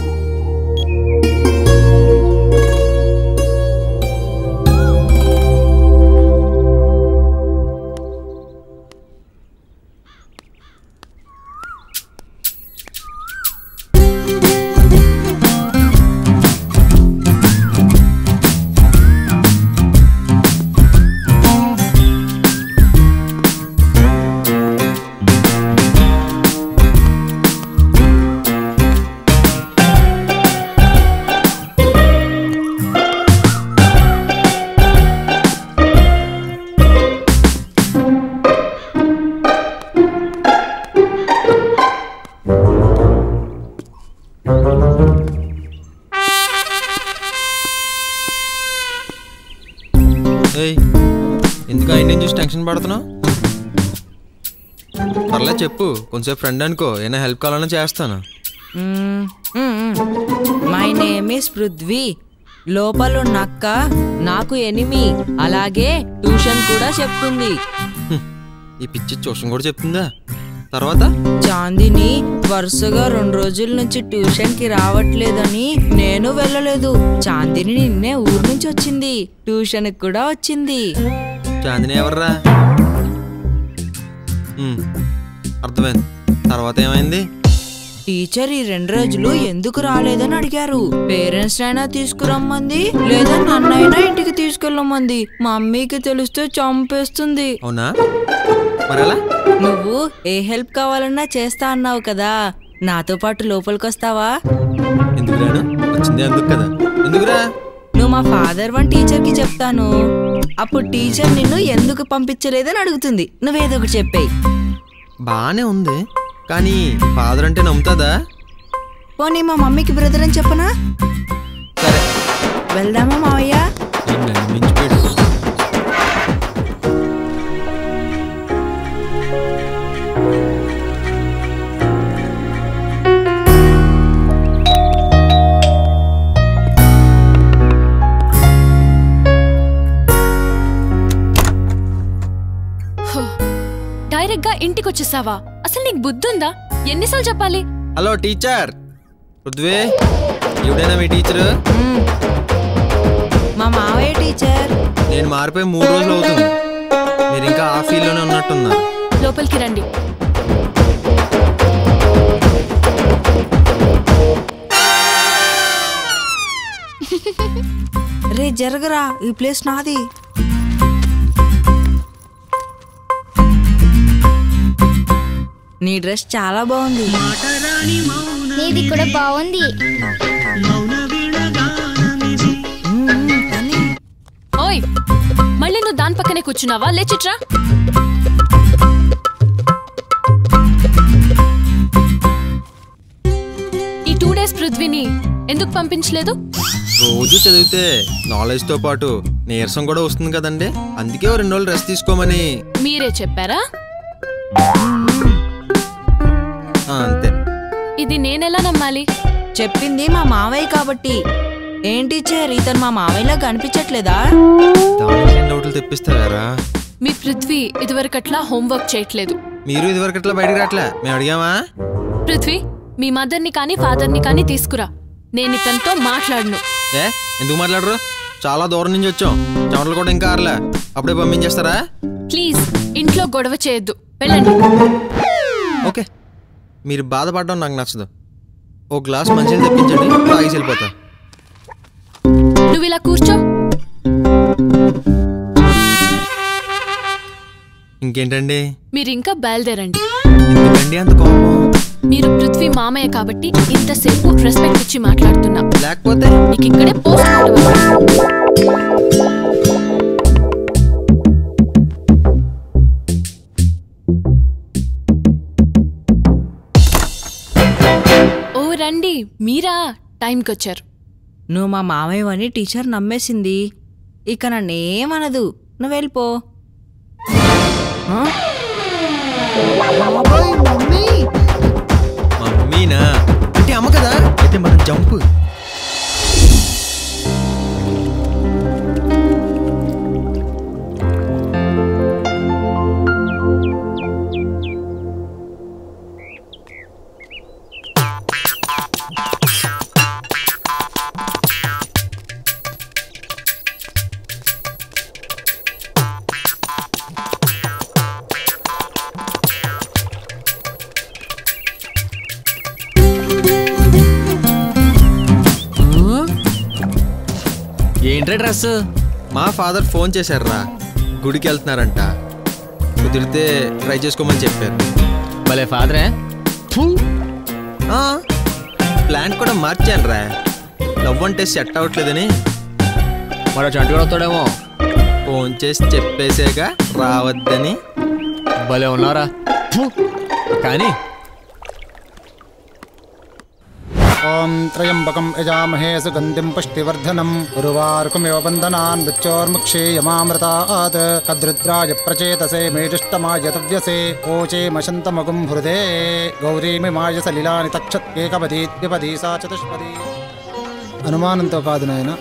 పడుతున్నావు పర్లేదు చెప్పు కొంచెం ఫ్రెండ్ అనుకో ఏమైనా హెల్ప్ కావాలన్నా చేస్తాను. My name is Prithvi. లోపలున్న అక్క నాకు ఎనిమి. అలాగే ట్యూషన్ కూడా చెప్తుంది. ఈ పిచ్చి ట్యూషన్ కూడా చెప్తుందా? తర్వాత? చాందిని వరుసగా రెండు రోజుల నుంచి ట్యూషన్కి రావట్లేదని నేను వెళ్ళలేదు. చాందిని నిన్నే ఊరు నుంచి వచ్చింది. ట్యూషన్ కూడా వచ్చింది. చాందిని ఎవర్రా? అర్థమైంది. తర్వాత ఏమైంది? టీచర్ ఈ రెండు రోజులు ఎందుకు రాలేదని అడిగారు. పేరెంట్స్ అయినా తీసుకురమ్మంది లేదా నన్నైనా ఇంటికి తీసుకెళ్ళమంది. మమ్మీకి తెలిస్తే చంపేస్తుంది. అవునా? నువ్వు ఏ హెల్ప్ కావాలన్నా చేస్తా అన్నావు కదా. నాతో పాటు లోపలికి వస్తావా? ఎందుకు కదా. ఎందుకురా? నువ్వు మా ఫాదర్ వన్ టీచర్కి చెప్తాను. అప్పుడు టీచర్ నిన్ను ఎందుకు పంపించలేదని అడుగుతుంది. నువ్వేదో ఒకటి చెప్పేయి. బానే ఉంది. కానీ ఫాదర్ అంటే నమ్ముతుందా? పోనీ మా మమ్మీకి బ్రదర్ అని చెప్పనా? వెళ్దామా మావయ్య? డైరెక్ట్గా ఇంటికి వచ్చేసావా అసలు నీకు బుద్ధుందా? ఎన్నిసార్లు చెప్పాలి? Hello teacher. ఎవడైనా మీ టీచరు? మా మావయ్య టీచర్. నేను మారిపోయి మూడు రోజులు అవుతుంది. మీరు ఇంకా ఆ ఫీల్డ్లోనే ఉన్నట్టున్నారు. లోపలికి రండి. రే జరగరా ఈ ప్లేస్ నాది. నీ డ్రెస్ చాలా బాగుంది. నీది కూడా బాగుంది. ఓయ్ మళ్ళీ నువ్వు దాని పక్కనే కూర్చున్నావా? లేచిట్రా ఈ టూ డేస్ పృథ్వీని ఎందుకు పంపించలేదు? రోజు చదివితే నాలెడ్జ్తో పాటు నీరసం కూడా వస్తుంది కదండి. అందుకే ఓ రెండు రోజులు రెస్ట్ తీసుకోమని. మీరే చెప్పారా? అంతే. ఇది నేనెలా నమ్మాలి? చెప్పింది మా మావయ్య కాబట్టి. ఏంటి టీచర్ ఇతను మా మావయ్యలా కనిపించట్లేదా? డౌట్లు తెప్పిస్తారా మీ పృథ్వీ ఇదివరకట్లా హోంవర్క్ చేయట్లేదు. మీరు ఇదివరకు అట్లా బయటికి రావట్లే మేము అడిగామా? పృథ్వీ మీ మదర్ని కానీ ఫాదర్ని కానీ తీసుకురా. నేను ఇతనితో మాట్లాడను. ఏ? ఎందుకు మాట్లాడరు? చాలా దూరం నుంచి వచ్చాం. చెమటలు కూడా ఇంకా ఆరలే. అప్పుడే పంపించేస్తారా? ప్లీజ్ ఇంట్లో గొడవ చేయొద్దు. వెళ్ళండి. ఓకే. మీరు బాధపడడం నాకు నచ్చదు. ఓ గ్లాస్ మంచిగా తెప్పించండి తాగేసి వెళ్ళిపోతా. నువ్వు ఇలా కూర్చో. ఇంకేంటండి? మీరు ఇంకా బయలుదేరండి. ఎందుకండి అంత కోపం? మీరు పృథ్వీ మామయ్య కాబట్టి ఇంతసేపు రెస్పెక్ట్ ఇచ్చి మాట్లాడుతున్నా. లేకపోతే? నీకు ఇక్కడే పోస్ట్ రండి మీరా టైంకి వచ్చారు నువ్వు మా మావయ్య అని టీచర్ నమ్మేసింది. ఇక నన్నేమనదు. నువ్వు వెళ్ళిపో? మమ్మీనా? అంటే అమ్మ కదా? అయితే మనం జంప్. డ్రెస్ మా ఫాదర్ ఫోన్ చేశారురా గుడికి వెళ్తున్నారంట. కుదిరితే ట్రై చేసుకోమని చెప్పారు. భలే ఫాదరే. ప్లాన్ కూడా మార్చాను రా లవ్ అంటే సెట్ అవ్వట్లేదని. మరో చంటి కూడా వస్తాడేమో. ఫోన్ చేసి చెప్పేసాక రావద్దని. భలే ఉన్నారా. కానీ ఓం త్రయంబకం యజామహే సుగంధిం పుష్టివర్ధనం. ఉరువారుకమివ బంధనాన్ మృత్యోర్ముక్షేయమామృతాత్ కద్రుద్రాయ ప్రచేతసే మేజుష్టమాయ తవ్యసే. ఓచే మశంతమగుం హృదే. గౌరీమిమాయ సలిలాని తక్షత్యేకపదీ ద్విపదీ సా చతుష్పదీ. అనుమానంతో కాదు నాయన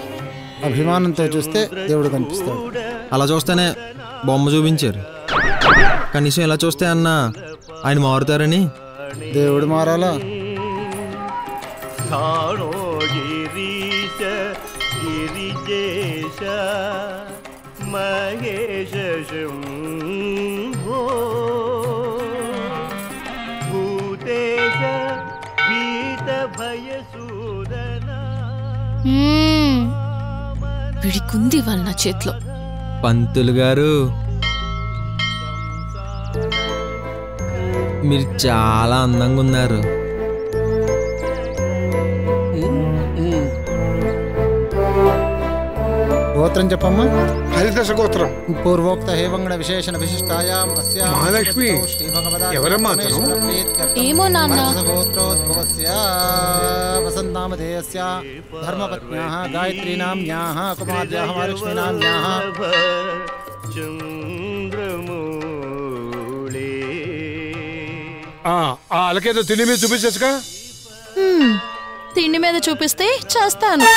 అభిమానంతో చూస్తే దేవుడు కనిపిస్తాడు. అలా చూస్తేనే బొమ్మ చూపించారు. కనీసం ఇలా చూస్తే అన్న ఆయన మారుతారని? దేవుడు మారాలా? స్థాణో గిరీశ గిరిజేశ మహేశ శంభో భూతేశ పీత భయసూదన విడికుంది వాళ్ళ నా చేతిలో. పంతులు గారు మీరు చాలా అందంగా ఉన్నారు. గోత్రం చెప్పమ్మా. హరిదశ గోత్రం పూర్వోక్త హేవంగణ విశేషణ విశిష్టాయాం అస్యాం మహాలక్ష్మి, శ్రీ భగవదా ఎవరమ్మా అతను? పరమేశ్వర ప్రీత్యర్థం. ఏమో నాన్న. వరసగోత్రోద్భవస్య వసంతనామధేయస్య ధర్మపత్న్యాः గాయత్రీనామ్యాः కుమార్యాः మహాలక్ష్మీనామ్యాः ఆ ఆ అలకేదో తిండి మీద చూపించచ్చుగా? హ్మ్, తిండి మీద చూపిస్తే చేస్తాను.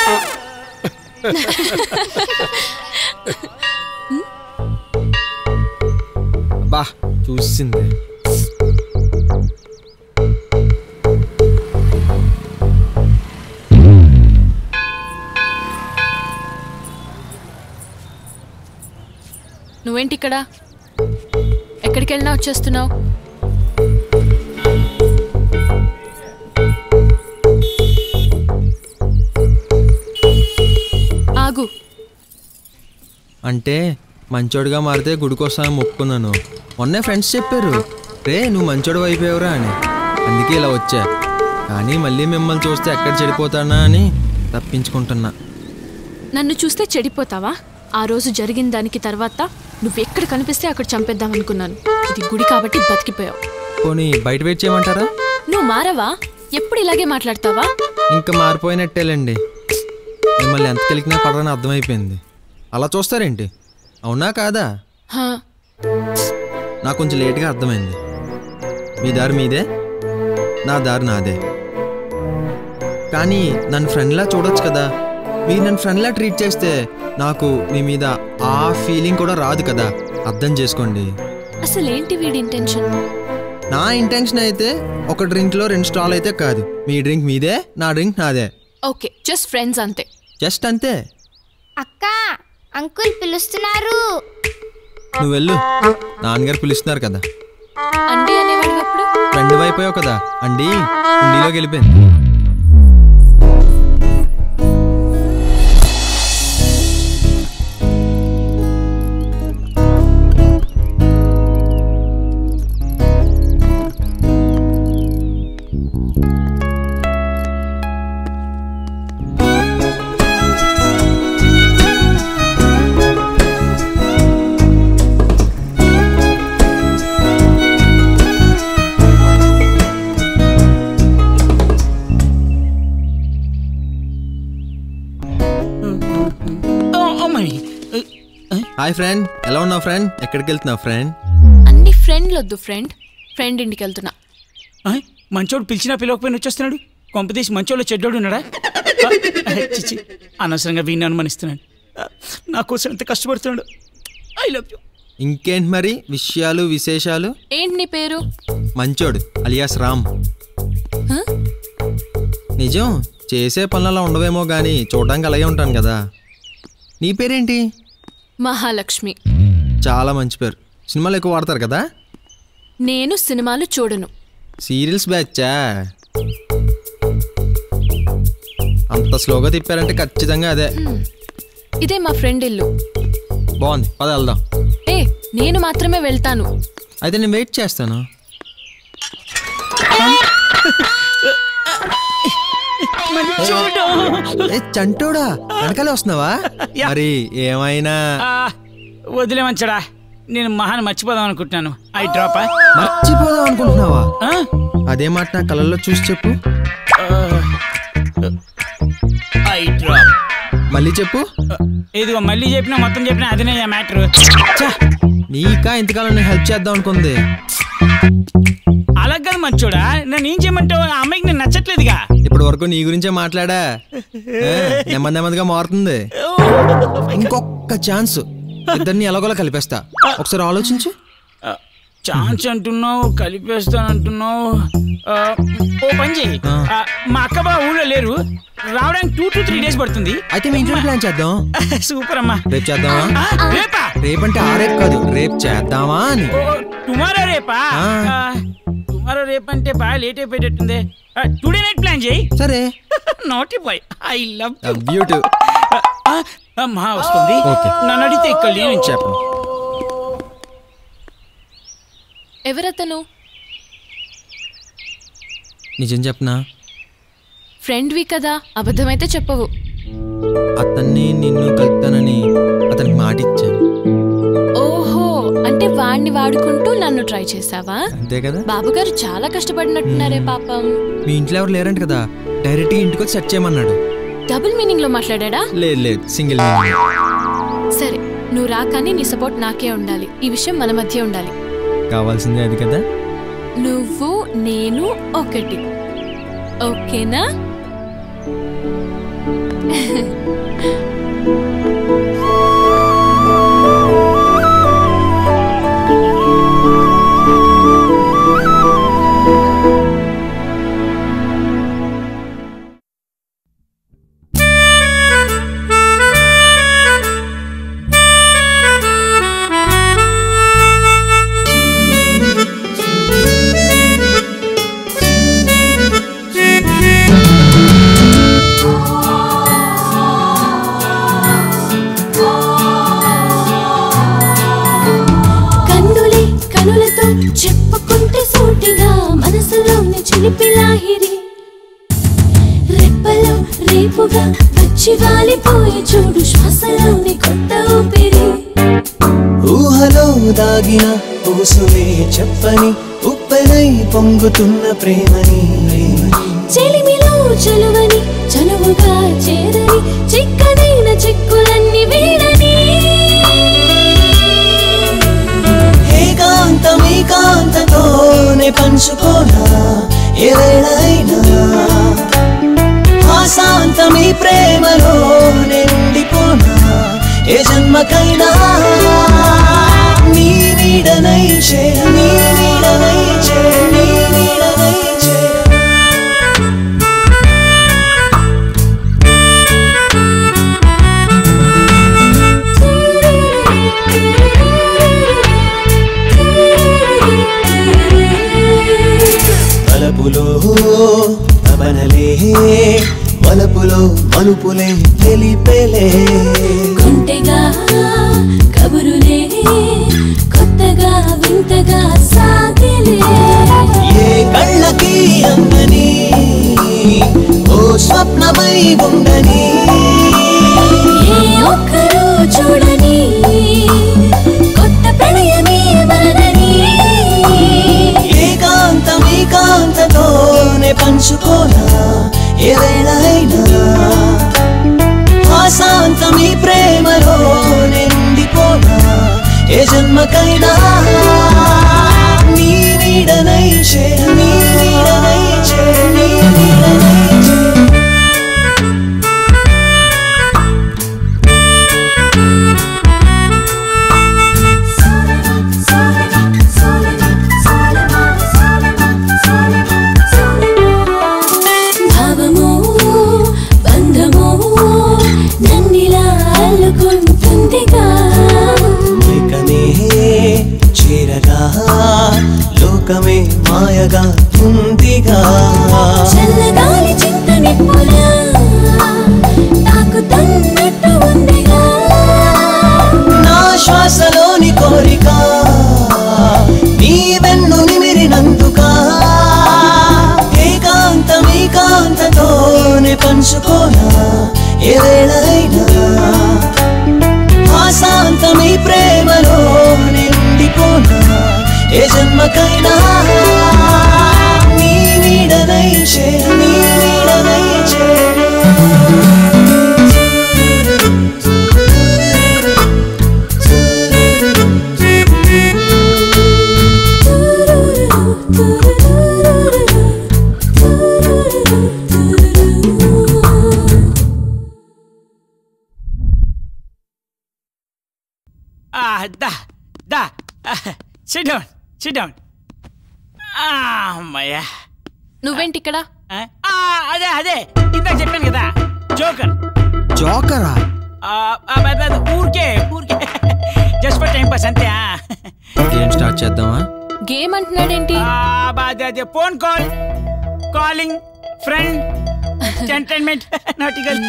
బా చూసింది. నువ్వేంటి ఇక్కడ? ఎక్కడికి వెళ్ళినా వచ్చేస్తున్నావు? ఆగు. అంటే మంచోడుగా మారితే గుడికొస్తానని మొక్కుకున్నాను. మొన్నే ఫ్రెండ్స్ చెప్పారు రే నువ్వు మంచోడు అయిపోయావురా అని. అందుకే ఇలా వచ్చా. కానీ మళ్ళీ మిమ్మల్ని చూస్తే ఎక్కడ చెడిపోతానా అని తప్పించుకుంటున్నా. నన్ను చూస్తే చెడిపోతావా? ఆ రోజు జరిగిన దానికి తర్వాత నువ్వు ఎక్కడ కనిపిస్తే అక్కడ చంపేద్దాం అనుకున్నాను ఇది గుడి కాబట్టి బతికిపోయావు. పోనీ బయట వెయిట్ చేయమంటారా? నువ్వు మారవా? ఎప్పుడు ఇలాగే మాట్లాడతావా? ఇంకా మారిపోయినట్టేలేండి. మిమ్మల్ని ఎంత కెలికినా పడరని అర్థమైపోయింది. అలా చూస్తారేంటి? అవునా కాదా? నాకు కొంచెం లేట్గా అర్థమైంది. మీ దారి మీదే? నా దారి నాదే. కానీ నన్ను ఫ్రెండ్లా చూడొచ్చు కదా. మీరు నన్ను ఫ్రెండ్లా ట్రీట్ చేస్తే నాకు మీ మీద ఆ ఫీలింగ్ కూడా రాదు కదా. అర్థం చేసుకోండి. అసలు ఏంటి వీడి ఇంటెన్షన్? నా ఇంటెన్షన్ అయితే ఒక డ్రింక్లో రెండు స్టాల్ అయితే కాదు. మీ డ్రింక్ మీదే నా డ్రింక్ నాదే. ఓకే జస్ట్ ఫ్రెండ్స్ అంతే. జస్ట్ అంతే. అక్క అంకుల్ పిలుస్తున్నారు. నువ్వు వెళ్ళు నాన్నగారు పిలుస్తున్నారు కదా. అండి అనేవాడు ఫ్రెండ్ అయిపోయావు కదా. అండి ఉండిలోకి వెళ్ళిపోయింది. హాయ్ ఫ్రెండ్ ఎలా ఉన్నావు ఫ్రెండ్ ఎక్కడికి వెళ్తున్నావు ఫ్రెండ్ అన్ని ఫ్రెండ్లు వద్దు ఫ్రెండ్ ఫ్రెండ్ ఇంటికి వెళ్తున్నా. మంచోడు పిలిచినా పిలవకపోయినా వచ్చేస్తున్నాడు. కొంపదీసి మంచోళ్ళు చెడ్డోడు ఉన్నాడా? చిచి అనవసరంగా వీడిని అనుమానిస్తున్నాడు. నా కోసం ఎంత కష్టపడుతున్నాడు. ఐ లవ్ యూ ఇంకేంటి మరి? విషయాలు విశేషాలు? ఏంటి నీ పేరు? మంచోడు అలియాస్ రామ్. హ? నిజం చేసే పనులలో ఉండవేమో కానీ చూడడానికి అలాగే ఉంటాను కదా. నీ పేరేంటి? మహాలక్ష్మి. చాలా మంచి పేరు. సినిమాలు ఎక్కువ వాడతారు కదా? నేను సినిమాలు చూడను. సీరియల్స్ బ్యాచా? అంత స్లోగా తిప్పారంటే ఖచ్చితంగా అదే. ఇదే మా ఫ్రెండ్ ఇల్లు. బాగుంది. పద వెళ్దాం. ఏ నేను మాత్రమే వెళ్తాను. అయితే నేను వెయిట్ చేస్తాను. చంటోడా వెనకాలే వస్తున్నావా? మరి ఏమైనా? వదిలే మంచడా నేను మహాన్ మర్చిపోదాం అనుకుంటున్నాను. ఐ డ్రాప్ మర్చిపోదాం అనుకుంటున్నావా? అదే మాట నా కళ్ళల్లో చూసి చెప్పు. I drop. మళ్ళీ చెప్పు. ఇదిగో మళ్ళీ చెప్పినా మొత్తం చెప్పినా అదినే మ్యాటర్. నీకా ఇంతకాలం నేను హెల్ప్ చేద్దాం అనుకుంది. అలా కాదు మంచోడా నన్ను ఏం చేయమంటావు? ఆ అమ్మాయికి నేను నచ్చట్లేదుగా. ఇప్పటి వరకు నీ గురించే మాట్లాడా? నెమ్మది నెమ్మదిగా మారుతుంది. ఇంకొక ఛాన్స్. ఇద్దరిని ఎలాగోలా కలిపేస్తా. ఒకసారి ఆలోచించు. ఛాన్స్ అంటున్నావు కలిపేస్తాను అంటున్నావు ఆ, ఓ పని మా అక్క బా ఊళ్ళో లేరు. రావడానికి టూ టు త్రీ డేస్ పడుతుంది. అయితే మీ ఇంట్లో ప్లాన్ చేద్దాం. సూపర్ అమ్మా. రేపు చేద్దామా? రేపా? రేపంటే ఆ రేపు కాదు రేపు చేద్దామా అని. టుమారో రేపా? ఆ. టుమారో రేపు అంటే బాగా లేట్ అయిపోయేటట్టుంది. టుడే నైట్ ప్లాన్ చేయి. సరే. Naughty boy I love beauty అమ్మా వస్తుంది. నన్ను అడిగితే ఇక్కడ లేని చెప్పను. ఎవరతను? నిజం చెప్పనా? ఫ్రెండ్వి కదా అబద్ధమైతే చెప్పవు. అతన్ని నిన్ను కలుపుతానని అతనికి మాట ఇచ్చాను ఓహో అంటే వాడిని వాడుకుంటూ నన్ను ట్రై చేసావా అంతే కదా? బాబుగారు చాలా కష్టపడినట్టున్నారే పాపం. మీ ఇంట్లో ఎవరు లేరంట కదా? డైరెక్ట్గా ఇంటికి వచ్చి సెట్ చేయమన్నాడు. డబుల్ మీనింగ్లో మాట్లాడా లేదు లేదు. సింగిల్ సరే నువ్వు రాకాని నీ సపోర్ట్ నాకే ఉండాలి. ఈ విషయం మన మధ్య ఉండాలి. కావాల్సిందే అది కదా? నువ్వు నేను ఒకటి. ఓకేనా? చిలిపి లాహిరి. రేపుగా వచ్చి వాలిపోయి చూడు శ్వాసలోని కొత్త ఊపిరి. ఊహలో దాగిన ఊసునే చెప్పని ఉప్పెనై పొంగుతున్న ప్రేమని. చెలిమిలో చలువని చనువుగా చేరని చిక్కనైన చిక్కులన్నీ వీడని. ఏకాంతం ఏకాంతతోనే పంచుకోరా ఏదైనా ఆశాంతం ఈ ప్రేమలో నిండిపోనా? ఏ జన్మకైనా నీ నీడనై చే నీ నీడనై చే నీ నీడనై తపనలే వలపులో మలుపులే తెలిపెలే. కొంటెగా కబురులే కొత్తగా వింతగా సాగిలే. ఏ కళ్ళకి అందని ఓ స్వప్నమై ఉండని. ఏ ఒక్కరూ చూడని కొత్త ప్రణయమే మనదని ఏకాంతం ఏకాంతతోనే పంచుకోనా? ఏదైనా అయినా? ఆశాంతం ఈ ప్రేమలో నిండిపోనా? ఏ జన్మకైనా? నీ నీడనై చే నీ నీడనై చే నీ నీడనై ఇక్కడ ఆ, అదే అదే. ఇందాక చెప్పాను కదా జోకర్ జోకరా ఊరికే ఊరికే. జస్ట్ ఫర్ టైం పాస్ అంతే ఆ. ఏం స్టార్ట్ చేద్దామా? గేమ్ అంటున్నాడేంటి? అదే అదే. Phone call calling friend entertainment nautical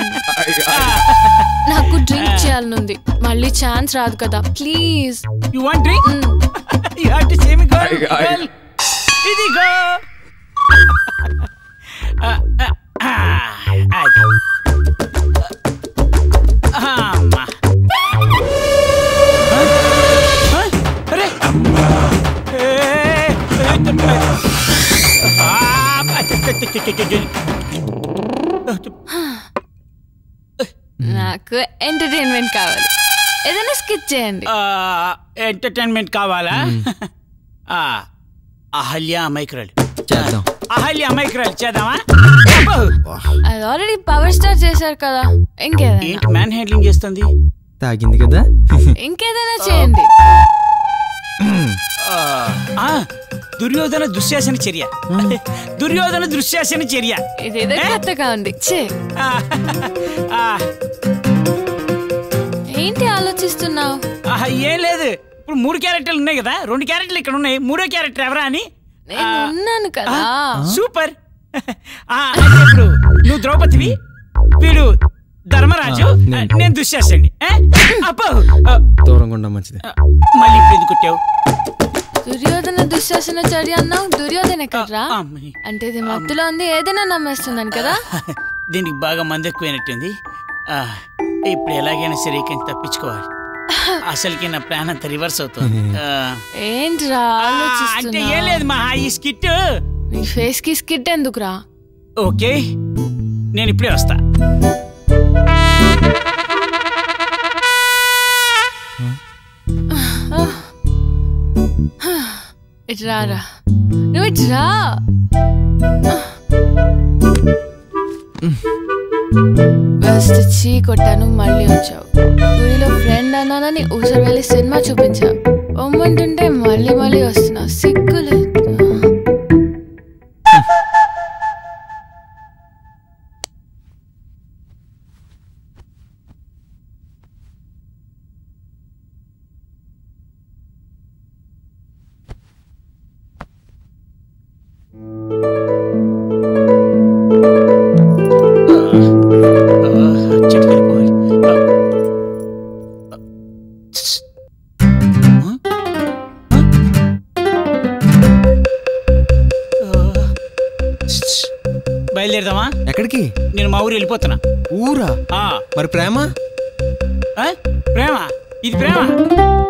నాకు డ్రింక్ చేయాలనుంది. మళ్ళీ ఛాన్స్ రాదు కదా. Please you want drink you have to say me girl girl ఇదిగో నాకు ఎంటర్టైన్మెంట్ కావాలి. ఏదైనా స్కిచ్ చేయండి. ఎంటర్టైన్మెంట్ కావాలా? ఆ, అహల్య అమైక్రల్ చేద్దాం. అహల్య అమైక్రల్ చేద్దామా? అది ఆల్రెడీ పవర్ స్టార్ చేశారు కదా. ఇంకేదైనా? ఏంటి మ్యాన్ హ్యాండ్లింగ్ చేస్తుంది? తాగింది కదా? ఇంకేదైనా చేయండి. దుర్యోధన దుశ్శాసన చర్య. దుర్యోధన దుశ్శాసన చర్య. ఇదేదో కొత్తగా ఉంది. ఏంటి ఆలోచిస్తున్నావు? ఏం లేదు. ఇప్పుడు మూడు క్యారెక్టర్లు ఉన్నాయి కదా. రెండు క్యారెక్టర్లు ఇక్కడ ఉన్నాయి. మూడో క్యారెక్టర్ ఎవరా అని నేను ఉన్నాను కదా. సూపర్. ఇప్పుడు నువ్వు ద్రౌపదివి వీడు ధర్మరాజు నేను. దుశ్శాసండి ఆ, దూరంగా ఉండడం మంచిది మళ్ళీ ఇప్పుడు ఎందుకు కొట్టావు? దుర్యోధన దుశ్శాసన చర్య అన్నావు. దుర్యోధన ఎక్కడ్రా? అంటే ఇది మత్తులో ఉంది ఏదైనా నమ్మేస్తున్నాను కదా. దీనికి బాగా మంది ఎక్కువైనట్టుంది ఆ, ఇప్పుడు ఎలాగైనా సరే ఇక్కడి తప్పించుకోవాలి. అసలుకి నా ప్లాన్ అంతా రివర్స్ అవుతుంది. ఏంట్రా అంటే ఏం లేదు మా ఈ స్కిట్ నీ ఫేస్కి స్కిట్ ఎందుకురా? ఓకే నేను ఇప్పుడే వస్తా. ఇట్రా రా నువ్వు ఇట్రా బస్ట్ చీ కొట్టాను మళ్ళీ వచ్చావు. గుడిలో ఫ్రెండ్ అన్నానని ఊసరు వెళ్ళి సినిమా చూపించావు ఒమ్మంటుంటే మళ్ళీ మళ్ళీ వస్తున్నావు సిగ్గులేదు. బయలుదేరదామా? ఎక్కడికి? నేను మా ఊరు వెళ్ళిపోతున్నా. ఊరా? ఆ, మరి ప్రేమ? ఆ? ప్రేమ? ఇది ప్రేమ.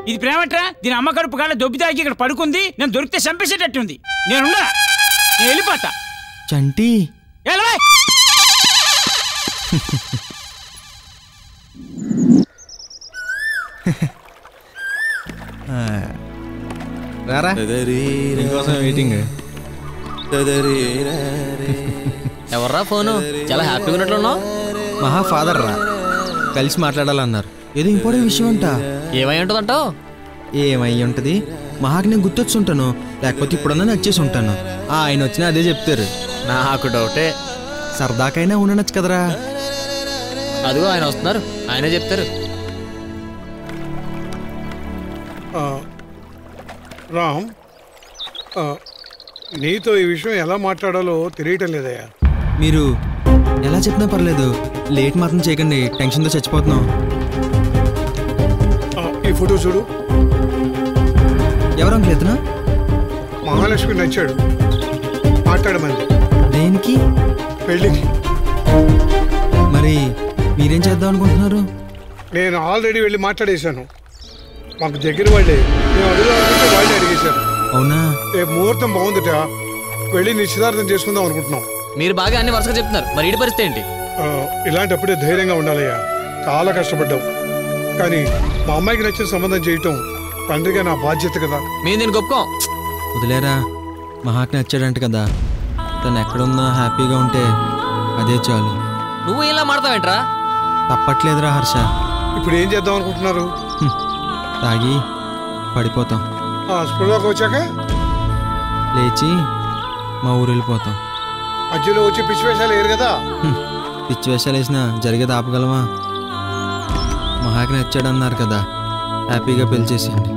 ఇది ప్రేమట్రా దీని అమ్మ కడుపు కాళ్ళ దొబ్బి తాగి ఇక్కడ పడుకుంది. నేను దొరికితే చంపేసేటట్టుంది. నేనున్నా నేను వెళ్ళిపోతా. చంటి. ఎలవై రారా? నీకోసం వెయిటింగ్ ఎవర్రా ఫోను? చాలా హ్యాపీగా ఉన్నట్లున్నావు మహా ఫాదర్ రా. కలిసి మాట్లాడాలన్నారు. ఏదో ఇంపార్టెంట్ విషయం అంట ఏమై ఉంటుందంటావు ఏమై ఉంటది? మహాకి నేను గుర్తొచ్చి ఉంటాను లేకపోతే ఇప్పుడన్నా నచ్చేసి ఉంటాను ఆయన వచ్చినా అదే చెప్తారు. నాకు డౌటే. సరదాకైనా ఉండనొచ్చు కదరా. అదిగో ఆయన వస్తున్నారు. ఆయనే చెప్తారు. ఆ, రామ్ ఆ, నీతో ఈ విషయం ఎలా మాట్లాడాలో తెలియటం లేదయ్యా. మీరు ఎలా చెప్పినా పర్లేదు. లేట్ మాత్రం చేయకండి. టెన్షన్తో చచ్చిపోతున్నాం. ఈ ఫోటో చూడు. ఎవరు అంకుల్ ఇతను? మహాలక్ష్మి నచ్చాడు. మాట్లాడమంది. దేనికి? పెళ్ళికి. మరి మీరేం చేద్దాం అనుకుంటున్నారు? నేను ఆల్రెడీ వెళ్ళి మాట్లాడేశాను. మాకు దగ్గర వాళ్ళే. మేము అడుగుదామంటే వాళ్ళే అడిగేశారు. అవునా? రేపు ముహూర్తం బాగుందట. వెళ్ళి నిశ్చితార్థం చేసుకుందాం అనుకుంటున్నాం. మీరు బాగా అన్ని వరుసగా చెప్తున్నారు. మరి ఈడి పరిస్థితి ఏంటి? ఇలాంటప్పుడే ధైర్యంగా ఉండాలయ్యా. చాలా కష్టపడ్డాం కానీ మా అమ్మాయికి నచ్చిన సంబంధం చేయటం తండ్రిగా నా బాధ్యత కదా. మేము దీనికి ఒప్పుకోం వదిలేరా? మహాకి నచ్చాడంట కదా. తను ఎక్కడున్నా హ్యాపీగా ఉంటే అదే చాలు. నువ్వు ఇలా మాడతావేంట్రా? తప్పట్లేదురా హర్ష. ఇప్పుడు ఏం చేద్దాం అనుకుంటున్నారు? తాగి పడిపోతాం. ఆ, స్పృహలోకి వచ్చాక? లేచి మా ఊరు వెళ్ళిపోతాం. మధ్యలో వచ్చి పిచ్చి వేషాలు వేయరు కదా. పిచ్చి వేషాలు వేసినా జరిగేది ఆపగలమా? మహాకి నచ్చాడు అన్నారు కదా హ్యాపీగా పెళ్ళి చేసేయండి.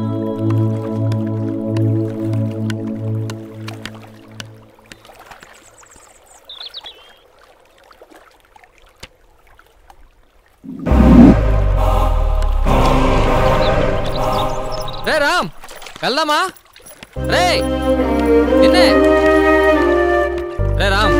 రే రామ్ వెళ్దామా? రే నిన్నే. రే రామ్.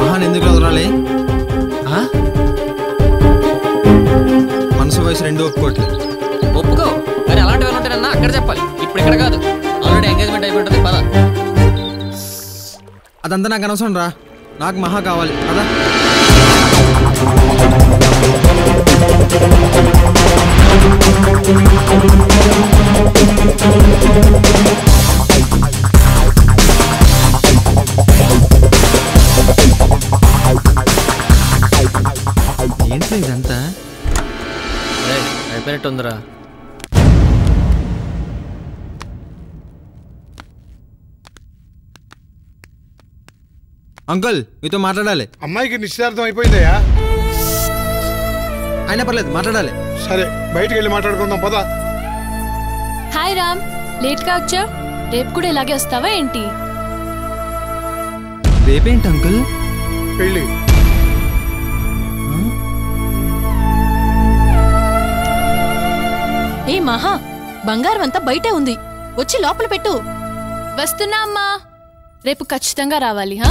మహాన్ ఎందుకు వదలాలి మనసు వయసు రెండు ఒప్పుకోవట్లేదు ఒప్పుకో. మరి అలాంటివి ఉంటానన్నా అక్కడ చెప్పాలి. ఇప్పుడు ఇక్కడ కాదు. ఆల్రెడీ ఎంగేజ్మెంట్ అయిపోతుంది పద. అదంతా నాకు అనవసరం రా. నాకు మహా కావాలి. కదా ఏంటి ఇదంతా? అంకుల్ మీతో మాట్లాడాలి. అమ్మాయికి నిశ్చితార్థం అయిపోయిందయ్యా. అయినా పర్లేదు మాట్లాడాలి. సరే బయటికి వెళ్ళి మాట్లాడుకుందాం పద. హాయ్ రామ్ లేట్గా వచ్చా రేపు కూడా ఇలాగే వస్తావా ఏంటి? రేపేంటి అంకుల్? పెళ్ళి. ఏ మహా బంగారం అంతా బయటే ఉంది. వచ్చి లోపల పెట్టు. వస్తున్నా అమ్మా. రేపు ఖచ్చితంగా రావాలి హా?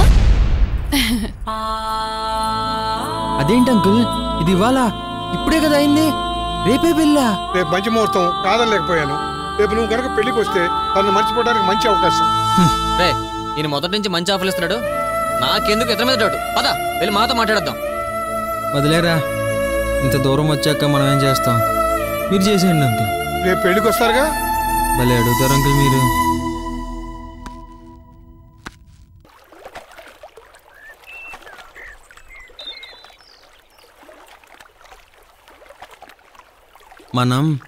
అదేంటి అంకుల్? ఇది ఇవాళ ఇప్పుడే కదా అయింది. రేపే పెళ్ళా? రేపు మంచి ముహూర్తం కాదనలేకపోయాను. రేపు నువ్వు కనుక పెళ్ళికి వస్తే తను మర్చిపోవడానికి మంచి అవకాశం. రే ఈయన మొదటి నుంచి మంచి ఆఫర్లు ఇస్తున్నాడు. నాకెందుకు ఇతర మీద డౌట్? పద వెళ్ళి మాతో మాట్లాడద్దాం. వదిలేరా. ఇంత దూరం వచ్చాక మనం ఏం చేస్తాం? మీరు చేసేయండి అంకుల్. రేపు పెళ్ళికి వస్తారుగా? భలే అడుగుతారు అంకుల్ మీరు. మనం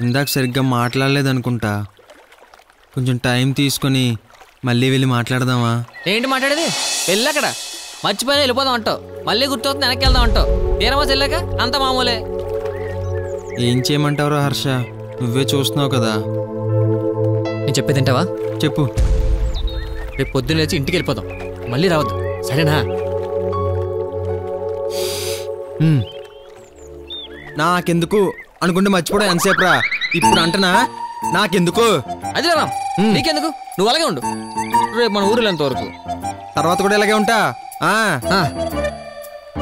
ఇందాక సరిగ్గా మాట్లాడలేదనుకుంటా. కొంచెం టైం తీసుకొని మళ్ళీ వెళ్ళి మాట్లాడదామా? ఏంటి మాట్లాడేది? వెళ్ళక్కడ మర్చిపోయి వెళ్ళిపోదాం అంటావు. మళ్ళీ గుర్తొస్తుంది వెనక్కి వెళ్దాం అంటావు. తీరమా వెళ్ళాక? అంత మామూలే. ఏం చేయమంటావురా హర్ష? నువ్వే చూస్తున్నావు కదా. నేను చెప్పేది తింటావా చెప్పు. రేపు పొద్దున్న లేచి ఇంటికి వెళ్ళిపోదాం. మళ్ళీ రావద్దు. సరేనా. నాకెందుకు? అనుకుంటే మర్చిపోవడం ఎంతసేపు రా ఇప్పుడు అంటనా? నాకెందుకు? అది రామ్ నీకెందుకు? నువ్వు అలాగే ఉండు. రేపు మన ఊరిలో ఎంత వరకు తర్వాత కూడా ఇలాగే ఉంటా. ఆ.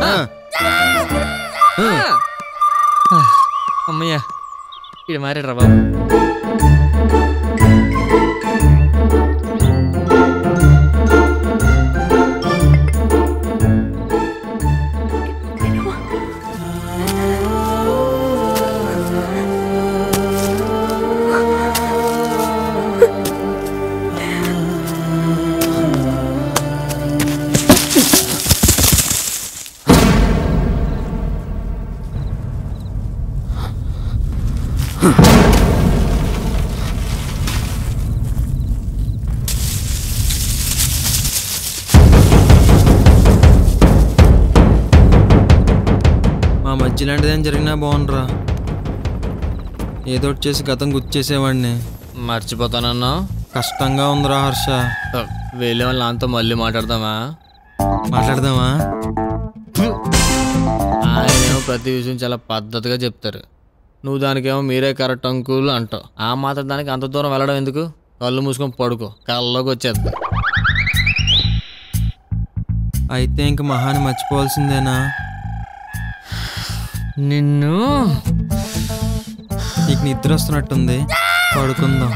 ఆ. అమ్మయ్యా ఇది మారాడు రా బాబు. ఇలాంటిదేం జరిగినా బాగుండ్రా. ఏదో చేసి గతం గుర్తు చేసేవాడిని. మర్చిపోతానన్నా? కష్టంగా ఉందిరా హర్ష. వెళ్ళే వాళ్ళ నాన్నతో మళ్ళీ మాట్లాడదామా? మాట్లాడదామా? ఆయనేమో ప్రతి విషయం చాలా పద్ధతిగా చెప్తారు. నువ్వు దానికేమో మీరే కరెక్ట్ అంకుల్ అంటావు. ఆ మాత్రం దానికి అంత దూరం వెళ్ళడం ఎందుకు? కళ్ళు మూసుకొని పడుకో. కళ్ళలోకి వచ్చేద్దాం అయితే ఇంక మహాని మర్చిపోవాల్సిందేనా? నిన్ను? నీకు నిద్ర వస్తున్నట్టుంది. పడుకుందాం.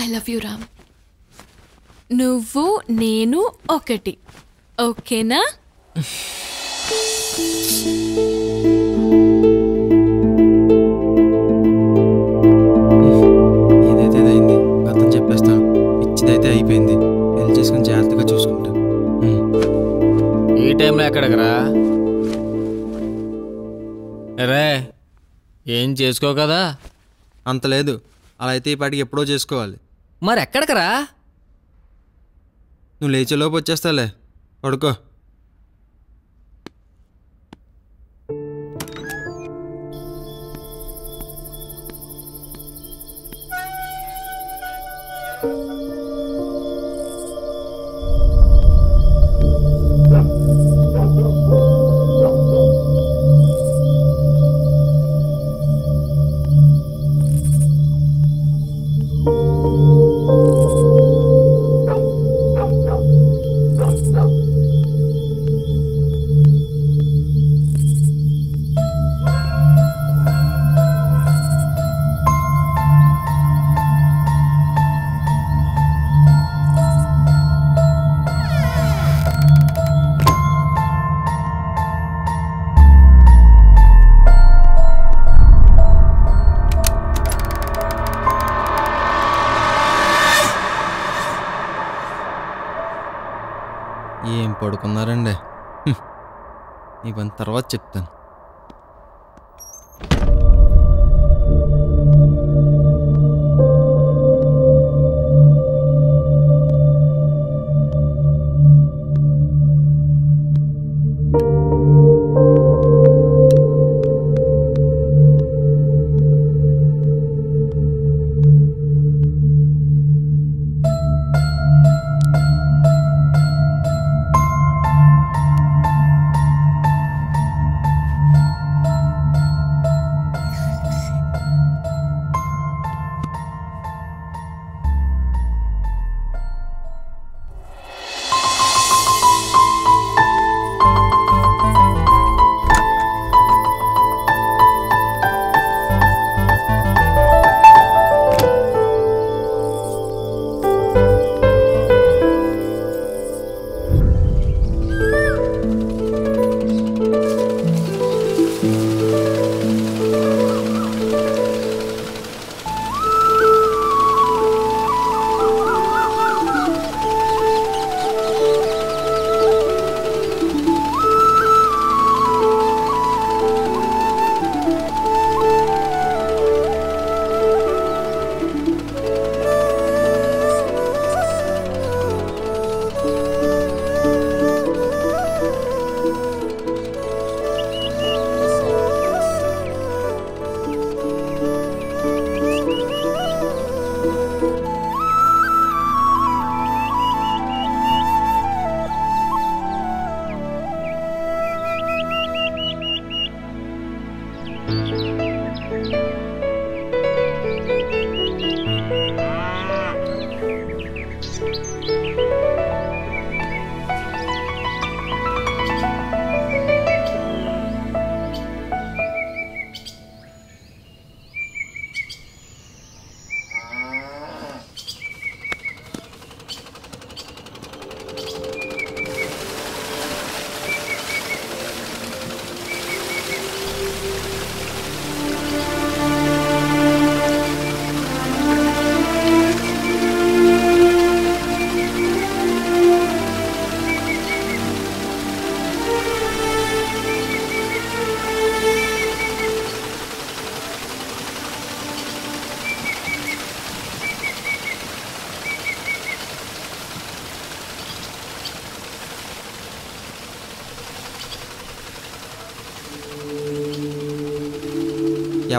I love you Ram. నువ్వు నేను ఒకటి. ఓకేనా? ఇచ్చిదైతే అయిపోయింది. పెళ్ళి చేసుకుని జాగ్రత్తగా చూసుకుంటాను ఈ టైంలో ఎక్కడికరా రే? ఏం చేసుకో కదా? అంత లేదు. అలా అయితే ఈ పాటికి ఎప్పుడో చేసుకోవాలి. మరి ఎక్కడికరా నువ్వు లేచేలోపు వచ్చేస్తాలే. పడుకో. నీ పని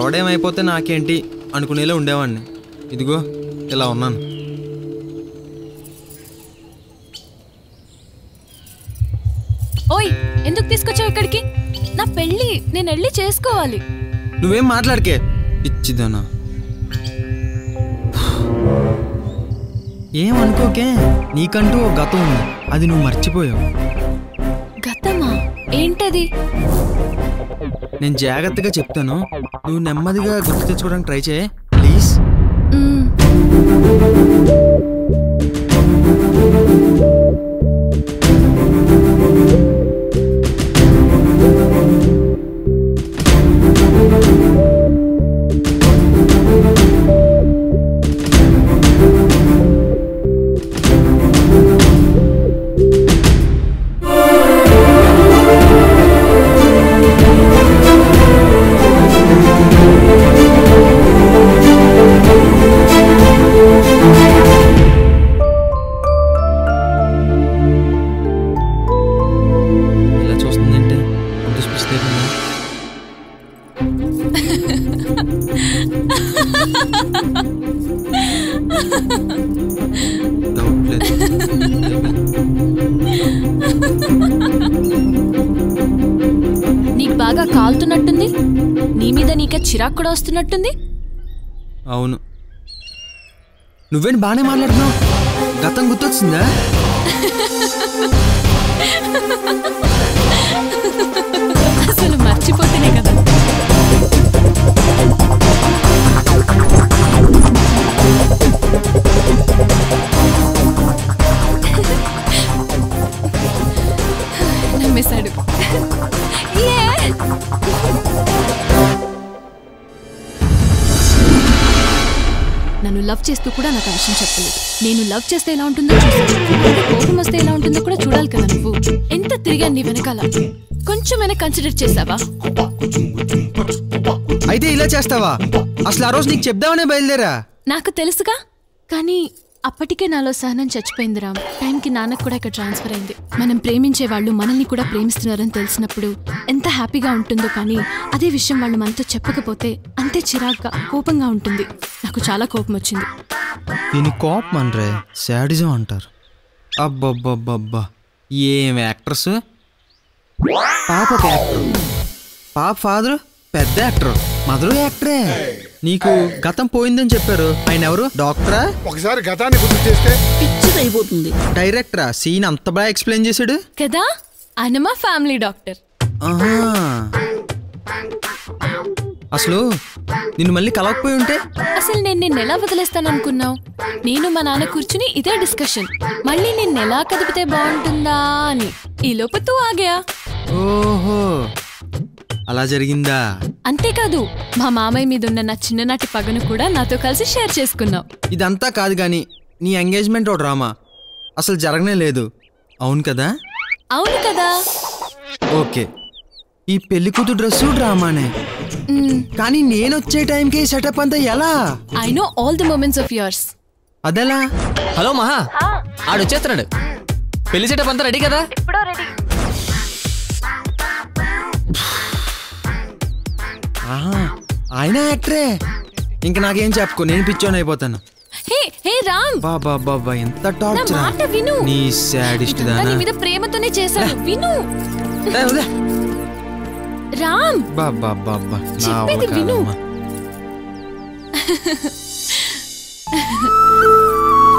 ఎవడేమైపోతే నాకేంటి అనుకునేలా ఉండేవాడిని. ఇదిగో ఇలా ఉన్నాను. ఓయ్ ఎందుకు తీసుకొచ్చావు ఇక్కడికి? నా పెళ్ళి నేను వెళ్ళి చేసుకోవాలి. నువ్వేం మాట్లాడకే పిచ్చిదనా. ఏమనుకోకే నీకంటూ ఒక గతం ఉంది. అది నువ్వు మర్చిపోయావు. గతమా? ఏంటది? నేను జాగ్రత్తగా చెప్తాను. నువ్వు నెమ్మదిగా గుర్తు తెచ్చుకోవడానికి ట్రై చేయి. బాగా కాలుతున్నట్టుంది? నీ మీద నీకే చిరాకు కూడా వస్తున్నట్టుంది? అవును. నువ్వేంటి బాగానే మాట్లాడుతున్నావు? గతం గుర్తొచ్చిందా? అసలు మర్చిపోతేనే కదా. లవ్ చేస్తూ కూడా నాకు ఆ విషయం చెప్పలేదు. నేను లవ్ చేస్తే ఎలా ఉంటుందో చూసాను కోపం వస్తే ఎలా ఉంటుందో కూడా చూడాలి కదా నువ్వు. ఎంత తిరిగాను నీ వెనకాల కొంచెమైనా కన్సిడర్ చేసావా? అయితే ఇలా చేస్తావా? అసలు ఆ రోజు నీకు చెప్దామనే బయలుదేరా. నాకు తెలుసుగా. కానీ అప్పటికే నాలో సహనం చచ్చిపోయింది రామ్. టైంకి నాన్నకు కూడా ఇక్కడ ట్రాన్స్ఫర్ అయింది. మనం ప్రేమించే వాళ్ళు మనల్ని కూడా ప్రేమిస్తున్నారని తెలిసినప్పుడు ఎంత హ్యాపీగా ఉంటుందో కానీ అదే విషయం వాళ్ళు మనతో చెప్పకపోతే అంతే చిరాగ్గా కోపంగా ఉంటుంది. నాకు చాలా కోపం వచ్చింది. దీని కోపం అనరే శాడిజం అంటారు. అబ్బబ్బబ్బబ్బా. ఏం యాక్టర్స్? పాప ఒక యాక్టర్. పాప ఫాదర్? పెద్ద యాక్టర్. మదరు యాక్టరే. నీకు గతం పోయిందని చెప్పారు. ఆయన ఎవరు? డాక్టరా? ఒకసారి గతాన్ని గుర్తు చేస్తే. పిచ్చిదైపోతుంది డైరెక్టరా? సీన్ అంత బాగా ఎక్స్ప్లెయిన్ చేశాడు. కదా? ఆయన మా ఫ్యామిలీ డాక్టర్. అసలు నిన్ను మళ్ళీ కలవకపోయి ఉంటే? అసలు నేను నిన్ను ఎలా వదిలేస్తాను అనుకున్నావు నేను మా నాన్న కూర్చుని ఇదే డిస్కషన్. మళ్ళీ నిన్ను ఎలా కదిపితే బాగుంటుందా అని. ఈ లోపు తూ ఆగా ఓహో. అలా జరిగిందా? అంతేకాదు మా మామయ్య మీద ఉన్న నా చిన్ననాటి పగను కూడా నాతో కలిసి షేర్ చేసుకున్నావు ఇదంతా కాదు కానీ నీ ఎంగేజ్మెంట్ ఓ డ్రామా. అసలు జరగనే లేదు. అవును కదా? అవును కదా? ఓకే. ఈ పెళ్ళి కూతురు డ్రెస్సు డ్రామానే. కానీ నేను వచ్చే టైంకి సెటప్ అంతా ఎలా? I know all the moments of yours. అదెలా? హలో మహా. ఆడు వచ్చేస్తున్నాడు. పెళ్ళి సెటప్ అంతా రెడీ కదా? ఆహా ఆయన యాక్టరే. ఇంక నాకేం చెప్పుకో నేను పిచ్చోని అయిపోతాను. హే హే రామ్. బాబా బాబా ఎంత నా టార్చర్ మాట విను. నీ సాడిస్ట్ ఇదంతా దానా? నీ మీద ప్రేమతోనే చేశాను విను. రామ్. బాబా బాబా నా చెప్పేది వల్ల విను.